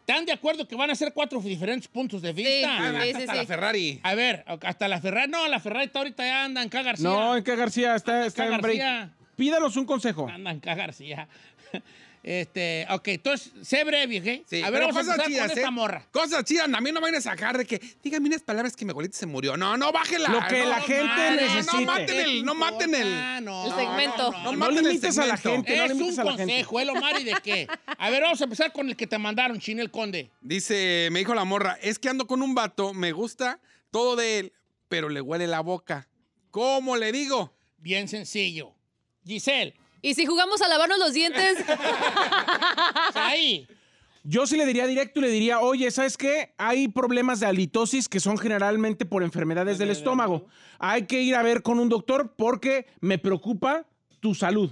¿Están de acuerdo que van a ser cuatro diferentes puntos de vista?
Sí, sí,
hasta
sí.
la Ferrari.
A ver, hasta la Ferrari, no, la Ferrari está ahorita ya anda en K. García.
No, en que García está, está
Acá
en break.
García.
Pídanos un consejo.
Anda en K. García. Este, ok, entonces, sé breve, ¿ok?
Sí,
a ver, vamos a
cosas
empezar con
chidas,
esta
¿eh?
morra.
Cosas chidas, a mí no me vayan a sacar de que, dígame unas palabras que mi abuelita se murió. No, no, bájela.
Lo que
no,
la gente
no,
necesite.
No maten el, no maten el.
Ah, no,
El
no,
segmento.
no, no,
No,
No
maten el
limites a la
segmento.
gente,
Es
limites
un
a
consejo, ¿eh, Omar? ¿Y de qué? A ver, vamos a empezar con el que te mandaron, Chinel Conde.
Dice, me dijo la morra, es que ando con un vato, me gusta todo de él, pero le huele la boca. ¿Cómo le digo?
Bien sencillo. Giselle,
Y si jugamos a lavarnos los dientes,
ahí.
Yo sí le diría directo y le diría, oye, ¿sabes qué? Hay problemas de halitosis que son generalmente por enfermedades del estómago. Hay que ir a ver con un doctor porque me preocupa tu salud.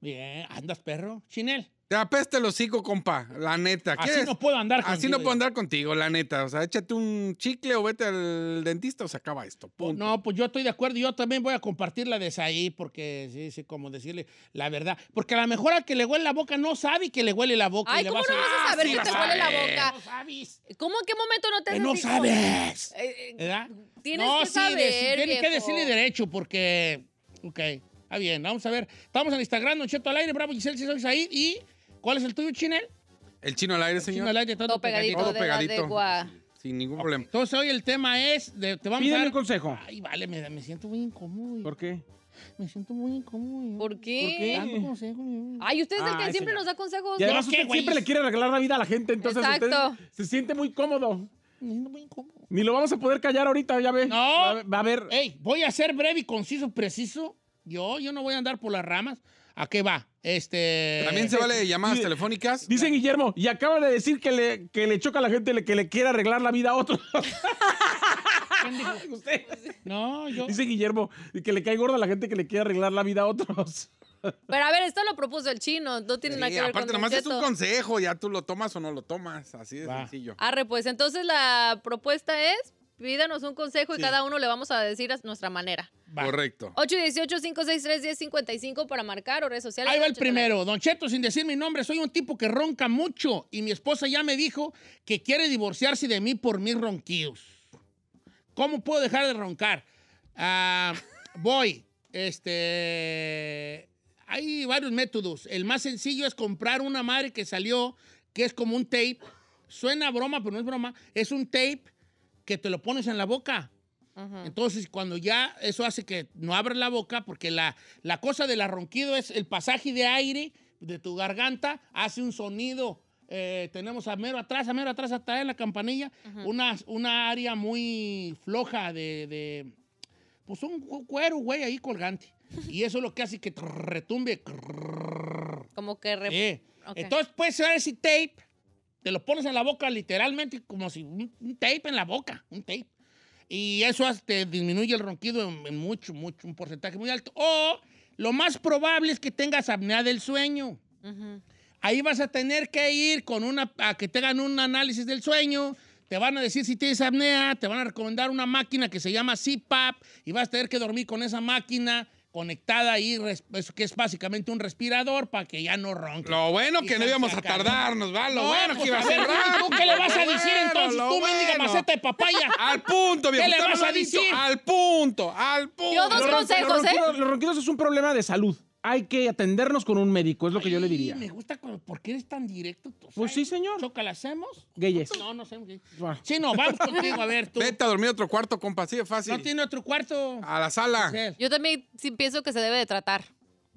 Bien, andas perro. Chinel.
Te apesta el hocico, compa, la neta.
Así no puedo andar
Así
contigo,
no puedo andar contigo, la neta. O sea, échate un chicle o vete al dentista o se acaba esto. Punto.
No, pues yo estoy de acuerdo. Yo también voy a compartir la de Saí porque sí, sí, como decirle la verdad. Porque a lo mejor al que le huele la boca no sabe que le huele la boca. y
Ay,
le
¿cómo
va
no vas a
"Ah,
saber
sí
que
vas
te
a
huele la
ver".
boca?
No sabes.
¿cómo en qué momento no te
Que no
así
sabes.
Eh, eh,
¿Verdad?
Tienes
no,
que
sí,
saber,
deci- tiene que
viejo.
decirle derecho porque... Ok, está bien. Vamos a ver. Estamos en Instagram, Don Cheto al aire, Bravo Giselle, si soy Said. ¿Y cuál es el tuyo, Chinel?
El chino al aire,
Chino
señor.
al aire, todo,
Todo pegadito
Todo
de la
pegadito. Sin ningún problema.
Entonces hoy el tema es... De, te vamos a
Pídeme
dar...
un consejo.
Ay, vale, me, me siento muy incómodo.
¿Por qué?
Me siento muy incómodo.
¿Por qué?
Dando consejos.
Ay, usted es el
Ay,
que siempre
señor.
nos da consejos.
Y además
¿qué,
usted
güey?
siempre le quiere arreglar la vida a la gente, entonces
Exacto.
usted se siente muy cómodo.
Me siento muy incómodo.
Ni lo vamos a poder callar ahorita, ya ve.
No.
Va, va a ver.
Ey, voy a ser breve y conciso, preciso. Yo, yo no voy a andar por las ramas. ¿A qué va? Este...
También se vale llamadas telefónicas.
Dice Guillermo, y acaba de decir que le, que le choca a la gente le- que le quiere arreglar la vida a otro. Usted.
No, yo...
Dice Guillermo que le cae gorda a la gente que le quiere arreglar la vida a otros.
Pero a ver, esto lo propuso el chino. No tiene nada que ver
aparte,
con
nomás es un consejo. Ya tú lo tomas o no lo tomas. Así de
Va.
sencillo.
Arre, pues entonces la propuesta es, pídanos un consejo y cada uno le vamos a decir a nuestra manera.
Va.
Correcto.
818-563-1055 para marcar o redes sociales.
Ahí va el primero. Don Cheto, sin decir mi nombre, soy un tipo que ronca mucho y mi esposa ya me dijo que quiere divorciarse de mí por mis ronquidos. ¿Cómo puedo dejar de roncar? Ah, voy. Este. Hay varios métodos. El más sencillo es comprar una madre que salió, que es como un tape. Suena a broma, pero no es broma. Es un tape que te lo pones en la boca. Entonces, cuando ya eso hace que no abras la boca, porque la, la cosa del ronquido es el pasaje de aire de tu garganta, hace un sonido. Eh, tenemos a mero atrás, a mero atrás, hasta en la campanilla, una, una área muy floja de, de, pues un cu- cuero, güey, ahí colgante. Y eso es lo que hace que retumbe.
Como que... re-
Eh,
Ok.
Entonces puedes usar ese tape, te lo pones en la boca literalmente como si un, un tape en la boca, un tape. Y eso te disminuye el ronquido en, en mucho, mucho, un porcentaje muy alto. O lo más probable es que tengas apnea del sueño. Ahí vas a tener que ir con una, a que te hagan un análisis del sueño. Te van a decir si tienes apnea, te van a recomendar una máquina que se llama CPAP y vas a tener que dormir con esa máquina conectada ahí, res- eso que es básicamente un respirador para que ya no ronque.
Lo bueno que no íbamos a tardarnos, ¿va? Lo
No,
bueno
pues,
que iba a ser rápido.
¿Tú qué le vas a decir
bueno,
entonces?
lo
Tú, mendiga
bueno.
maceta de papaya.
Al punto, viejo.
¿Qué le vas a decir?
Al punto, al punto.
Yo dos consejos, ¿eh?
los ronquidos es un problema de salud. Hay que atendernos con un médico, es lo que yo le diría.
Me gusta cuando- ¿por qué eres tan directo? tú?
Pues sí, señor.
¿Choca la hacemos?
Gayes.
No, no sé. gay.
Va.
Sí, no, vamos contigo, a ver, tú.
Vete a dormir a otro cuarto, compa. Así de fácil.
¿No tiene otro cuarto?
A la sala.
Yo también sí pienso que se debe de tratar.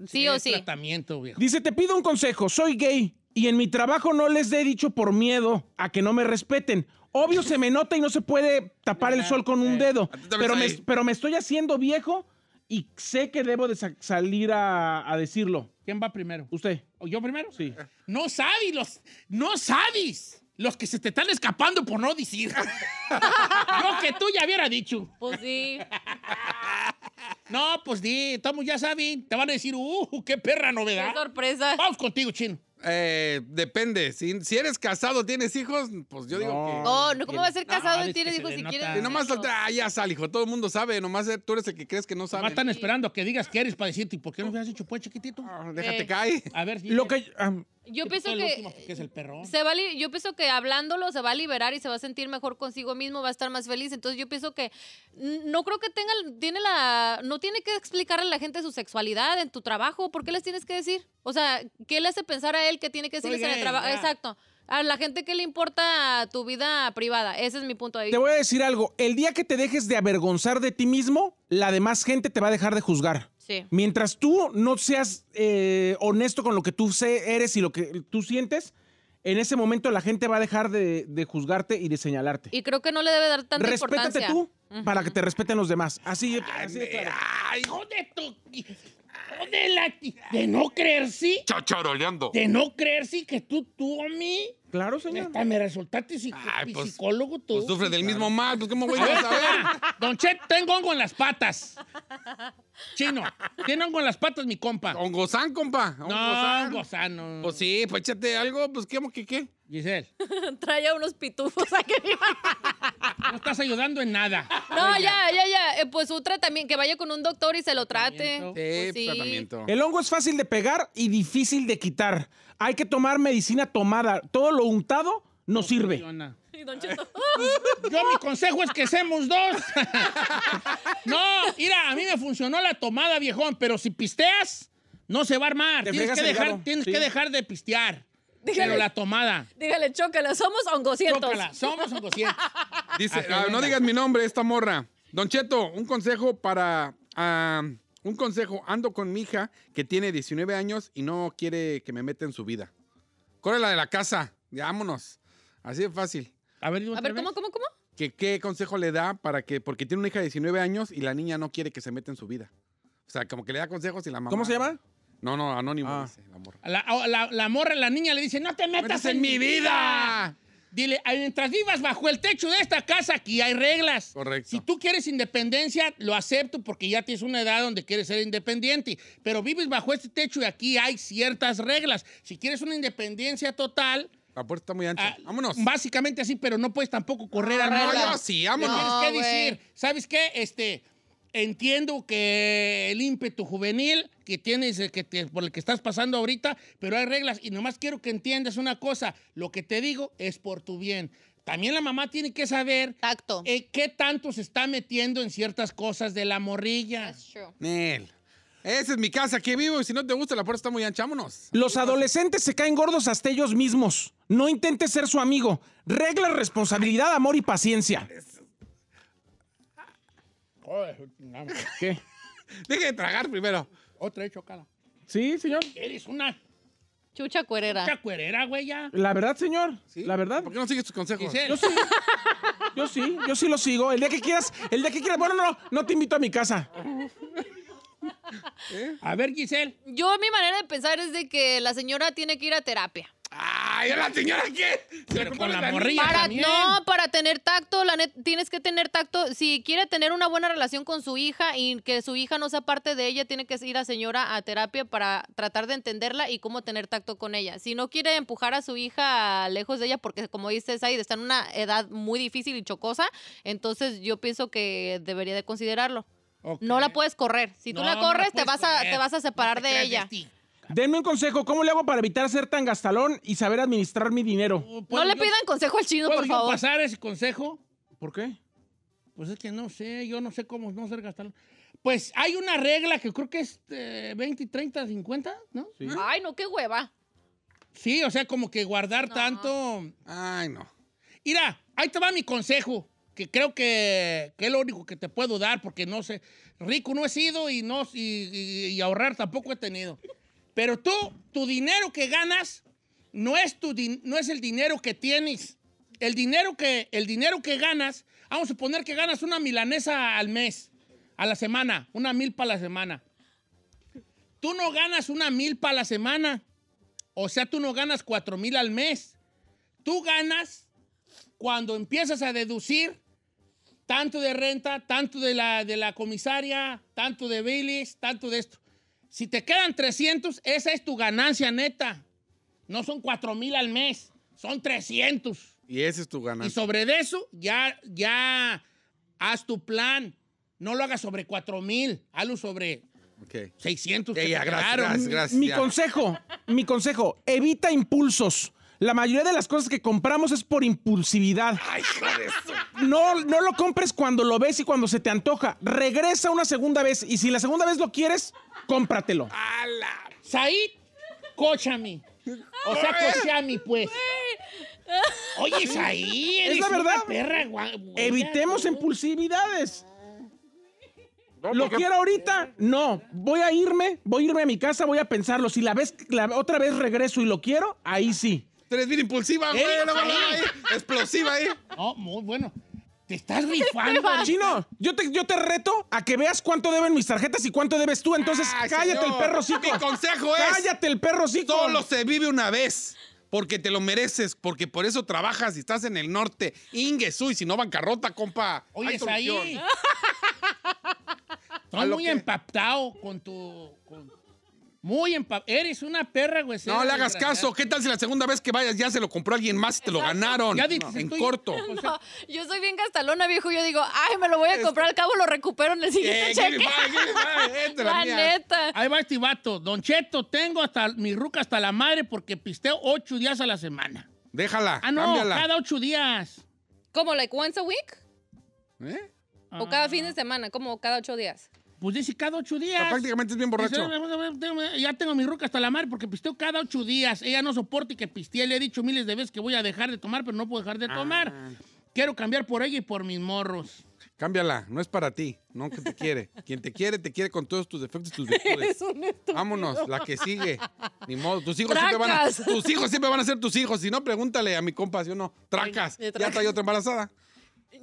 Sí, o sí.
tratamiento, viejo.
Dice, te pido un consejo, soy gay y en mi trabajo no les he dicho por miedo a que no me respeten. Obvio se me nota y no se puede tapar el sol con un dedo,
A ti también
pero me, pero me estoy haciendo viejo y sé que debo de sa- salir a, a decirlo.
¿Quién va primero?
¿Usted?
¿O yo primero?
Sí.
No sabes los... No sabes los que se te están escapando por no decir. Yo que tú ya hubiera dicho.
Pues sí.
No, pues di, estamos, ya saben. Te van a decir, uh, qué perra
Qué
novedad.
sorpresa.
Vamos contigo, chino.
Eh, depende. Si, si eres casado, tienes hijos, pues yo digo que.
No, no, ¿cómo va a ser casado
Ah,
y
es
tienes hijos si quieres?
Si nomás ah, ya sal, hijo. Todo el mundo sabe. Nomás eh, tú eres el que crees que no sabe.
Nomás están esperando a que digas que eres para decirte, ¿y por qué no me has dicho pues chiquitito?
Ah, déjate
Eh.
caer.
A ver,
Lo que. ah,
Yo pienso que
último, porque es el perrón.
se va yo pienso que hablándolo se va a liberar y se va a sentir mejor consigo mismo, va a estar más feliz. Entonces yo pienso que no creo que tenga tiene la no tiene que explicarle a la gente su sexualidad en tu trabajo, ¿por qué les tienes que decir? O sea, ¿qué le hace pensar a él que tiene que decirles en el trabajo? Exacto. A la gente que le importa tu vida privada, ese es mi punto de
Te
vista.
voy a decir algo. El día que te dejes de avergonzar de ti mismo, la demás gente te va a dejar de juzgar.
Sí.
Mientras tú no seas eh, honesto con lo que tú sé, eres y lo que tú sientes, en ese momento la gente va a dejar de, de juzgarte y de señalarte.
Y creo que no le debe dar tanta
Respétate
importancia.
tú para que te respeten los demás. Así, así de claro.
Ay, hijo de tu... de la... De no creer, sí.
Chacharoleando.
De no creer, sí, que tú, tú a mí...
Claro, señor.
Me resultaste
Ay, pues,
psicólogo tú.
Pues sufre del mismo mal. Pues, ¿cómo voy
A
saber?
Don Chet, tengo hongo en las patas. Chino, tiene hongo en las patas mi compa.
Hongozán, compa.
No,
Hongozán. Pues sí, pues échate algo. Pues, ¿qué? ¿Qué? qué?
Giselle,
Trae a unos pitufos aquí arriba.
no estás ayudando en nada.
No, ya, ya, ya. Eh, Pues un tratamiento, que vaya con un doctor y se lo trate.
Sí,
Pues sí.
tratamiento.
El hongo es fácil de pegar y difícil de quitar. Hay que tomar medicina tomada. Todo lo untado no sirve.
Funciona.
Y Don Cheto,
Yo mi consejo es que seamos dos. no, mira, a mí me funcionó la tomada, viejón, pero si pisteas, no se va a armar.
Te
Tienes, que dejar, tienes
sí.
que dejar de pistear.
Dígale.
Pero la tomada.
dígale, chócala, somos hongocientos.
Chócala, somos ongocientos.
Dice,
Ah,
no digas mi nombre, esta morra. Don Cheto, un consejo para. ah, un consejo. Ando con mi hija que tiene 19 años y no quiere que me meta en su vida. Córrela de la casa. Ya, vámonos. Así de fácil.
A ver,
A ver, ¿cómo, cómo, cómo?
¿Qué, ¿Qué consejo le da para que.? Porque tiene una hija de 19 años y la niña no quiere que se meta en su vida. O sea, como que le da consejos y la mamá.
¿Cómo se llama?
No, no, anónimo,
Ah.
dice la morra.
La, a- la, la morra, la niña le dice, no te metas
¡Métase
en mi vida. Dile, "Ay, mientras vivas bajo el techo de esta casa, aquí hay reglas.
Correcto.
Si tú quieres independencia, lo acepto porque ya tienes una edad donde quieres ser independiente. Pero vives bajo este techo y aquí hay ciertas reglas. Si quieres una independencia total,
La puerta está muy ancha.
ah,
vámonos.
Básicamente así, pero no puedes tampoco correr al
no,
norte.
yo sí, vámonos.
tienes
No,
que
güey.
decir, ¿sabes qué? Este, entiendo que el ímpetu juvenil que tienes, eh, que te- por el que estás pasando ahorita, pero hay reglas y nomás quiero que entiendas una cosa, lo que te digo es por tu bien. También la mamá tiene que saber
Tacto.
eh, qué tanto se está metiendo en ciertas cosas de la morrilla.
That's true.
Nel. Esa es mi casa, aquí vivo y si no te gusta, la puerta está muy ancha. Vámonos.
Los adolescentes se caen gordos hasta ellos mismos. No intentes ser su amigo. Regla, responsabilidad, amor y paciencia. ¿Qué?
Deje de tragar primero.
Otra vez chocada.
Sí, señor.
Eres una
Chucha cuerera.
chacuerera, güey, ya.
La verdad, señor.
¿Sí?
La verdad.
¿Por qué no sigues tus consejos?
Giselle.
Yo sí. Yo sí, yo sí lo sigo. El día que quieras, el día que quieras. Bueno, no, no te invito a mi casa.
A ver, Giselle.
Yo, mi manera de pensar es de que la señora tiene que ir a terapia.
¡Ay, ¿a la señora qué?
Pero con la morrilla
Para,
también.
no, para tener tacto, la net, tienes que tener tacto. Si quiere tener una buena relación con su hija y que su hija no sea parte de ella, tiene que ir a señora a terapia para tratar de entenderla y cómo tener tacto con ella. Si no quiere empujar a su hija lejos de ella, porque como dices ahí, está en una edad muy difícil y chocosa, entonces yo pienso que debería de considerarlo. No la puedes correr. Si tú
No,
la
no la
corres, te vas a, te vas a
No
separar
te
de ella.
Denme un consejo. ¿Cómo le hago para evitar ser tan gastalón y saber administrar mi dinero?
No
¿Puedo
le
yo-
pidan consejo al chino,
¿Puedo
por favor.
pasar ese consejo?
¿Por qué?
Pues es que no sé, yo no sé cómo no ser gastalón. Pues hay una regla que creo que es eh, 20, 30, 50, ¿no?
Sí.
Ay, no, qué hueva.
Sí, o sea, como que guardar
No.
tanto.
Ay, no.
Mira, ahí te va mi consejo, que creo que, que es lo único que te puedo dar, porque no sé, rico no he sido y, no, y, y- y ahorrar tampoco he tenido. Pero tú, tu dinero que ganas no es, tu no es el dinero que tienes. El dinero que, el dinero que ganas, vamos a suponer que ganas una milanesa al mes, a la semana, una milpa a la semana. Tú no ganas una milpa a la semana. O sea, tú no ganas cuatro mil al mes. Tú ganas cuando empiezas a deducir tanto de renta, tanto de la, de la comisaria, tanto de bilis, tanto de esto. Si te quedan 300, esa es tu ganancia neta. No son 4 mil al mes, son 300.
Y ese es tu
Y
ganancia.
sobre de eso, ya, ya haz tu plan. No lo hagas sobre 4 mil, hazlo sobre
Ok.
600
Ya,
que
ya,
te
gracias, gracias, gracias.
Mi
ya.
consejo, mi consejo, evita impulsos. La mayoría de las cosas que compramos es por impulsividad.
Ay,
No, no lo compres cuando lo ves y cuando se te antoja. Regresa una segunda vez y si la segunda vez lo quieres, cómpratelo.
¡Ala!
Said, cóchame. O sea, cochami, pues. Oye, Said,
Es la verdad.
perra
Evitemos impulsividades. ¿Lo quiero ahorita? No. Voy a irme, voy a irme a mi casa, voy a pensarlo. Si la vez, la otra vez regreso y lo quiero, ahí sí.
Tú eres bien impulsiva, güey. Explosiva ahí.
No, muy bueno. Te estás rifando.
Chino, yo te, yo te reto a que veas cuánto deben mis tarjetas y cuánto debes tú. Entonces,
Ay,
cállate
señor.
el perro cico.
Mi consejo es-
Cállate el perro cico.
Solo se vive una vez. Porque te lo mereces, porque por eso trabajas y estás en el norte. Ingesu, y si no bancarrota, compa.
Oye,
Hay solución.
Said.
¿A
Estás
lo
muy
qué?
empaptado con tu. con- muy empapado. Eres una perra, güey.
No le hagas caso. ¿Qué tal si la segunda vez que vayas ya se lo compró alguien más y te lo ganaron?
Ya dijiste,
en
estoy-
corto.
No, yo soy bien gastalona, viejo. Yo digo, ay, me lo voy a comprar al cabo, lo recupero en el siguiente
Eh,
cheque.
es la mía.
neta.
Ahí va este vato. Don Cheto, tengo hasta mi ruca hasta la madre porque pisteo ocho días a la semana.
Déjala,
Ah, no,
cámbiala.
cada ocho días.
¿Cómo, like once a week?
¿Eh?
¿O cada fin de semana? como cada ocho días?
Pues dice cada ocho días.
prácticamente es bien borracho.
Dice, Ya tengo mi ruca hasta la madre porque pisteo cada ocho días. Ella no soporta y que pistee. Le he dicho miles de veces que voy a dejar de tomar, pero no puedo dejar de tomar.
Ah.
Quiero cambiar por ella y por mis morros.
Cámbiala, no es para ti, no que te quiere. Quien te quiere, te quiere con todos tus defectos y tus virtudes. Vámonos, la que sigue. Ni modo, tus hijos, siempre van a,
Tracas.
tus hijos siempre van a ser tus hijos. Si no, pregúntale a mi compa, ¿sí o no? Tracas.
Ay,
Ya
tracas.
trae otra embarazada.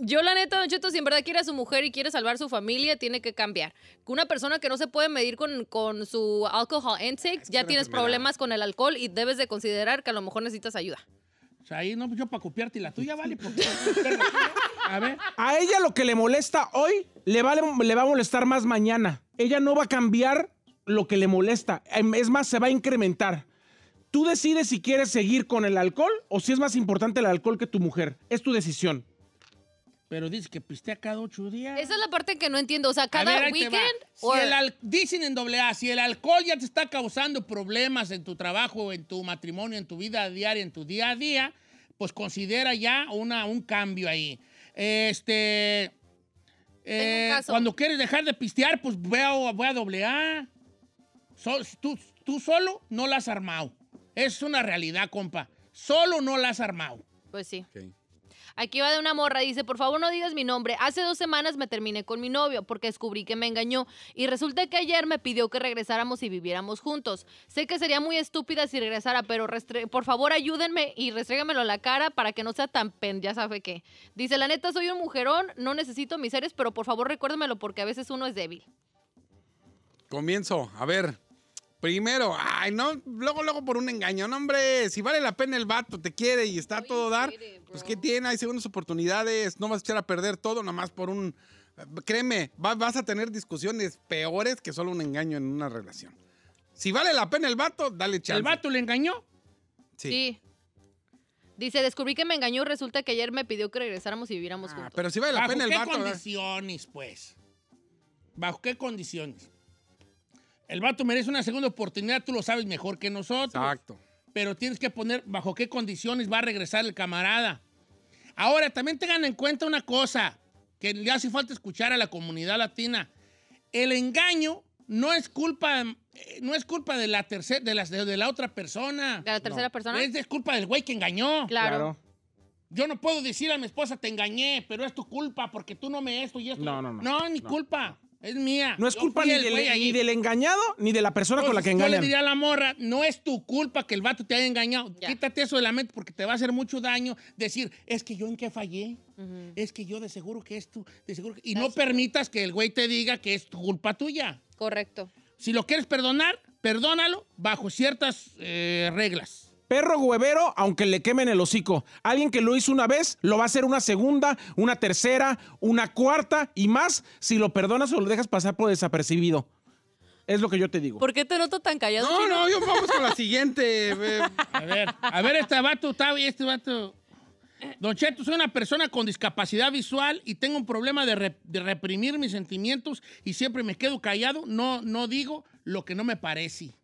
Yo, la neta, Don Cheto, si en verdad quiere a su mujer y quiere salvar su familia, tiene que cambiar. Una persona que no se puede medir con, con su alcohol intake, ya tienes
enfermedad.
problemas con el alcohol y debes de considerar que a lo mejor necesitas ayuda.
O sea, ahí no, pues yo para copiarte y la tuya, vale. Porque... A ver.
A ella lo que le molesta hoy le va, le va a molestar más mañana. Ella no va a cambiar lo que le molesta. Em, Es más, se va a incrementar. Tú decides si quieres seguir con el alcohol o si es más importante el alcohol que tu mujer. Es tu decisión.
Pero dice que pistea cada ocho días.
Esa es la parte que no entiendo. O sea, cada
ver,
weekend.
Si
or-
el al- dicen en doble A, si el alcohol ya te está causando problemas en tu trabajo, en tu matrimonio, en tu vida diaria, en tu día a día, pues considera ya una, un cambio ahí. Este. eh, cuando quieres dejar de pistear, pues ve a, ve a doble A. So- tú, tú solo no la has armado. Es una realidad, compa. Solo no la has armado.
Pues sí.
Ok.
Aquí va de una morra, dice, por favor no digas mi nombre. Hace dos semanas me terminé con mi novio porque descubrí que me engañó y resulta que ayer me pidió que regresáramos y viviéramos juntos. Sé que sería muy estúpida si regresara, pero por favor ayúdenme y restrégamelo a la cara para que no sea tan pen, ya sabe qué. Dice, la neta soy un mujerón, no necesito mis seres, pero por favor recuérdemelo porque a veces uno es débil.
Comienzo. A ver. Primero, ay, no, luego, luego por un engaño. No, hombre, si vale la pena el vato, te quiere y está todo dar, pues ¿qué tiene? Hay segundas oportunidades. No vas a echar a perder todo nada más por un... Créeme, va- vas a tener discusiones peores que solo un engaño en una relación. Si vale la pena el vato, dale chance.
¿El vato le engañó?
Sí.
Sí. Dice, descubrí que me engañó y resulta que ayer me pidió que regresáramos y viviéramos
Ah,
juntos.
pero si vale la
¿Bajo
pena el
qué
vato... ¿verdad?
condiciones, pues? ¿Bajo qué condiciones? El vato merece una segunda oportunidad, tú lo sabes mejor que nosotros.
Exacto.
Pero tienes que poner bajo qué condiciones va a regresar el camarada. Ahora, también tengan en cuenta una cosa que le hace falta escuchar a la comunidad latina. El engaño no es culpa, eh, no es culpa de la tercera, de, las- de la otra persona.
¿De la tercera persona?
Es de culpa del güey que engañó.
Claro.
Yo no puedo decir a mi esposa, te engañé, pero es tu culpa porque tú no me esto y esto.
No, no, no.
No, es mi culpa. Es mía.
No es
Yo
culpa ni
el
del, ni engañado ni de la persona con la que
Entonces, Yo le
engañan.
diría a la morra, no es tu culpa que el vato te haya engañado.
Ya.
Quítate eso de la mente porque te va a hacer mucho daño decir, es que yo en qué fallé. Es que yo de seguro que esto, de seguro que... Y no permitas que el güey te diga que es tu culpa tuya.
Correcto.
Si lo quieres perdonar, perdónalo bajo ciertas eh, reglas.
Perro huevero, aunque le quemen el hocico. Alguien que lo hizo una vez, lo va a hacer una segunda, una tercera, una cuarta y más si lo perdonas o lo dejas pasar por desapercibido. Es lo que yo te digo.
¿Por qué te noto tan callado?
No,
chino?
no, yo vamos con la siguiente.
A ver, a ver, este vato está bien, este vato. Don Cheto, soy una persona con discapacidad visual y tengo un problema de, re- de reprimir mis sentimientos y siempre me quedo callado. No, no digo lo que no me parece.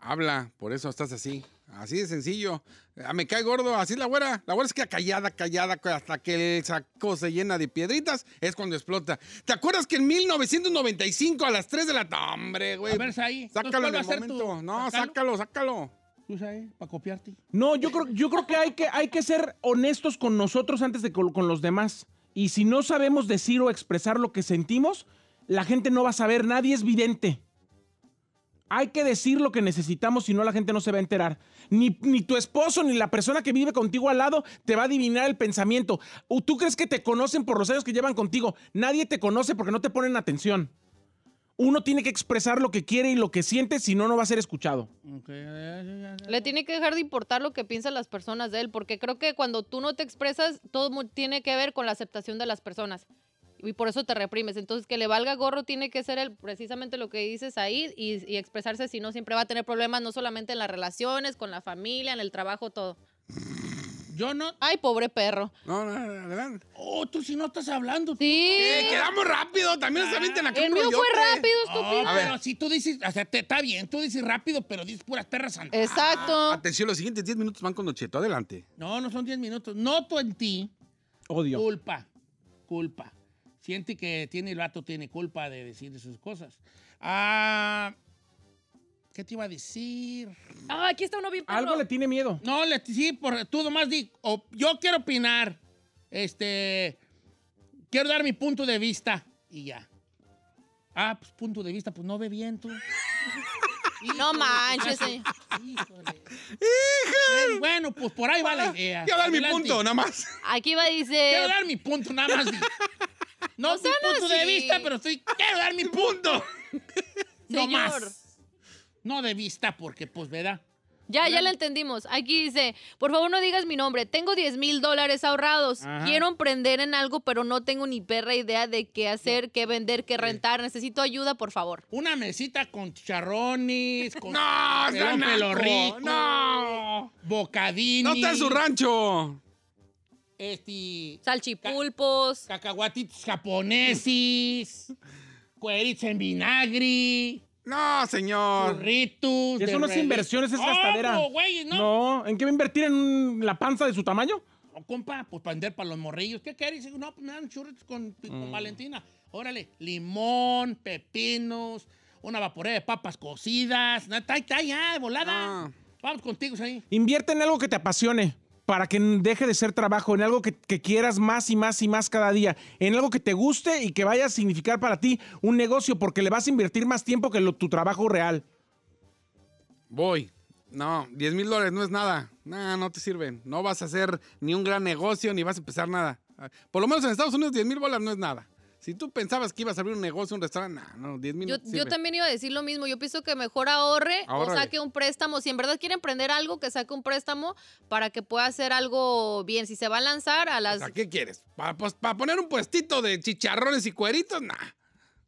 Habla, por eso estás así. Así de sencillo. Ah, me cae gordo, así es la güera. La güera se queda callada, callada, hasta que el saco se llena de piedritas, es cuando explota. ¿Te acuerdas que en 1995 a las 3 de la tarde, hombre, güey?
A ver, ahí.
Sácalo en
¿Cuál
el
tu-
momento. No,
sácalo?
sácalo, sácalo.
Tú sabes, para copiarte.
No, yo creo, yo creo que, hay que hay que ser honestos con nosotros antes de con, con los demás. Y si no sabemos decir o expresar lo que sentimos, la gente no va a saber, nadie es vidente. Hay que decir lo que necesitamos, si no la gente no se va a enterar. Ni, ni tu esposo ni la persona que vive contigo al lado te va a adivinar el pensamiento. O tú crees que te conocen por los años que llevan contigo. Nadie te conoce porque no te ponen atención. Uno tiene que expresar lo que quiere y lo que siente, si no, no va a ser escuchado.
Le tiene que dejar de importar lo que piensan las personas de él, porque creo que cuando tú no te expresas, todo tiene que ver con la aceptación de las personas. Y por eso te reprimes. Entonces, que le valga gorro tiene que ser el, precisamente lo que dices ahí y, y expresarse, si no, siempre va a tener problemas, no solamente en las relaciones, con la familia, en el trabajo, todo.
Yo no.
Ay, pobre perro.
No, no, no, adelante.
Oh, tú si no estás hablando. tú.
Sí.
Eh, quedamos rápido, también se avientan aquí
El
un
mío fue rápido,
No,
estúpido.
pero si tú dices, o sea, te- está bien, tú dices rápido, pero dices puras perras santas.
Exacto.
Atención, los siguientes 10 minutos van con Don Cheto. Adelante.
No, no son 10 minutos. Noto en ti
Odio.
culpa, culpa. Siente que tiene el vato, tiene culpa de decir sus cosas. Ah, ¿Qué te iba a decir?
Ah, aquí está uno bien perro.
Algo le tiene miedo.
No, le, sí, por, tú nomás di, o- yo quiero opinar, este, quiero dar mi punto de vista y ya. Ah, pues punto de vista, pues no ve bien tú.
No manches,
Híjole.
señor.
Eh, Bueno, pues por ahí va la idea.
Quiero dar mi punto, nada más.
Aquí va,
Quiero
dice.
dar mi punto, nada más. No,
No
mi punto de vista, pero estoy, quiero dar mi punto. No
Señor.
más. No de vista, porque pues, ¿verdad?
Ya, ya la entendimos. Aquí dice, por favor no digas mi nombre. Tengo 10 mil dólares ahorrados.
Ajá.
Quiero emprender en algo, pero no tengo ni perra idea de qué hacer, qué vender, qué rentar. Necesito ayuda, por favor.
Una mesita con chicharrones, con
No,
pelón pelo rico,
no.
bocadini.
No está en su rancho.
Este,
Salchipulpos.
cacahuatitos japoneses, cueritos en vinagre,
No, señor.
burritos.
Eso no es inversión, eso es gastadera.
No, güey, no.
No, ¿en qué va a invertir? ¿En la panza de su tamaño?
No, compa, pues para vender para los morrillos. ¿Qué quieres? Dice, No, pues me dan churritos con, con Valentina. Órale, limón, pepinos, una vaporera de papas cocidas. Está, está ya, de volada.
Ah.
Vamos contigo ahí.
Invierte en algo que te apasione para que deje de ser trabajo, en algo que, quieras más y más y más cada día, en algo que te guste y que vaya a significar para ti un negocio porque le vas a invertir más tiempo que lo- tu trabajo real.
Voy. No, 10 mil dólares no es nada. No, no te sirven. No vas a hacer ni un gran negocio ni vas a empezar nada. Por lo menos en Estados Unidos 10 mil dólares no es nada. Si tú pensabas que ibas a abrir un negocio, un restaurante, no, no 10 mil
Yo, yo también iba a decir lo mismo. Yo pienso que mejor ahorre o saque un préstamo. Si en verdad quiere emprender algo, que saque un préstamo para que pueda hacer algo bien. Si se va a lanzar a las...
sea, ¿qué quieres? ¿Para, poner un puestito de chicharrones y cueritos? Nah.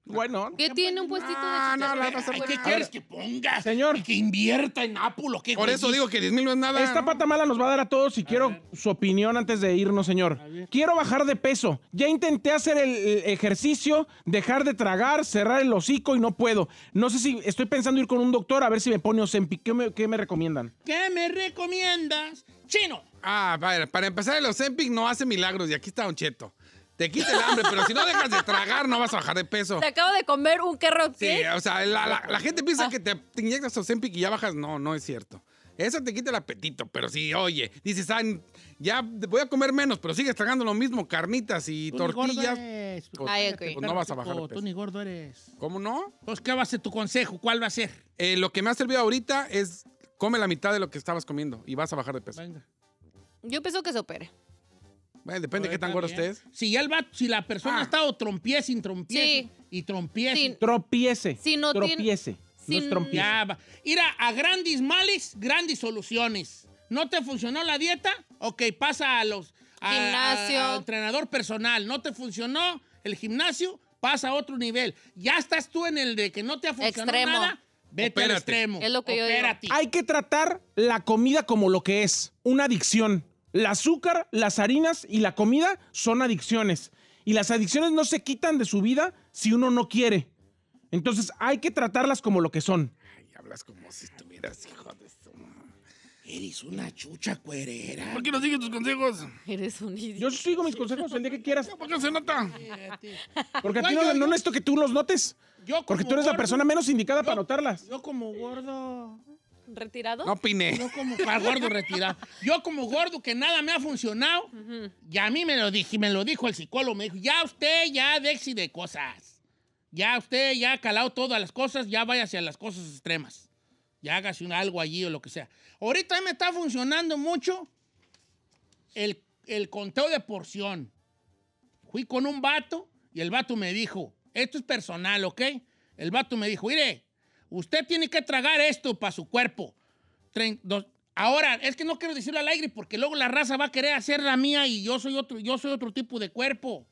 Bueno,
¿Qué tiene un puestito
Ah,
de
no,
chicharrón?
la vas a
Ay,
poner.
¿Qué quieres que pongas?
Señor.
Y que invierta en Apple o qué
Por eso digo que 10 mil no es nada.
esta pata mala nos va a dar a todos y quiero su opinión antes de irnos, señor. Quiero bajar de peso. Ya intenté hacer el, el ejercicio, dejar de tragar, cerrar el hocico y no puedo. No sé si estoy pensando ir con un doctor a ver si me pone Ozempic. ¿Qué me, qué me recomiendan?
¿Qué me recomiendas? Chino.
Ah, para, para empezar, el Ozempic no hace milagros y aquí está Don Cheto. Te quita el hambre, pero si no dejas de tragar, no vas a bajar de peso.
Te acabo de comer un carrot
Sí, o sea, la, la- la gente piensa que te, te inyectas Ozempic y ya bajas. No, no es cierto. Eso te quita el apetito, pero si, oye, dices, ah, ya voy a comer menos, pero sigues tragando lo mismo, carnitas y
Tú ni gordo
tortillas.
eres.
Pues,
I agree.
pues no vas a bajar de
Tú
peso.
ni gordo eres.
¿Cómo no?
Entonces, ¿qué va a ser tu consejo? ¿Cuál va a ser?
Eh, lo que me ha servido ahorita es come la mitad de lo que estabas comiendo y vas a bajar de peso.
Venga.
Yo pienso que se opere.
Bueno, depende de qué tan gordo estés.
Si ya el vato, si la persona
Ah.
ha estado trompié sin trompié
Sí.
y trompié
Sí.
sin
Tropiece.
Si no tiene-
tropiece. No
si-
es trompiece.
Ya va. Mira, a grandes males, grandes soluciones. ¿No te funcionó la dieta? Ok, pasa a los... a-
Gimnasio.
a- a entrenador personal. ¿No te funcionó el gimnasio? pasa a otro nivel. Ya estás tú en el de que no te ha funcionado
Extremo.
nada, vete al extremo.
Es lo que yo digo.
Hay que tratar la comida como lo que es, una adicción. El azúcar, las harinas y la comida son adicciones. Y las adicciones no se quitan de su vida si uno no quiere. Entonces hay que tratarlas como lo que son.
Ay, hablas como si estuvieras hijo de su.
Eres una chucha cuerera.
¿Por qué no sigues tus consejos?
Eres un idiota.
Yo sigo mis consejos el día que quieras.
¿Por qué se nota?
Porque a ti no,
yo-
no necesito que tú los notes.
Yo como
Porque tú eres la
gordo-
persona menos indicada
yo-
para notarlas.
Yo como gordo.
¿Retirado?
No opiné.
Yo como pa- gordo retirado. Yo como gordo que nada me ha funcionado. Ya a mí me lo dije, me lo dijo el psicólogo. Me dijo, ya usted, ya déjese de cosas. Ya usted, ya ha calado todas las cosas, ya vaya hacia las cosas extremas. Ya hágase un- algo allí o lo que sea. Ahorita a mí me está funcionando mucho el, el conteo de porción. Fui con un vato y el vato me dijo, esto es personal, ¿ok? El vato me dijo, mire, usted tiene que tragar esto para su cuerpo. Dos- Ahora, es que no quiero decirlo al aire porque luego la raza va a querer hacer la mía y yo soy otro, yo soy otro tipo de cuerpo.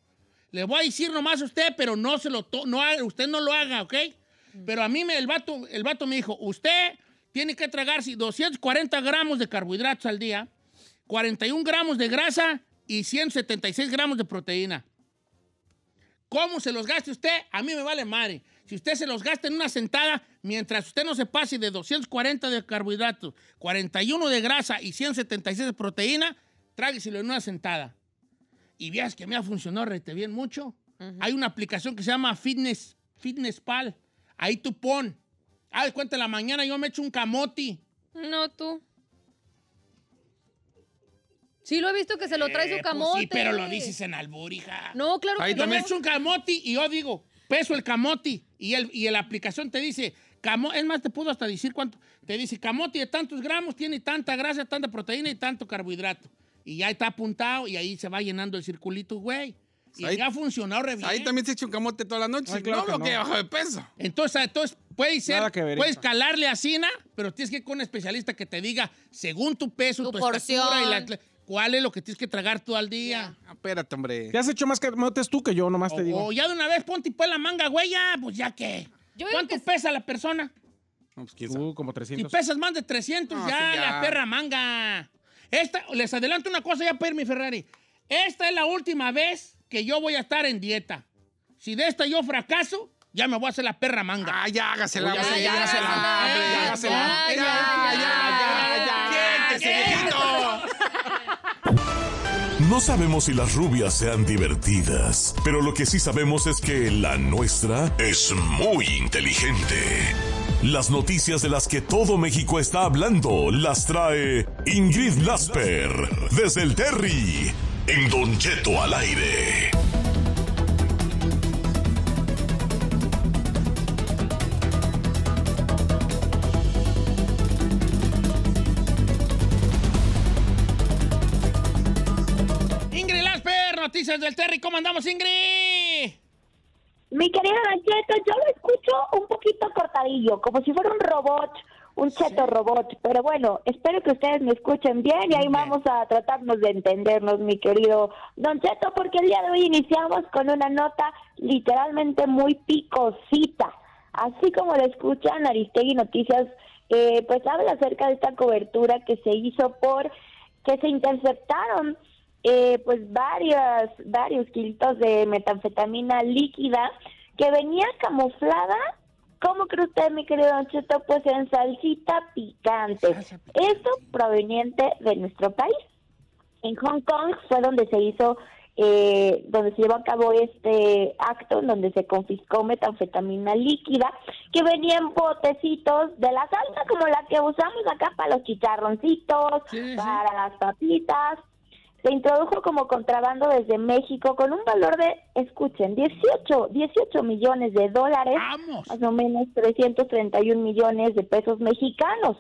Le voy a decir nomás a usted, pero no se lo to- no usted no lo haga, ¿ok? Pero a mí me, el, vato, el vato me dijo, usted tiene que tragarse 240 gramos de carbohidratos al día, 41 gramos de grasa y 176 gramos de proteína. ¿Cómo se los gaste usted? A mí me vale madre. Si usted se los gasta en una sentada, mientras usted no se pase de 240 de carbohidratos, 41 de grasa y 176 de proteína, trágueselo en una sentada. Y veas que me ha funcionado rete bien mucho. Hay una aplicación que se llama Fitness, Fitness Pal. Ahí tú pon. Ah, de cuenta, en la mañana yo me echo un camoti.
No, tú. Sí, lo he visto que se lo trae
Eh,
su
pues
camote.
sí, pero lo dices en albur, hija.
No, claro
Ahí
que
Yo
no.
me echo un camoti y yo digo, peso el camoti. Y, el, y la aplicación te dice, camo, es más, te puedo hasta decir cuánto. Te dice, camoti de tantos gramos, tiene tanta grasa, tanta proteína y tanto carbohidrato. Y ya está apuntado y ahí se va llenando el circulito, güey. Y
Ahí-
ya ha funcionado re bien.
Ahí también se echa un camote toda la noche.
Ay, claro
no
que
lo
no.
que bajo de peso.
Entonces, entonces puede ser,
Nada que ver,
puedes calarle a Sina, pero tienes que ir con un especialista que te diga, según tu peso, tu,
Tu
estatura y la. Cuál es lo que tienes que tragar tú al día.
Ah, espérate, hombre.
Te has hecho más camotes tú que yo, nomás te
O,
digo.
o ya de una vez ponte pues la manga, güey, ya, pues ya que. ¿Cuánto
que-
pesa la persona?
No, pues, quién
como
Si
300.
pesas más de 300,
No,
ya, la perra manga. Esta, les adelanto una cosa ya para irme, Ferrari. Esta es la última vez que yo voy a estar en dieta. Si de esta yo fracaso, ya me voy a hacer la perra manga.
Ah, ya hágasela,
Ya,
hombre,
ya,
ya hágasela.
ya,
hombre,
ya,
ya hágasela.
ya,
Ya,
ya,
ya,
ya,
ya,
ya.
Siéntese, viejito.
No sabemos si las rubias sean divertidas, pero lo que sí sabemos es que la nuestra es muy inteligente. Las noticias de las que todo México está hablando las trae Ingrid Lasper desde el Terry en Don Cheto al aire.
Noticias del Terry. ¿Cómo andamos, Ingrid?
Mi querido Don Cheto, yo lo escucho un poquito cortadillo, como si fuera un robot, un cheto robot. Pero bueno, espero que ustedes me escuchen bien y ahí vamos a tratarnos de entendernos, mi querido Don Cheto, porque el día de hoy iniciamos con una nota literalmente muy picosita. Así como lo escuchan, Aristegui Noticias, eh, pues habla acerca de esta cobertura que se hizo por que se interceptaron eh, pues varias, varios kilitos de metanfetamina líquida que venía camuflada, ¿cómo cree usted, mi querido Don Cheto? Pues en salsita picante. Esto proveniente de nuestro país. En Hong Kong fue donde se hizo, eh, donde se llevó a cabo este acto, en donde se confiscó metanfetamina líquida, que venía en botecitos de la salsa, como la que usamos acá para los chicharroncitos,
Sí, sí.
para las papitas. Se introdujo como contrabando desde México con un valor de, escuchen, 18, 18 millones de dólares
Vamos.
más o menos 331 millones de pesos mexicanos.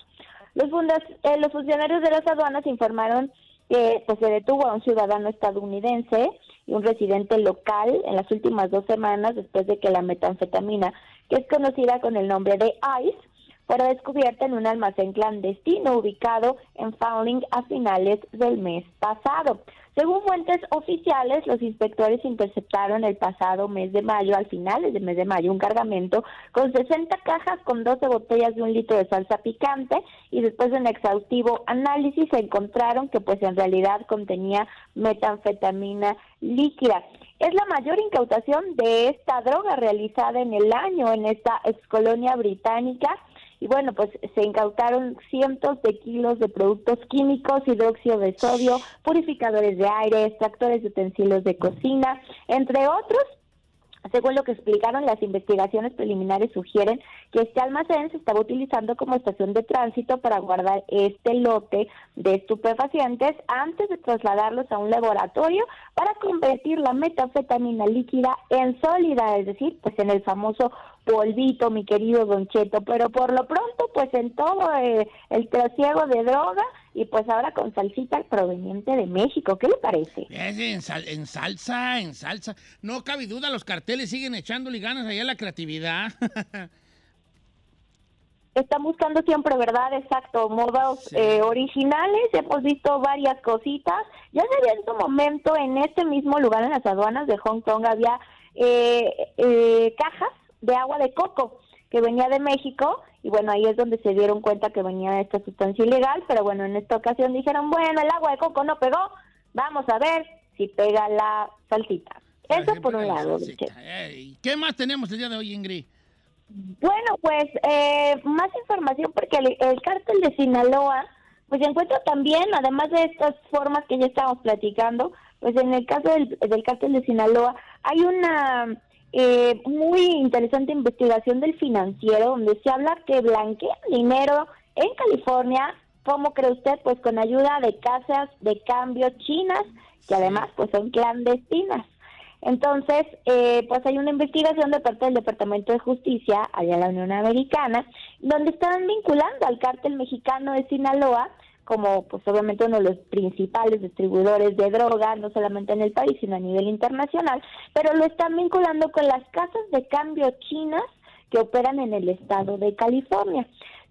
Los, fundas- eh, los funcionarios de las aduanas informaron que pues, se detuvo a un ciudadano estadounidense y un residente local en las últimas dos semanas después de que la metanfetamina, que es conocida con el nombre de ICE, fuera descubierta en un almacén clandestino ubicado en Fowling a finales del mes pasado. Según fuentes oficiales, los inspectores interceptaron el pasado mes de mayo, al finales del mes de mayo, un cargamento con 60 cajas con 12 botellas de un litro de salsa picante y después de un exhaustivo análisis se encontraron que pues en realidad contenía metanfetamina líquida. Es la mayor incautación de esta droga realizada en el año en esta excolonia británica y bueno, pues se incautaron cientos de kilos de productos químicos, hidróxido de sodio, purificadores de aire, extractores de utensilios de cocina, entre otros. Según lo que explicaron, las investigaciones preliminares sugieren que este almacén se estaba utilizando como estación de tránsito para guardar este lote de estupefacientes antes de trasladarlos a un laboratorio para convertir la metanfetamina líquida en sólida, es decir, pues en el famoso polvito, mi querido Don Cheto. Pero por lo pronto, pues en todo eh, el trasiego de droga y pues ahora con salsita proveniente de México. ¿Qué le parece?
Es en, sal- en salsa, en salsa. No cabe duda, los carteles siguen echándole ganas allá a la creatividad.
Están buscando siempre, ¿verdad? Exacto, modos eh, originales. Hemos visto varias cositas. Ya en su momento en este mismo lugar, en las aduanas de Hong Kong, había eh, eh, cajas de agua de coco que venía de México y bueno, ahí es donde se dieron cuenta que venía esta sustancia ilegal, pero bueno, en esta ocasión dijeron, bueno, el agua de coco no pegó, vamos a ver si pega la salsita. Eso por un lado.
¿Qué más tenemos el día de hoy, Ingrid?
Bueno, pues eh, más información porque el, el cártel de Sinaloa pues se encuentra también, además de estas formas que ya estábamos platicando, pues en el caso del, del cártel de Sinaloa hay una eh, muy interesante investigación del financiero donde se habla que blanquean dinero en California, ¿cómo cree usted? Pues con ayuda de casas de cambio chinas que además pues son clandestinas. Entonces, eh, pues hay una investigación de parte del Departamento de Justicia allá en la Unión Americana, donde están vinculando al cártel mexicano de Sinaloa como pues obviamente uno de los principales distribuidores de droga, no solamente en el país, sino a nivel internacional, pero lo están vinculando con las casas de cambio chinas que operan en el estado de California.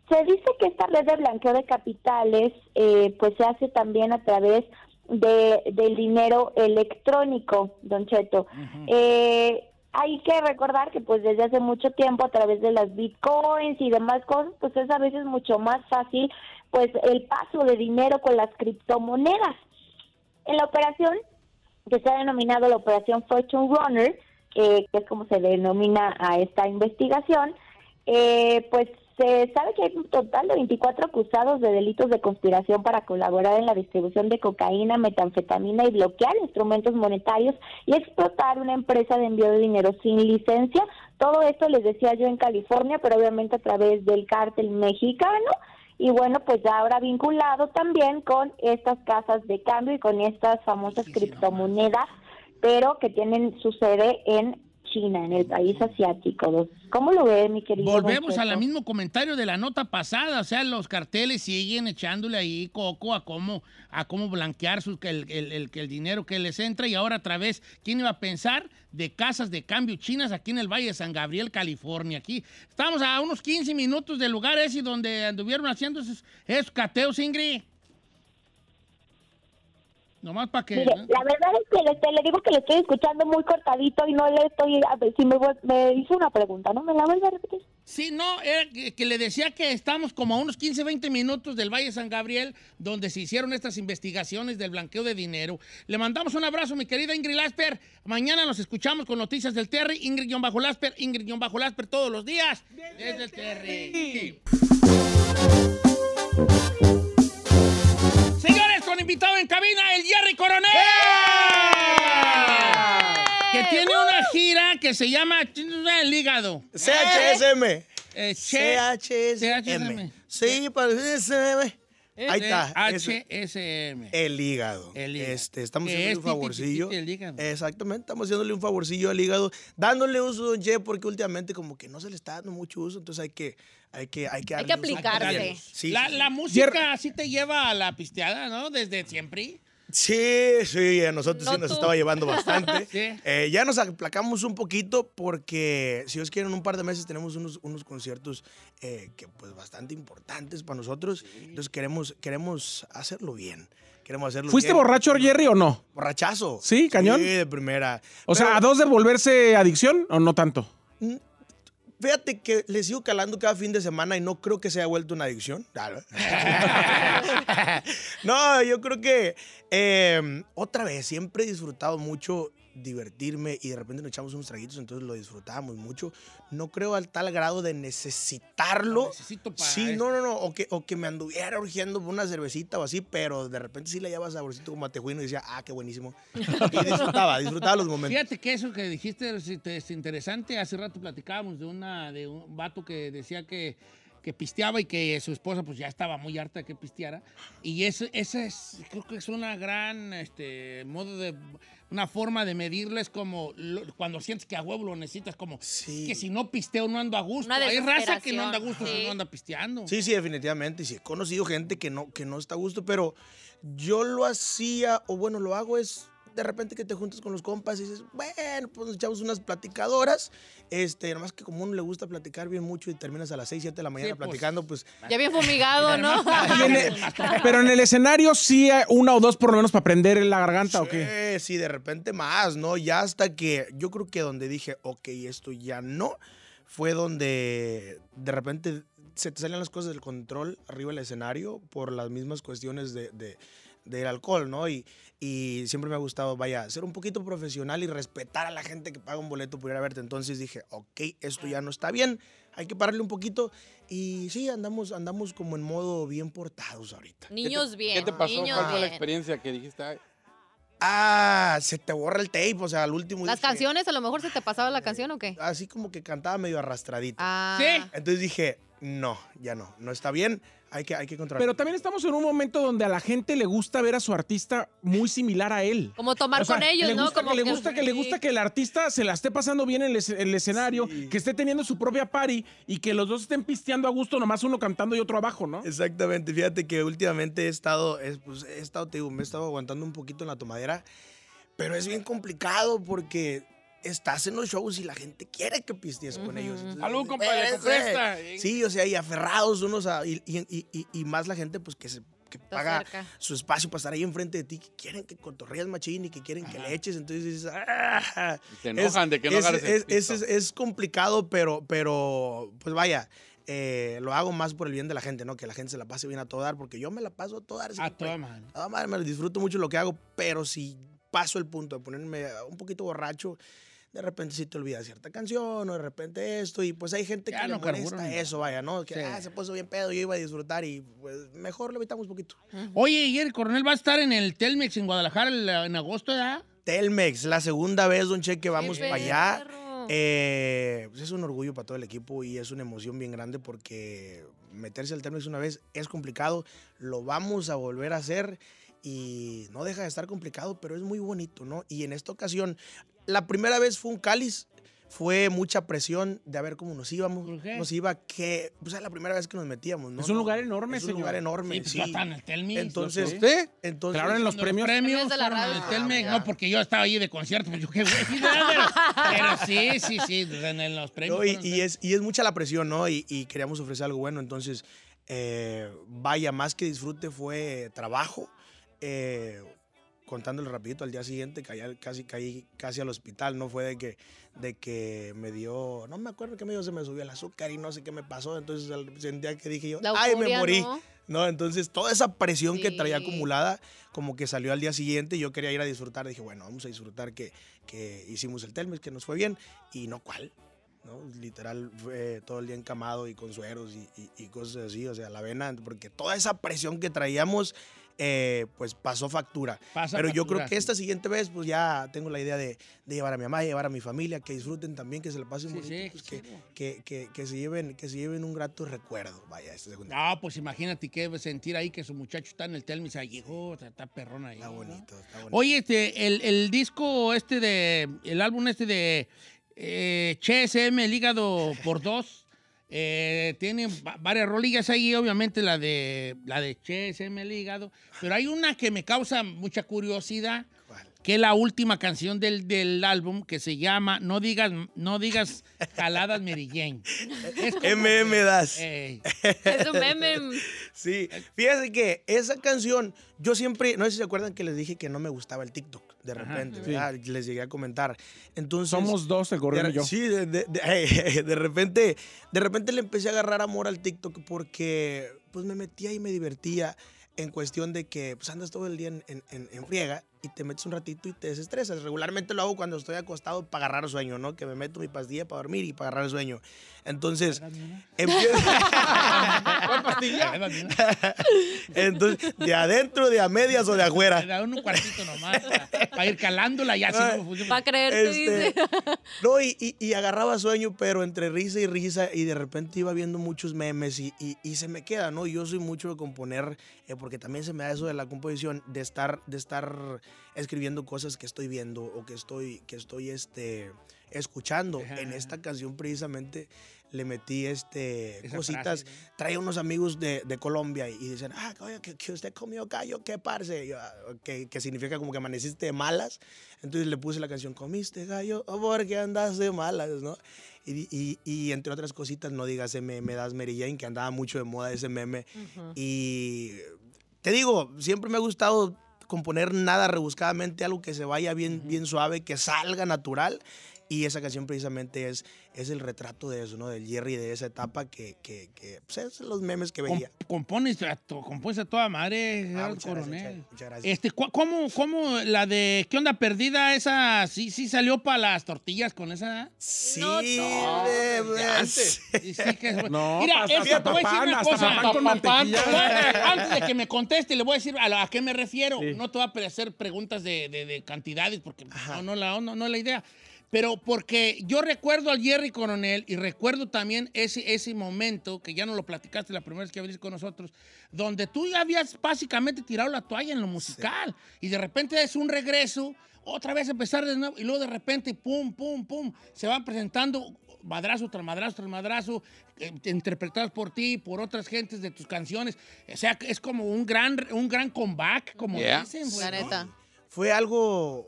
Se dice que esta red de blanqueo de capitales eh, pues se hace también a través de, del dinero electrónico, don Cheto. Eh, hay que recordar que pues desde hace mucho tiempo a través de las bitcoins y demás cosas, pues es a veces mucho más fácil pues el paso de dinero con las criptomonedas. En la operación que se ha denominado la operación Fortune Runner, eh, que es como se denomina a esta investigación, eh, pues se sabe que hay un total de 24 acusados de delitos de conspiración para colaborar en la distribución de cocaína, metanfetamina y bloquear instrumentos monetarios y explotar una empresa de envío de dinero sin licencia. Todo esto les decía yo en California, pero obviamente a través del cártel mexicano. Y bueno, pues ya ahora vinculado también con estas casas de cambio y con estas famosas criptomonedas, pero que tienen su sede en China, en el país asiático. ¿Cómo lo ve, mi querido?
Volvemos al mismo comentario de la nota pasada, o sea, los carteles siguen echándole ahí coco a cómo, a cómo blanquear sus- el, el- el- el dinero que les entra y ahora a través, ¿quién iba a pensar? De casas de cambio chinas aquí en el Valle de San Gabriel, California. Aquí estamos a unos 15 minutos del lugar ese donde anduvieron haciendo esos, esos cateos, Ingrid. Nomás para que...
Mire, la verdad es que le, le digo que le estoy escuchando muy cortadito y no le estoy... A ver, si me, me hizo una pregunta, ¿no? ¿Me la vuelve a repetir?
Sí, no, era que, que le decía que estamos como a unos 15, 20 minutos del Valle San Gabriel, donde se hicieron estas investigaciones del blanqueo de dinero. Le mandamos un abrazo, mi querida Ingrid Lasper. Mañana nos escuchamos con noticias del Terry. Ingrid-Lasper, Ingrid-Lasper todos los días desde el Terry. Sí. Con invitado en cabina, el Jerry Coronel. Que tiene una gira que se llama El Hígado.
CHSM.
Eh,
CHSM. Sí, para. Ahí está.
HSM.
El hígado.
El hígado.
Este, estamos haciéndole
es
un favorcillo.
el hígado.
Exactamente, estamos haciéndole un favorcillo al hígado, dándole uso, don Che, porque últimamente como que no se le está dando mucho uso, entonces hay que, hay que, hay que,
Hay
darle
que
uso.
aplicarse.
Sí,
la,
sí, sí.
la música así te lleva a la pisteada, ¿no? Desde siempre.
Sí, sí, a nosotros
No
sí nos
tú.
estaba llevando bastante.
Sí.
Eh, ya nos aplacamos un poquito porque, si os quieren, en un par de meses tenemos unos, unos conciertos eh, que pues bastante importantes para nosotros. Entonces queremos, queremos hacerlo bien. queremos hacerlo
¿Fuiste
bien.
borracho, Jerry, o no?
Borrachazo.
Sí, cañón.
Sí, de primera.
O sea, ¿a dos de volverse adicción o no tanto?
Fíjate que le sigo calando cada fin de semana y no creo que se haya vuelto una adicción. Claro. no, yo creo que eh, otra vez, siempre he disfrutado mucho divertirme y de repente nos echamos unos traguitos, entonces lo disfrutábamos mucho. No creo al tal grado de necesitarlo.
necesito para
Sí,
esto.
no, no, no. O que, o que me anduviera urgiendo por una cervecita o así, pero de repente sí le llevaba saborcito como a tejuino y decía, ah, qué buenísimo. Y disfrutaba, disfrutaba los momentos.
Fíjate que eso que dijiste es, es interesante. Hace rato platicábamos de, una, de un vato que decía que, que pisteaba y que su esposa pues ya estaba muy harta de que pisteara. Y eso, esa es, creo que es una gran este, modo de, una forma de medirles como lo- cuando sientes que a huevo lo necesitas, como que si no pisteo no ando a gusto.
Una
Hay raza que no anda a gusto si no anda pisteando.
Sí, sí, definitivamente. Sí, he conocido gente que no, que no está a gusto, pero yo lo hacía, o bueno, lo hago es de repente que te juntas con los compas y dices, bueno, pues nos echamos unas platicadoras. Este, nomás que como a uno le gusta platicar bien mucho y terminas a las 6, 7 de la mañana
pues.
platicando, pues.
Ya bien fumigado, ¿no?
Y en el- pero en el escenario sí hay una o dos por lo menos para prender la garganta, ¿o qué?
Sí, sí, de repente más, ¿no? Ya hasta que yo creo que donde dije, ok, esto ya no, fue donde de repente se te salen las cosas del control arriba del escenario por las mismas cuestiones de, de- del alcohol, ¿no? Y, y siempre me ha gustado, vaya, ser un poquito profesional y respetar a la gente que paga un boleto por ir a verte. Entonces dije, ok, esto ya no está bien, hay que pararle un poquito. Y sí, andamos, andamos como en modo bien portados ahorita.
Niños bien.
¿Qué te pasó?
Niños
¿Cuál fue la
bien.
experiencia que dijiste? Ay,
Ah, se te borra el tape, o sea, al último
Las
dije-
canciones, a lo mejor se te pasaba la canción o qué?
así como que cantaba medio arrastradito.
Ah.
Entonces dije, no, ya no, no está bien, hay que, hay que controlar.
Pero también estamos en un momento donde a la gente le gusta ver a su artista muy similar a él.
Como tomar
O sea,
con ellos,
le
¿no?
Gusta
Como
que, le gusta que le gusta que el artista se la esté pasando bien en el, es- el escenario, que esté teniendo su propia party y que los dos estén pisteando a gusto, nomás uno cantando y otro abajo, ¿no?
Exactamente, fíjate que últimamente he estado, es, pues, he estado, te digo, me he estado aguantando un poquito en la tomadera, pero es bien complicado porque estás en los shows y la gente quiere que pistees con ellos. Entonces,
Salud, compadre,
eh. Sí, o sea, y aferrados unos a, y, y- y- y- y más la gente pues que se que paga
cerca.
su espacio para estar ahí enfrente de ti, que quieren que cotorrees machín y que quieren que le eches, entonces dices, "Ah".
Y se enojan de que no
es,
agarres el
es-
pisto.
es- es- es complicado, pero, pero pues vaya, eh, lo hago más por el bien de la gente, ¿no? Que la gente se la pase bien a todo dar, porque yo me la paso a todo dar.
A toda madre.
A toda madre, me disfruto mucho lo que hago, pero si paso el punto de ponerme un poquito borracho, de repente sí te olvidas cierta canción o de repente esto y pues hay gente
Ya
que
no
le molesta eso, vaya, ¿no? Que
Sí.
ah, se puso bien pedo, yo iba a disfrutar y pues mejor le evitamos un poquito.
Oye, y el coronel va a estar en el Telmex en Guadalajara en agosto, ¿verdad?
Telmex, la segunda vez, don Cheque, vamos
Qué
para allá. Eh, pues es un orgullo para todo el equipo y es una emoción bien grande porque meterse al Telmex una vez es complicado. Lo vamos a volver a hacer y no deja de estar complicado, pero es muy bonito, ¿no? Y en esta ocasión, la primera vez fue un cáliz. Fue mucha presión de a ver cómo nos íbamos. Nos iba que, pues era la primera vez que nos metíamos, ¿no?
Es un lugar enorme,
Es un
señor.
lugar enorme,
Sí, pues,
sí.
en el Telmex.
Entonces,
¿no sé?
entonces
Claro, en los premios.
premios
de la
fueron
radio.
en el Telmex. No, porque yo estaba ahí de concierto, pues yo qué güey. Pero, pero sí, sí, sí, en, en los premios.
No, y,
fueron
y es, y es mucha la presión, ¿no? Y, y queríamos ofrecer algo bueno, entonces, eh, vaya, más que disfrute fue trabajo. Eh, contándole rapidito, al día siguiente caí, al- casi, caí casi al hospital, no fue de que, de que me dio, no me acuerdo que me dio, se me subió el azúcar y no sé qué me pasó, entonces sentía que dije yo, ay, me morí.
¿no?
¿no? Entonces, toda esa presión que traía
Sí.
acumulada, como que salió al día siguiente, yo quería ir a disfrutar, dije, bueno, vamos a disfrutar que, que hicimos el Telmex, que nos fue bien, y no cuál, ¿no? Literal, fue todo el día encamado y con sueros y, y- y cosas así, o sea, la vena, porque toda esa presión que traíamos, eh, pues pasó factura.
Pasa
Pero yo creo que esta siguiente vez, pues ya tengo la idea de, de llevar a mi mamá, llevar a mi familia, que disfruten también, que se la pasen
Sí,
bonito,
sí,
pues,
sí.
que, que, que, que se lleven, que se lleven un grato recuerdo, vaya, este segundo.
No, pues imagínate qué debe sentir ahí que su muchacho está en el Telmex. Ahí llegó, está, está perrón ahí.
Está
¿no?
bonito, está bonito.
Oye, este, el, el disco este de, el álbum este de eh, CSM, el hígado por dos, eh, tiene va- varias rolillas ahí, obviamente la de, la de el hígado, pero hay una que me causa mucha curiosidad. Que es la última canción del, del álbum que se llama No digas, no digas jaladas Mary Jane.
MM das.
Es un meme.
Sí, fíjate que esa canción, yo siempre, no sé si se acuerdan que les dije que no me gustaba el TikTok de
Ajá.
repente,
Sí.
¿verdad? Les llegué a comentar. Entonces,
Somos dos, el
de,
y yo.
Sí, de, de- de- de repente, de repente le empecé a agarrar amor al TikTok porque pues me metía y me divertía en cuestión de que pues andas todo el día en, en- en- en friega y te metes un ratito y te desestresas. Regularmente lo hago cuando estoy acostado para agarrar sueño, ¿no? Que me meto mi pastilla para dormir y para agarrar sueño. Entonces, empiezo...
¿Cuál pastilla?
Entonces, de adentro, de a medias o de afuera.
Da un cuartito nomás para ir calándola ya.
Ay.
Si no, pues,
Va a creerte,
Este,
dice.
No, y, y- y agarraba sueño, pero entre risa y risa, y de repente iba viendo muchos memes y, y- y se me queda, ¿no? Yo soy mucho de componer, eh, porque también se me da eso de la composición, de estar, de estar escribiendo cosas que estoy viendo o que estoy, que estoy este, escuchando.
Ajá,
En esta canción precisamente le metí este,
Esa
cositas.
frase, ¿no?
Traía unos amigos de, de Colombia y, dicen, ah, oye, que, que usted comió gallo, qué parce, yo, "Ah, que, que significa como que amaneciste de malas. Entonces le puse la canción, comiste gallo, porque andas de malas, ¿no? Y, y- y entre otras cositas, no digas me, me das Mary Jane, que andaba mucho de moda ese meme. Y te digo, siempre me ha gustado componer nada rebuscadamente, algo que se vaya bien, bien suave, que salga natural. Y esa canción precisamente es, es el retrato de eso, ¿no? Del Jerry de esa etapa que, que, que pues, es los memes que veía.
compones, a to- compones a toda madre,
Ah, muchas gracias,
Coronel.
Chay, muchas gracias.
Este, ¿cómo, ¿Cómo la de qué onda perdida? Esa sí, sí salió para las tortillas con esa.
Sí,
No,
de
antes.
Sí, sí, que es-
No,
Mira,
hasta-
esto,
hasta
te voy a decir una cosa.
con
Antes de que me conteste, le voy a decir a, la- a qué me refiero.
Sí.
No te voy a hacer preguntas de, de- de cantidades porque no, no, la, no, no es la idea. Pero porque yo recuerdo al Jerry Coronel y recuerdo también ese, ese momento, que ya no lo platicaste la primera vez que viniste con nosotros, donde tú ya habías básicamente tirado la toalla en lo musical. Y de repente es un regreso, otra vez empezar de nuevo, y luego de repente, pum, pum, pum, se van presentando madrazo tras madrazo tras madrazo, eh, interpretados por ti, por otras gentes de tus canciones. O sea, es como un gran, un gran comeback, como
Yeah.
dicen. pues,
La
¿no?
neta.
Fue algo,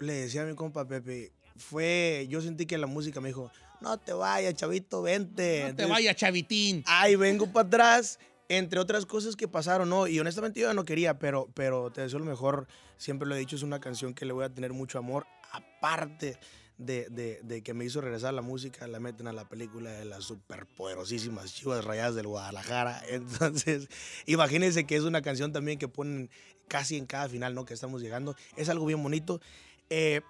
le decía a mi compa Pepe, fue, yo sentí que la música me dijo, no te vayas, chavito, vente.
No te vayas, chavitín.
Ahí vengo para atrás, entre otras cosas que pasaron, ¿no? Y honestamente yo no quería, pero, pero te deseo lo mejor, siempre lo he dicho, es una canción que le voy a tener mucho amor, aparte de, de- de que me hizo regresar la música, la meten a la película de las superpoderosísimas Chivas Rayadas del Guadalajara. Entonces, imagínense que es una canción también que ponen casi en cada final, ¿no? Que estamos llegando. Es algo bien bonito. Eh,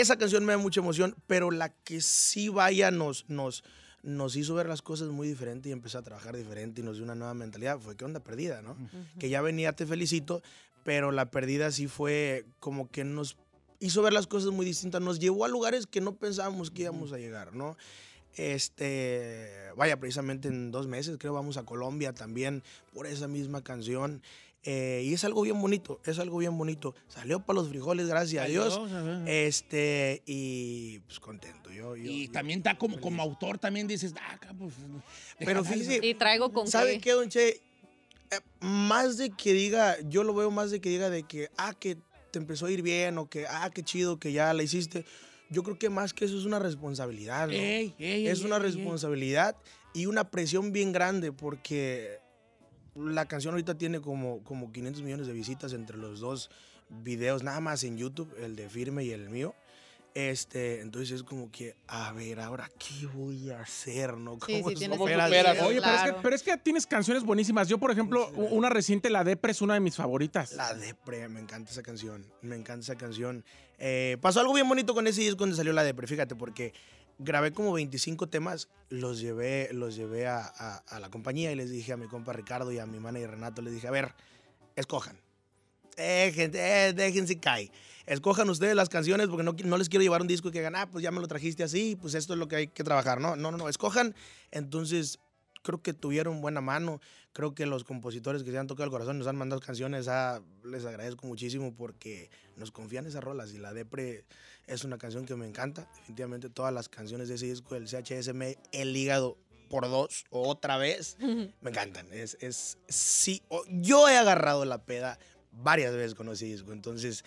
esa canción me da mucha emoción, pero la que sí vaya nos, nos, nos hizo ver las cosas muy diferente y empezó a trabajar diferente y nos dio una nueva mentalidad. Fue que onda perdida, ¿no? Que ya venía, te felicito, pero la perdida sí fue como que nos hizo ver las cosas muy distintas, nos llevó a lugares que no pensábamos que íbamos a llegar, ¿no? Este, vaya, precisamente en dos meses creo vamos a Colombia también por esa misma canción. Eh, y es algo bien bonito, es algo bien bonito. Salió para los frijoles, gracias a Dios.
Ajá.
Este, y pues contento. Yo, yo-
Y
yo-
también está como, como autor, también dices, ah, pues.
Pero fíjese,
Y traigo con
¿Sabe
qué.
qué, don Che? Eh, más de que diga, yo lo veo más de que diga de que, ah, que te empezó a ir bien o que, ah, qué chido que ya la hiciste. Yo creo que más que eso es una responsabilidad, ¿no?
Ey, ey,
es
ey,
una
ey, ey.
responsabilidad y una presión bien grande porque la canción ahorita tiene como, como 500 millones de visitas entre los dos videos, nada más en YouTube, el de Firme y el mío. Este, entonces es como que, a ver, ahora, ¿qué voy a hacer, no?
Sí, sí, tienes
superas
superas?
eso?
Oye, pero, es que, pero es que tienes canciones buenísimas. Yo, por ejemplo, una reciente, La Depre, es una de mis favoritas.
La Depre, me encanta esa canción. Me encanta esa canción. Eh, pasó algo bien bonito con ese disco cuando salió La Depre, fíjate, porque grabé como 25 temas, los llevé, los llevé a, la compañía y les dije a mi compa Ricardo y a mi manager Renato, les dije, a ver, escojan. Déjense, eh, déjense caer. Escojan ustedes las canciones porque no, no les quiero llevar un disco que digan, ah, pues ya me lo trajiste así, pues esto es lo que hay que trabajar. No, no, no, no. escojan. Entonces, creo que tuvieron buena mano. Creo que los compositores que se han tocado el corazón nos han mandado canciones. ah, les agradezco muchísimo porque nos confían esas rolas. Y la Depre es una canción que me encanta. Definitivamente todas las canciones de ese disco, el CHSM, el hígado por dos o otra vez, me encantan. Es, es, sí, yo he agarrado la peda varias veces con ese disco. Entonces,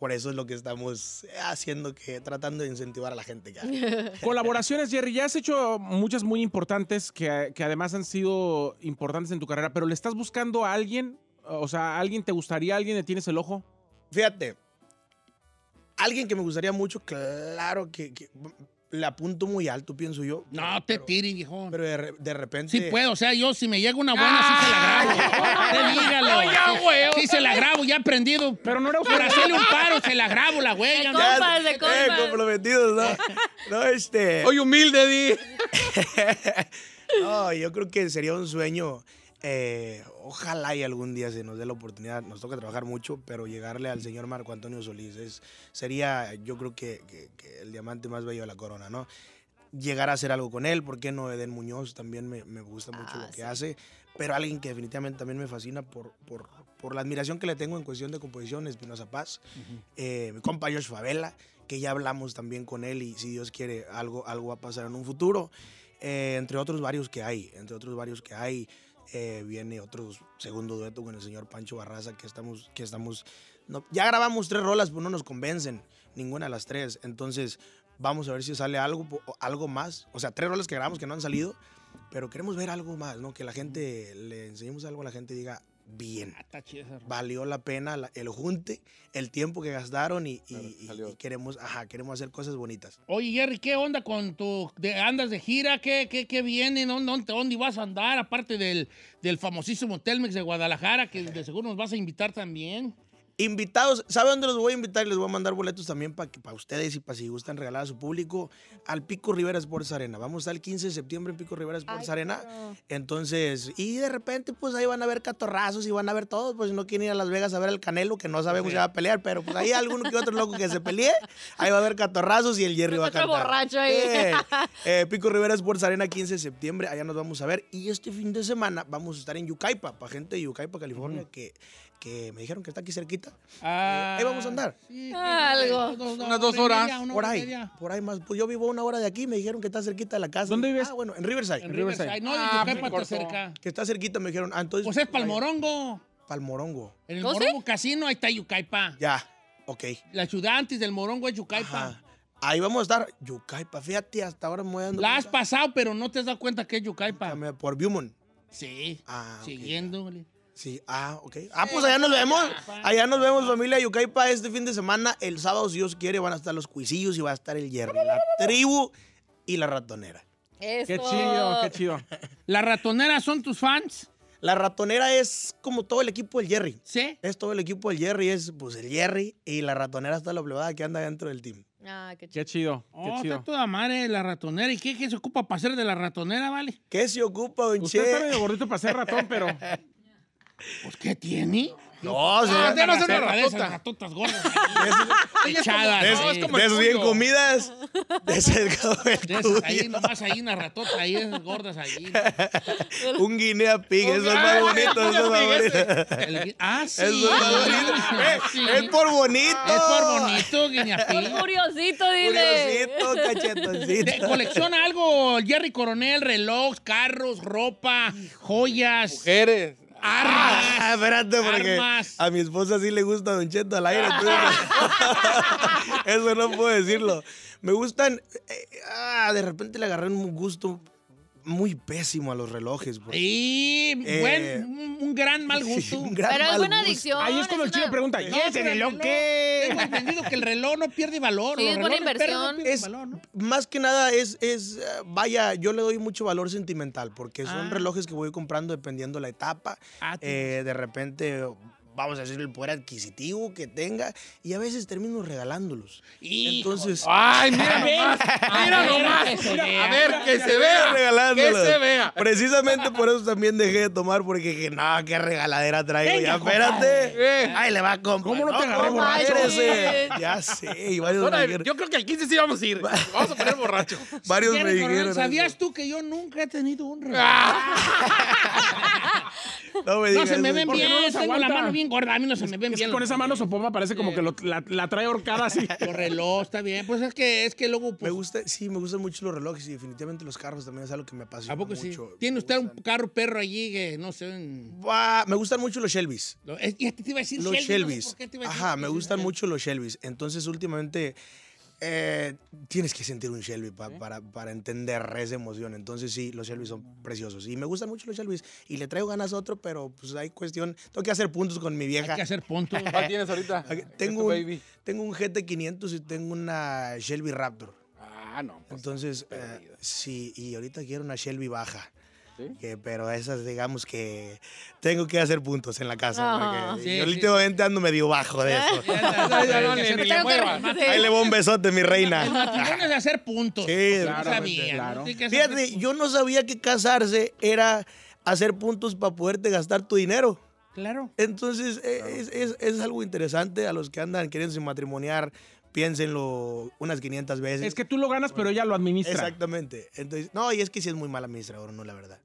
por eso es lo que estamos haciendo, que tratando de incentivar a la gente. Que
Colaboraciones, Jerry, ya has hecho muchas muy importantes que, que además han sido importantes en tu carrera, pero ¿le estás buscando a alguien? O sea, ¿a ¿alguien te gustaría? ¿A ¿Alguien le tienes el ojo?
Fíjate, alguien que me gustaría mucho, claro que, que le apunto muy alto, pienso yo.
No te tires, viejo.
Pero de, de repente.
Sí puedo, o sea, yo si me llega una buena, sí se la grabo. Te dígalo.
No, ya, güey.
Sí se la grabo, ya aprendido. Pero no era Por hacerle un paro, se la grabo la güey. ya no-
Ya, eh, comprometidos, ¿no? No, este.
Oye, humilde, Di.
No, yo creo que sería un sueño. Eh, ojalá y algún día se nos dé la oportunidad. Nos toca trabajar mucho, pero llegarle al señor Marco Antonio Solís es, sería, yo creo que, que- que el diamante más bello de la corona, ¿no? Llegar a hacer algo con él, ¿por qué no? Eden Muñoz también me, me gusta mucho lo que hace, pero alguien que definitivamente también me fascina por, por, por la admiración que le tengo en cuestión de composición, Espinosa Paz. Eh, mi compa Josh Favela, que ya hablamos también con él y si Dios quiere algo, algo va a pasar en un futuro. Eh, entre otros varios que hay, entre otros varios que hay, eh, viene otro segundo dueto con el señor Pancho Barraza que estamos, que estamos, ya grabamos tres rolas, pero no nos convencen, ninguna de las tres, entonces vamos a ver si sale algo, algo más, o sea, tres rolas que grabamos que no han salido, pero queremos ver algo más, ¿no? Que la gente, le enseñemos algo a la gente y diga, bien,
rola.
valió la pena la- el junte, el tiempo que gastaron y, y- y- y queremos, ajá, queremos hacer cosas bonitas.
Oye, Jerry, ¿qué onda con tu... de- andas de gira? ¿Qué, qué, qué viene? ¿Dónde, dónde, dónde vas a andar? Aparte del, del famosísimo Telmex de Guadalajara, que de seguro nos vas a invitar también.
Invitados, ¿sabe dónde los voy a invitar? Les voy a mandar boletos también para para ustedes y para si gustan regalar a su público al Pico Rivera Sports Arena. Vamos a estar el 15 de septiembre en Pico Rivera Sports Arena. Entonces, y de repente, pues ahí van a ver catorrazos y van a ver todos. Pues si no quieren ir a Las Vegas a ver el Canelo, que no sabemos si va a pelear, pero pues ahí alguno que otro loco que se pelee. Ahí va a haber catorrazos y el Jerry va a cantar.
borracho ahí.
Eh, eh, Pico Rivera Sports Arena, 15 de septiembre. Allá nos vamos a ver. Y este fin de semana vamos a estar en Yucaipa, para gente de Yucaipa, California, que, que me dijeron que está aquí cerquita.
Ah,
Ahí vamos a andar.
Algo.
Unas dos horas.
Por ahí, por ahí más. Pues yo vivo una hora de aquí, me dijeron que está cerquita de la casa.
¿Dónde vives?
Ah, bueno, en Riverside.
En Riverside. No,
Ah, muy
está cerca.
Que está cerquita, me dijeron. Ah, entonces.
Pues es Palmorongo.
Palmorongo.
En el
¿Oh, sí?
Morongo Casino, ahí está Yucaipa.
Ya, ok.
La ciudad antes del Morongo es Yucaipa.
Ajá. Ahí vamos a estar. Yucaipa, fíjate, hasta ahora me voy dando
La has pasado, pero no te has dado cuenta que es Yucaipa.
Por Beaumont.
Sí.
Ah.
Siguiéndole.
Sí, ah, ok. Ah, pues allá nos vemos. Allá nos vemos, familia Yucaipa, este fin de semana. El sábado, si Dios quiere, van a estar los cuisillos y va a estar el Jerry, la tribu y la ratonera.
Eso.
Qué chido, qué chido.
¿Las ratoneras son tus fans?
La ratonera es como todo el equipo del Jerry.
Sí.
Es todo el equipo del Jerry, es pues el Jerry y la ratonera está la plebada que anda dentro del team.
Ah, qué chido.
Qué chido,
Oh,
qué
está toda madre la ratonera. ¿Y qué, qué se ocupa para hacer de la ratonera, vale?
¿Qué se ocupa, don
Usted está
Che?
medio gordito para ser ratón, pero...
Pues, ¿qué tiene?
No, se
Ah, ya no
esas
ratotas.
gordas. Echadas.
no,
ahí.
es como
de
el
esos bien comidas. De ese
De esas ahí, nomás ahí, una ratota ahí, esas gordas ahí.
Un guinea pig, eso es más bonito,
el
eso es más
guinea pig
bonito.
Ah, sí.
Eso es más bonito. Eh,
Sí.
Es por bonito.
Es por bonito, guiñapín.
Curiosito, dile.
Curiosito, cachetoncito.
colecciona algo, Jerry Coronel, relojes, carros, ropa, joyas,
Mujeres.
Armas.
Ah, espérate, porque
Armas.
a mi esposa sí le gusta Don Cheto al aire. entonces- Eso no puedo decirlo. Me gustan. eh, ah, de repente le agarré un gusto muy pésimo a los relojes. bro.
Y
Eh,
buen, un, un gran mal gusto.
Un gran
Pero es
mal
buena
gusto.
adicción.
Ahí es cuando el
una-
chino pregunta, ¿y
No,
ese reloj
reloj-
qué?
Tengo entendido que el reloj no pierde valor.
Sí, es buena
no
inversión.
Es,
valor, ¿no?
Más que nada es, es, eh, vaya, yo le doy mucho valor sentimental porque son
Ah.
relojes que voy comprando dependiendo la etapa.
Ah,
Eh, de repente, vamos a decir, el poder adquisitivo que tenga y a veces termino regalándolos.
Hijo,
Entonces,
Ay, mira nomás.
a
Mira
ver,
nomás.
que se
Mira,
vea.
A ver, que se vea. Que
regalándolos.
se vea.
Precisamente por eso también dejé de tomar, porque dije, no, qué regaladera traigo.
Venga,
ya, espérate.
Eh.
Ay, le va a comprar.
¿Cómo no te agarré borracho?
Ya sé, y varios,
Ahora,
me dijeron,
yo creo que al 15 sí vamos a ir. Vamos a poner borracho.
varios me dijeron.
¿Sabías
eso.
tú que yo nunca he tenido un reloj?
Ah.
No me
No, se me ven
¿Por qué
bien, tengo la mano bien gorda, a mí no se me ven
Es que
bien.
con esa mano sopoma parece como que lo- la, la trae ahorcada así.
Los reloj, está bien. Pues es que, es que luego...
Me
Pues,
gusta, sí, me gustan mucho los relojes y definitivamente los carros también es algo que me apasiona
¿A poco sí?
mucho.
¿Tiene
Me
usted un carro perro allí que no sé... en-
me gustan mucho los Shelbys.
Lo- es- Ya te iba a decir
Los
Shelby, no sé
Shelbys.
por qué te iba a decir
Ajá, me
sí,
gustan mucho los Shelbys. Entonces, últimamente, eh, tienes que sentir un Shelby pa- para, para entender esa emoción. Entonces, sí, los Shelbys son preciosos. Y me gustan mucho los Shelbys. Y le traigo ganas a otro, pero pues hay cuestión. Tengo que hacer puntos con mi vieja.
Hay que hacer puntos.
¿Cuál tienes ahorita?
Tengo
tu
un,
baby?
tengo un GT500 y tengo una Shelby Raptor.
Ah, no. pues,
Entonces, eh, sí, y ahorita quiero una Shelby baja. Que, pero esas, digamos que tengo que hacer puntos en la casa.
Ah.
Sí,
yo
sí.
últimamente ando medio bajo de eso. Ahí le voy un besote, mi
El
reina.
matrimonio es hacer puntos.
Sí,
sabía.
claro.
Fíjate, yo no sabía que casarse era hacer puntos para poderte gastar tu dinero.
Claro.
Entonces, eh, es, es- es algo interesante a los que andan queriendo matrimoniar. Piénsenlo unas 500 veces.
Es que tú lo ganas, pero ella lo administra.
Exactamente. Entonces, no, y es que sí es muy mal administrador, no la verdad.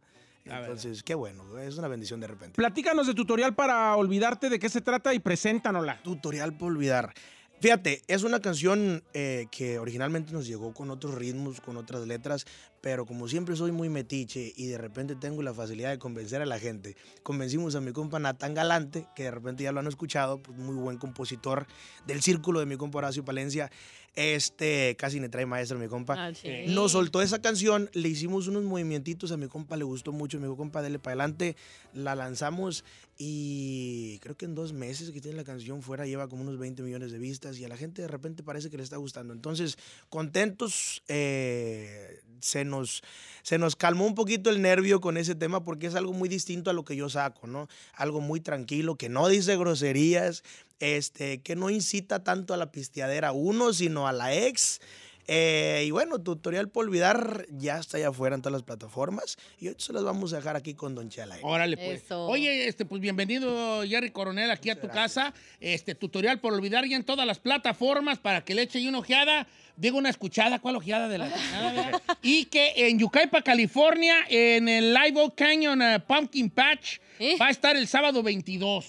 Entonces, qué bueno, es una bendición de repente.
Platícanos de tutorial para olvidarte de qué se trata y preséntanosla.
Tutorial por olvidar. Fíjate, es una canción eh, que originalmente nos llegó con otros ritmos, con otras letras, pero como siempre soy muy metiche y de repente tengo la facilidad de convencer a la gente, convencimos a mi compa Natán Galante, que de repente ya lo han escuchado, pues muy buen compositor del círculo de mi compa Horacio Palencia, este casi me trae maestro mi compa.
Ah, sí.
Nos soltó esa canción, le hicimos unos movimientos, a mi compa le gustó mucho, me dijo, compa, dele para adelante, la lanzamos y creo que en dos meses que tiene la canción fuera lleva como unos 20 millones de vistas y a la gente de repente parece que le está gustando. Entonces, contentos, eh, se, nos, se nos calmó un poquito el nervio con ese tema porque es algo muy distinto a lo que yo saco, ¿no? Algo muy tranquilo, que no dice groserías, este, que no incita tanto a la pisteadera uno, sino a la ex. Eh, y bueno, tutorial por olvidar ya está allá afuera en todas las plataformas. Y hoy se las vamos a dejar aquí con Don Chela.
Órale, pues.
Eso.
Oye, este, pues bienvenido, Jerry Coronel, aquí a tu casa. Este tutorial por olvidar ya en todas las plataformas para que le eche ahí una ojeada. Digo una escuchada, ¿cuál ojeada de la verdad? Y que en Yucaipa, California, en el Live Oak Canyon eh, Pumpkin Patch,
¿Eh?
va a estar el sábado 22.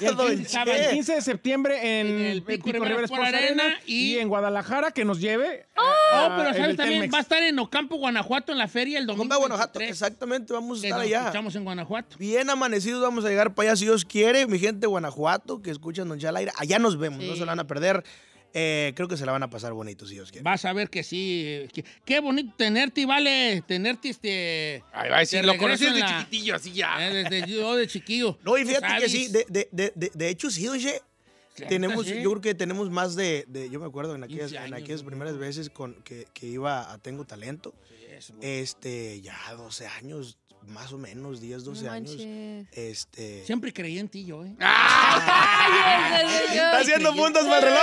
Y el,
Don
15,
Che.
el 15 de septiembre en,
En el Pico
Pico,
Rivera Sport
Sports
Arena
Arena
y-
y, en Guadalajara que nos lleve.
Oh,
a-
pero ¿sabes también?
Telmex.
Va a estar en Ocampo, Guanajuato, en la feria el domingo.
Guanajuato,
23,
exactamente, vamos a estar
nos
allá.
escuchamos en Guanajuato.
Bien amanecidos, vamos a llegar para allá si Dios quiere. Mi gente de Guanajuato que escuchan Don Chela al aire, allá nos vemos, no se la van a perder. Eh, creo que se la van a pasar bonito si Dios quiere.
Vas a ver que sí. eh, que- qué bonito tenerte, vale. Tenerte este.
Ay, va a decir,
de
lo desde
la-
chiquitillo, así ya.
eh, desde yo de chiquillo.
No, y fíjate que sí, de, de, de, de, de hecho sí, oye. Tenemos,
sí.
yo creo que tenemos más de, de- yo me acuerdo en aquellas,
15
en
años,
aquellas
¿no?
primeras veces con, que, que iba a Tengo Talento,
Eso,
este, ya 12 años, más o menos, 10, 12
No
años, este...
Siempre creí en ti yo, ¿eh?
Está haciendo puntos para el reloj.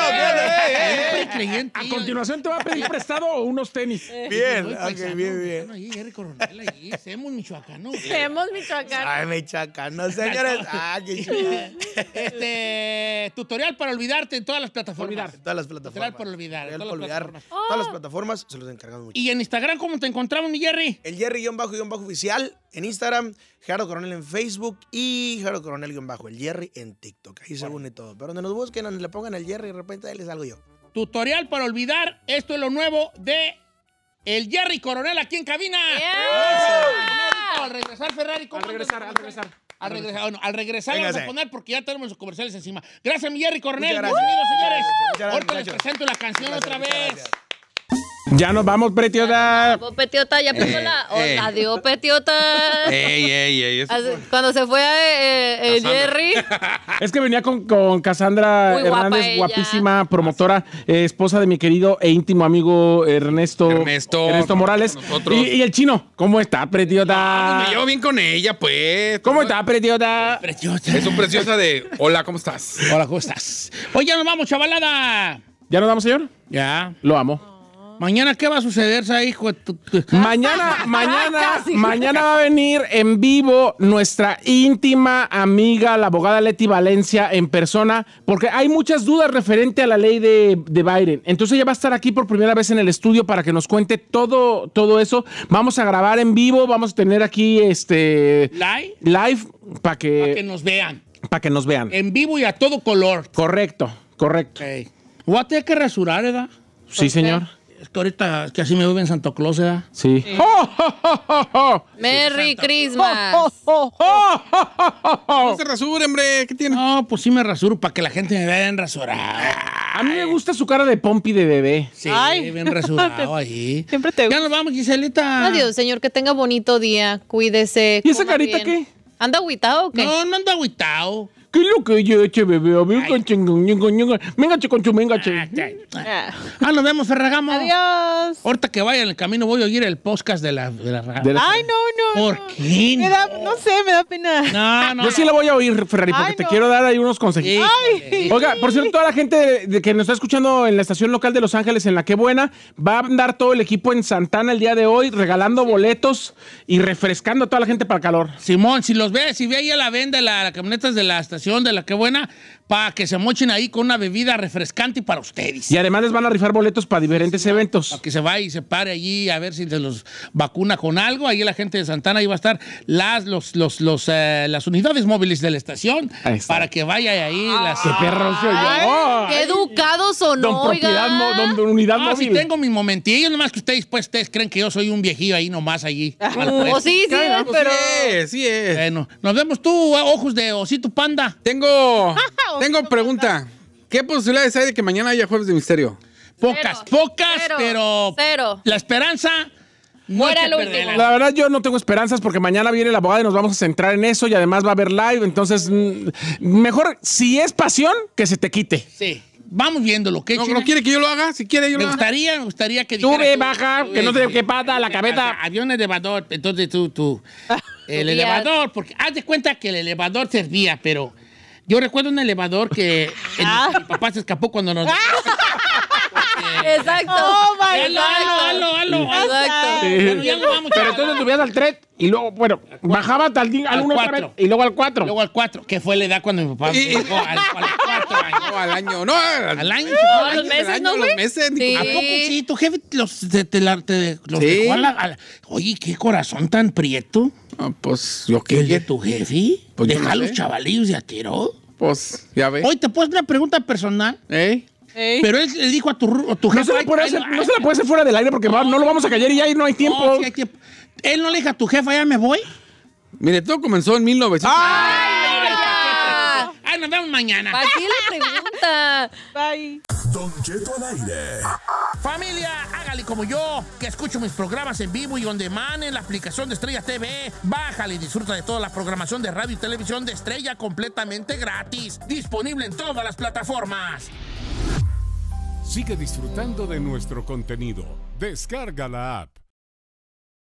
Siempre creí en ti.
A continuación te va a pedir prestado unos tenis.
Bien,
Soy
ok, bien, bien.
ahí, Jerry Coronel, ahí, Semos Michoacano.
Hemos Michoacán.
Ay, señores. Ah, qué.
Este, tutorial para olvidarte en todas las plataformas.
Olvidar.
En todas las plataformas.
Tutorial por olvidar, en
Tutorial
todas las
olvidar.
plataformas.
Todas las plataformas se los encargamos mucho.
Y en Instagram, ¿cómo te encontramos, mi Jerry?
El Jerry-oficial en Instagram, Gerardo Coronel en Facebook y Gerardo Coronel-bajo, el Jerry en TikTok. Ahí se une todo. Pero donde nos busquen, donde le pongan el Jerry, de repente ahí les salgo yo.
Tutorial para olvidar. Esto es lo nuevo de el Jerry Coronel aquí en cabina.
Yeah.
Al regresar, Ferrari. ¿cómo
Al regresar, al regresar.
Al regresar, bueno, al regresar vamos a poner porque ya tenemos los comerciales encima. Gracias, mi Jerry Coronel.
Gracias.
Bienvenidos, señores.
Gracias,
Ahorita les presento la canción
Muchas
otra
gracias,
vez.
Ya nos vamos, Pretiota.
Vos, Petiota, ya puso la.
eh.
la dio Petiota.
Ey, ey, ey.
Cuando se fue eh, el
Cassandra.
Jerry.
Es que venía con, con Cassandra
Muy
Hernández, guapísima promotora, eh, esposa de mi querido e íntimo amigo Ernesto,
Ernesto,
Morales. Y, y el chino, ¿cómo está, Pretiota?
pues me llevo bien con ella, pues.
¿Cómo está, Pretiota?
Preciosa.
Es un preciosa de. Hola, ¿cómo estás?
Hola, ¿cómo estás? Hoy ya nos vamos, chavalada.
¿Ya nos vamos, señor?
Ya.
Lo amo.
Mañana, ¿qué va a suceder, hijo? tu- tu-
Mañana, mañana,
Casi.
mañana va a venir en vivo nuestra íntima amiga, la abogada Leti Valencia, en persona, porque hay muchas dudas referente a la ley de, de Biden. Entonces ella va a estar aquí por primera vez en el estudio para que nos cuente todo, todo eso. Vamos a grabar en vivo, vamos a tener aquí este
¿Live?
live Para que,
Para que nos vean.
pa' que nos vean.
En vivo y a todo color.
Correcto, correcto.
Ok. Voy a tener que rasurar, ¿verdad?
Sí, señor.
Es que ahorita que así me veo en Santa Claus, ¿verdad?
Sí.
Merry Christmas.
No se rasure, hombre. ¿Qué tiene?
No, pues sí me rasuro para que la gente me vea bien rasurado.
A mí me gusta su cara de pompi de bebé.
Sí,
Ay.
bien rasurado ahí.
Siempre te
Ya nos vamos, Giselita.
Adiós, señor. Que tenga bonito día. Cuídese.
¿Y esa carita
bien.
qué?
¿Anda agüitado o qué?
No, no ando agüitado.
¿Qué es lo que yo eche, bebé? Venga, con chu, venga, che.
Ah.
Ah, nos vemos, Ferragamo.
Adiós.
Ahorita que vaya en el camino voy a oír el podcast de la... De la,
De la-
Ay, no, no.
¿Por
no.
qué?
Me da, no sé, me da pena.
No, no.
Yo sí la voy a oír, Ferrari, porque
Ay,
te
no.
quiero dar ahí unos consejitos.
Ay.
Oiga, por cierto, toda la gente de- de que nos está escuchando en la estación local de Los Ángeles, en la que buena, va a andar todo el equipo en Santana el día de hoy, regalando boletos y refrescando a toda la gente para el calor.
Simón, si los ve, si ve ahí a la venda la, la camionetas de la estación de la que buena, para que se mochen ahí con una bebida refrescante para ustedes.
Y además les van a rifar boletos para diferentes eventos.
Para que se vaya y se pare allí a ver si se los vacuna con algo. Ahí la gente de Santana ahí va a estar las, los, los, los, eh, las unidades móviles de la estación
Ahí está.
para que vaya ahí las...
¡Qué perro se oyó!
Qué educados son,
Don propiedad, mo-
oiga.
don unidad
Ah, sí
móvil.
tengo mis momentillos, nomás que ustedes pues ustedes creen que yo soy un viejillo ahí nomás allí. Puesto.
sí, sí, es, pero...
Sí es, sí es.
Bueno, nos vemos tú, ojos de osito panda.
Tengo, tengo pregunta. ¿Qué posibilidades hay de que mañana haya jueves de misterio?
Pocas,
Cero.
pocas,
Cero.
pero
Cero.
la esperanza no hay
Fuera
que
lo
perderla.
último.
La verdad, yo no tengo esperanzas porque mañana viene la abogada y nos vamos a centrar en eso y además va a haber live. Entonces, mm, mejor, si es pasión, que se te quite.
Sí, vamos viendo lo que
¿No,
China?
no quiere que yo lo haga? Si quiere, yo
Me
lo haga.
gustaría, me gustaría que dijera
Sube,
tú,
baja,
tú,
que no te qué pata la cabeza.
Había un elevador, entonces tú, tú. El elevador, porque haz de cuenta que el elevador servía, pero yo recuerdo un elevador que el-
Ah.
mi papá se escapó cuando nos.
Exacto.
Oh, my
¡Halo, halo, halo, halo!
Exacto.
Bueno, ya nos vamos.
Pero entonces subías al 3 y luego, bueno, bajaba al, al
Al
1
cuatro.
y luego al 4.
Luego al 4, que fue la edad cuando mi papá
Y-
me dejó al, al cuatro años.
No, al año. No, al,
Al año.
Todos los
al
meses,
año,
¿no,
los meses.
Sí.
¿A poco sí? ¿Tu jefe los, te, te la- te- los
Sí.
dejó a la, a la- Oye, qué corazón tan prieto.
Ah, pues, ¿yo
¿El de
qué?
tu jefe?
Pues
¿Deja
no
a los
sé.
chavalillos y a tiro?
Pues, ya ve.
Hoy te puedo hacer una pregunta personal,
¿Eh?
Ey.
pero él le dijo a tu, a tu
No
jefe...
se, la
"Ay,
puede
ay,
hacer,
ay,
no se la puede hacer fuera del aire porque va- no lo vamos a callar y ya no hay tiempo.
no, sí hay tiempo. Él no le dijo a tu jefa, ya me voy.
Mire, todo comenzó en 1900.
Ah,
Ay, nos vemos mañana.
¿Para qué la pregunta?
Bye.
Don Cheto al aire.
Familia, hágale como yo, que escucho mis programas en vivo y on demand en la aplicación de Estrella TV. Bájale y disfruta de toda la programación de radio y televisión de Estrella completamente gratis. Disponible en todas las plataformas.
Sigue disfrutando de nuestro contenido. Descarga la app.